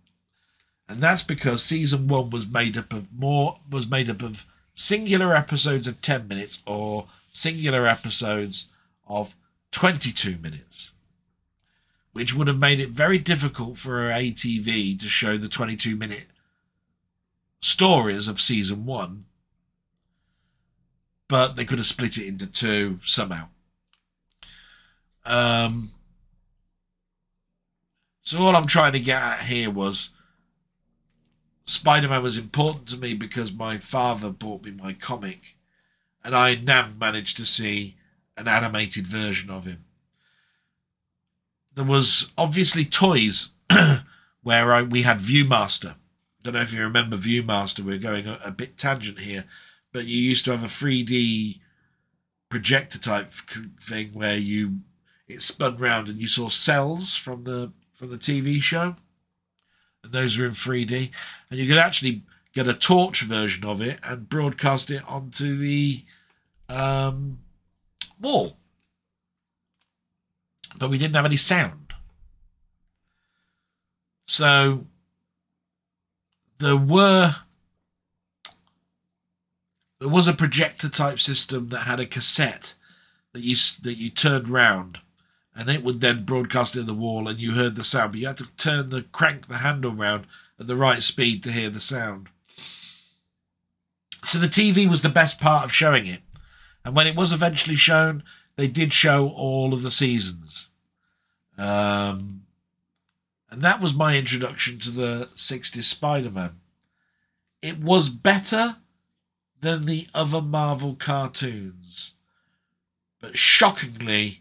And that's because season one was made up of more was made up of singular episodes of 10 minutes or singular episodes of 22 minutes, which would have made it very difficult for ATV to show the 22 minute stories of season one but they could have split it into two somehow. Um, so all I'm trying to get at here was Spider-Man was important to me because my father bought me my comic, and I now managed to see an animated version of him. There was obviously toys <clears throat> where I, we had Viewmaster. Don't know if you remember Viewmaster. We're going a, a bit tangent here, but you used to have a 3D projector type thing where you it spun round and you saw cells from the from the TV show, and those were in 3D, and you could actually get a torch version of it and broadcast it onto the um, wall, but we didn't have any sound, so there were there was a projector type system that had a cassette that you that you turned round and it would then broadcast in the wall and you heard the sound but you had to turn the crank the handle round at the right speed to hear the sound so the tv was the best part of showing it. And when it was eventually shown they did show all of the seasons. Um, and that was my introduction to the 60s spider-man. It was better than the other Marvel cartoons, but shockingly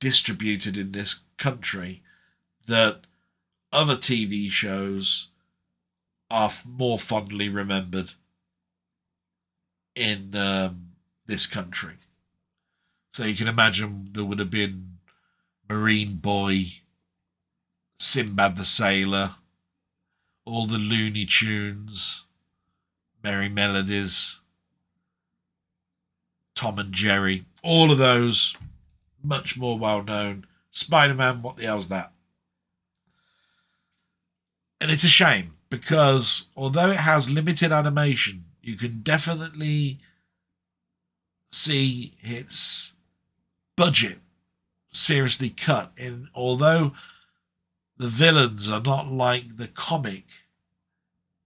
distributed in this country that other TV shows are more fondly remembered in um, this country. So you can imagine there would have been Marine Boy, Sinbad the Sailor, all the Looney Tunes, Merrie Melodies, Tom and Jerry, all of those much more well known. Spider Man, what the hell's that? And it's a shame because although it has limited animation, you can definitely see its budget seriously cut in although the villains are not like the comic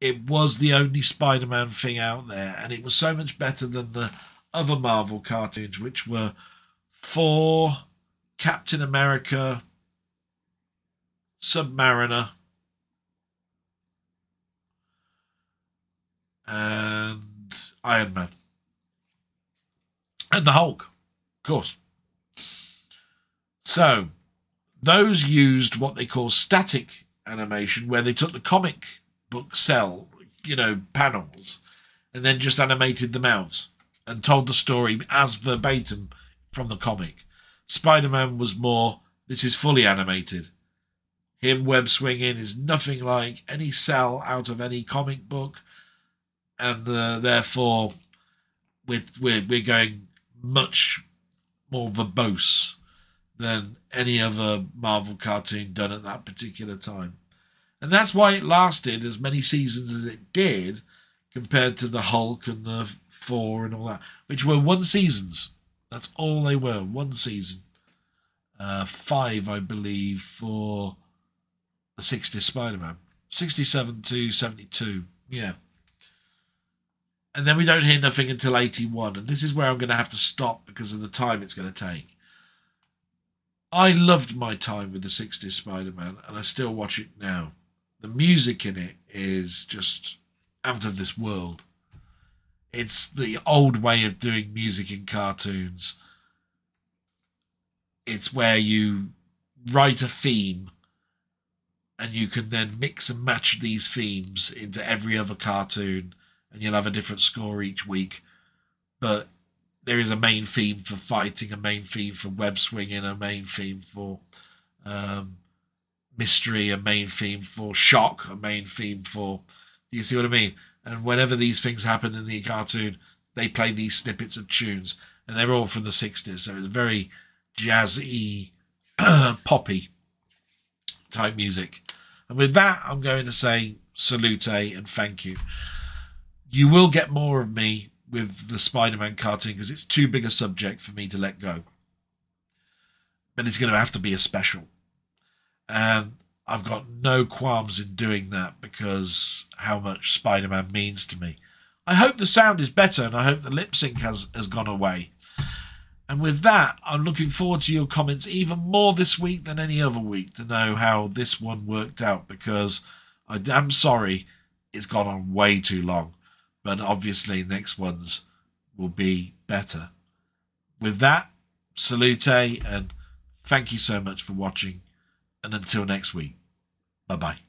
it was the only spider-man thing out there and it was so much better than the other Marvel cartoons, which were for Captain America Submariner, and Iron Man. And the Hulk, of course. So, those used what they call static animation, where they took the comic book cell, you know, panels, and then just animated them out and told the story as verbatim from the comic. Spider Man was more, this is fully animated. Him web swinging is nothing like any cell out of any comic book, and uh, therefore we're, we're, we're going much more verbose than any other Marvel cartoon done at that particular time. And that's why it lasted as many seasons as it did compared to the Hulk and the Four and all that, which were one seasons. That's all they were, one season. Uh, five, I believe, for the 60 Spider Man. 67 to 72. Yeah. And then we don't hear nothing until 81. And this is where I'm going to have to stop because of the time it's going to take. I loved my time with the 60s Spider Man, and I still watch it now. The music in it is just out of this world. It's the old way of doing music in cartoons. It's where you write a theme and you can then mix and match these themes into every other cartoon and you'll have a different score each week. But there is a main theme for fighting, a main theme for web swinging, a main theme for um, mystery, a main theme for shock, a main theme for. Do you see what I mean? And whenever these things happen in the cartoon, they play these snippets of tunes, and they're all from the 60s. So it's very jazzy, <clears throat> poppy type music. And with that, I'm going to say salute and thank you. You will get more of me with the Spider Man cartoon because it's too big a subject for me to let go. But it's going to have to be a special. And I've got no qualms in doing that because how much Spider Man means to me. I hope the sound is better and I hope the lip sync has, has gone away. And with that, I'm looking forward to your comments even more this week than any other week to know how this one worked out because I am sorry it's gone on way too long. But obviously, next ones will be better. With that, salute eh? and thank you so much for watching. And until next week, bye bye.